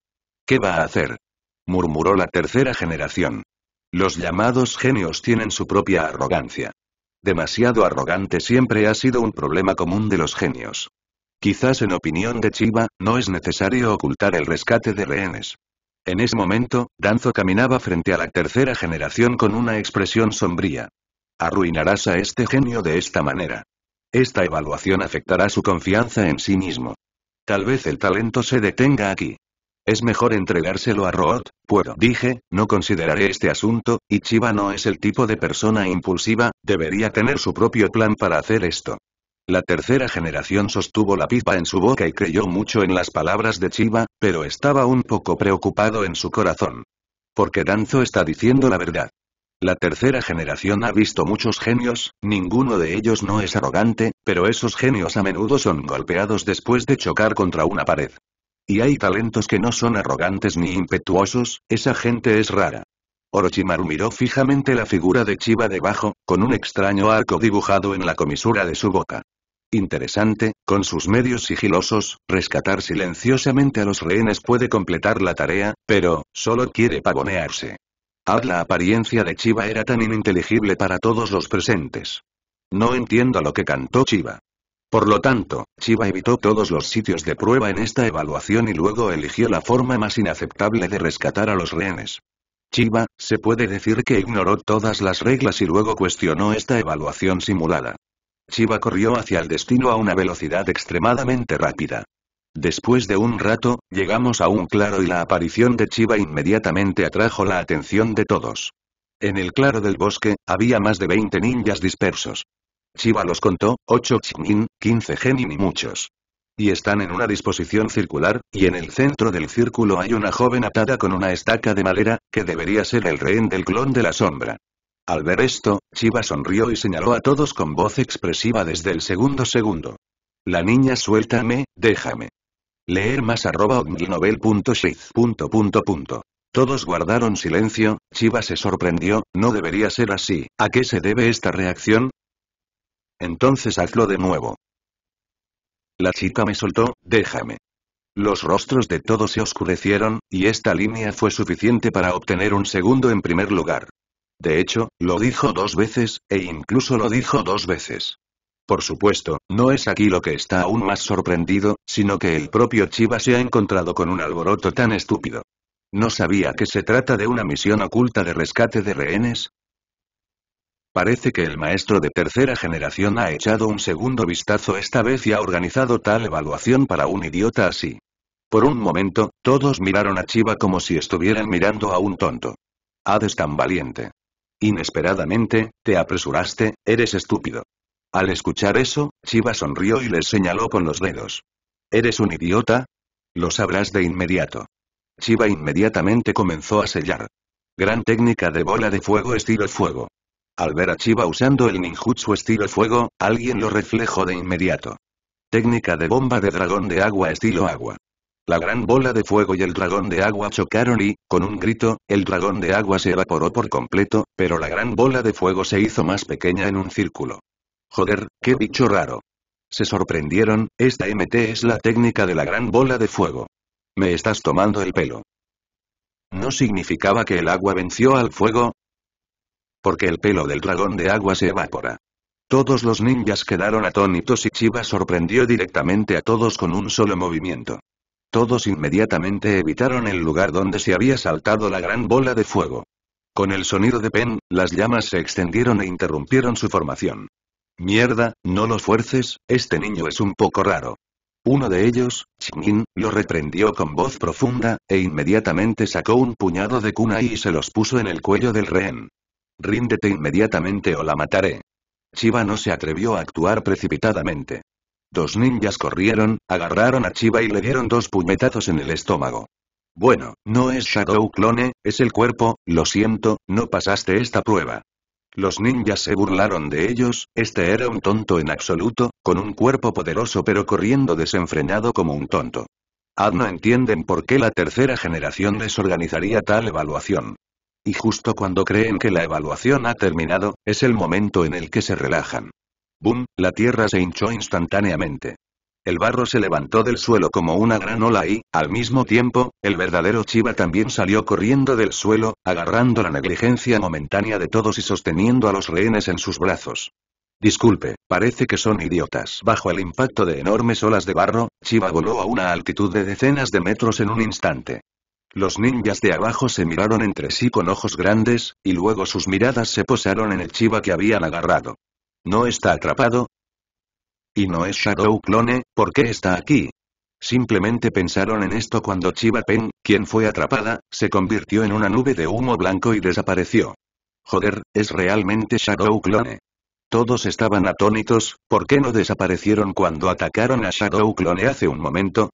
¿Qué va a hacer? murmuró la tercera generación. Los llamados genios tienen su propia arrogancia. Demasiado arrogante siempre ha sido un problema común de los genios. Quizás en opinión de Chiba, no es necesario ocultar el rescate de rehenes. En ese momento, Danzo caminaba frente a la tercera generación con una expresión sombría. Arruinarás a este genio de esta manera. Esta evaluación afectará su confianza en sí mismo. Tal vez el talento se detenga aquí. Es mejor entregárselo a Root, puedo. Dije, no consideraré este asunto, y Chiba no es el tipo de persona impulsiva, debería tener su propio plan para hacer esto. La tercera generación sostuvo la pipa en su boca y creyó mucho en las palabras de Chiba, pero estaba un poco preocupado en su corazón. Porque Danzo está diciendo la verdad. La tercera generación ha visto muchos genios, ninguno de ellos no es arrogante, pero esos genios a menudo son golpeados después de chocar contra una pared. Y hay talentos que no son arrogantes ni impetuosos, esa gente es rara. Orochimaru miró fijamente la figura de Chiba debajo, con un extraño arco dibujado en la comisura de su boca. Interesante, con sus medios sigilosos, rescatar silenciosamente a los rehenes puede completar la tarea, pero, solo quiere pavonearse. Haz la apariencia de Chiva era tan ininteligible para todos los presentes. No entiendo lo que cantó Chiva. Por lo tanto, Chiva evitó todos los sitios de prueba en esta evaluación y luego eligió la forma más inaceptable de rescatar a los rehenes. Chiva, se puede decir que ignoró todas las reglas y luego cuestionó esta evaluación simulada. Chiva corrió hacia el destino a una velocidad extremadamente rápida. Después de un rato, llegamos a un claro y la aparición de Chiva inmediatamente atrajo la atención de todos. En el claro del bosque, había más de 20 ninjas dispersos. Chiva los contó, 8 Chinin, 15 Genin y muchos. Y están en una disposición circular, y en el centro del círculo hay una joven atada con una estaca de madera, que debería ser el rehén del clon de la sombra. Al ver esto, Chiva sonrió y señaló a todos con voz expresiva desde el segundo segundo. La niña suéltame, déjame. Leer más arroba punto. Todos guardaron silencio, Chiva se sorprendió, no debería ser así, ¿a qué se debe esta reacción? Entonces hazlo de nuevo. La chica me soltó, déjame. Los rostros de todos se oscurecieron, y esta línea fue suficiente para obtener un segundo en primer lugar. De hecho, lo dijo dos veces, e incluso lo dijo dos veces. Por supuesto, no es aquí lo que está aún más sorprendido, sino que el propio Chiva se ha encontrado con un alboroto tan estúpido. ¿No sabía que se trata de una misión oculta de rescate de rehenes? Parece que el maestro de tercera generación ha echado un segundo vistazo esta vez y ha organizado tal evaluación para un idiota así. Por un momento, todos miraron a Chiva como si estuvieran mirando a un tonto. Hades tan valiente. Inesperadamente, te apresuraste, eres estúpido. Al escuchar eso, Chiva sonrió y les señaló con los dedos. ¿Eres un idiota? Lo sabrás de inmediato. Chiva inmediatamente comenzó a sellar. Gran técnica de bola de fuego estilo fuego. Al ver a Chiva usando el ninjutsu estilo fuego, alguien lo reflejó de inmediato. Técnica de bomba de dragón de agua estilo agua. La gran bola de fuego y el dragón de agua chocaron y, con un grito, el dragón de agua se evaporó por completo, pero la gran bola de fuego se hizo más pequeña en un círculo. Joder, qué bicho raro. Se sorprendieron, esta MT es la técnica de la gran bola de fuego. Me estás tomando el pelo. ¿No significaba que el agua venció al fuego? Porque el pelo del dragón de agua se evapora. Todos los ninjas quedaron atónitos y Chiba sorprendió directamente a todos con un solo movimiento. Todos inmediatamente evitaron el lugar donde se había saltado la gran bola de fuego. Con el sonido de Pen, las llamas se extendieron e interrumpieron su formación. Mierda, no lo fuerces, este niño es un poco raro. Uno de ellos, Chingin, lo reprendió con voz profunda, e inmediatamente sacó un puñado de kunai y se los puso en el cuello del rehén. Ríndete inmediatamente o la mataré. Chiba no se atrevió a actuar precipitadamente. Dos ninjas corrieron, agarraron a Chiba y le dieron dos puñetazos en el estómago. Bueno, no es Shadow Clone, es el cuerpo, lo siento, no pasaste esta prueba. Los ninjas se burlaron de ellos, este era un tonto en absoluto, con un cuerpo poderoso pero corriendo desenfrenado como un tonto. Ah, no entienden por qué la tercera generación desorganizaría tal evaluación. Y justo cuando creen que la evaluación ha terminado, es el momento en el que se relajan. ¡Bum! La tierra se hinchó instantáneamente. El barro se levantó del suelo como una gran ola y, al mismo tiempo, el verdadero Chiva también salió corriendo del suelo, agarrando la negligencia momentánea de todos y sosteniendo a los rehenes en sus brazos. Disculpe, parece que son idiotas. Bajo el impacto de enormes olas de barro, Chiva voló a una altitud de decenas de metros en un instante. Los ninjas de abajo se miraron entre sí con ojos grandes, y luego sus miradas se posaron en el Chiva que habían agarrado. ¿No está atrapado? Y no es Shadow Clone, ¿por qué está aquí? Simplemente pensaron en esto cuando Chiba Pen, quien fue atrapada, se convirtió en una nube de humo blanco y desapareció. Joder, es realmente Shadow Clone. Todos estaban atónitos, ¿por qué no desaparecieron cuando atacaron a Shadow Clone hace un momento?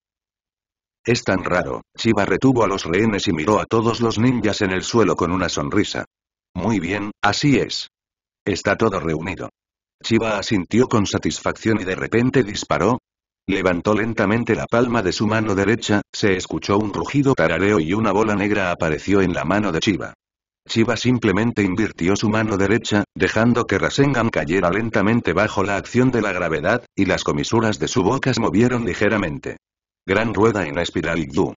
Es tan raro, Chiba retuvo a los rehenes y miró a todos los ninjas en el suelo con una sonrisa. Muy bien, así es. Está todo reunido. Chiba asintió con satisfacción y de repente disparó. Levantó lentamente la palma de su mano derecha, se escuchó un rugido tarareo y una bola negra apareció en la mano de Chiba. Chiba simplemente invirtió su mano derecha, dejando que Rasengan cayera lentamente bajo la acción de la gravedad, y las comisuras de su boca se movieron ligeramente. Gran rueda en espiral Igdu.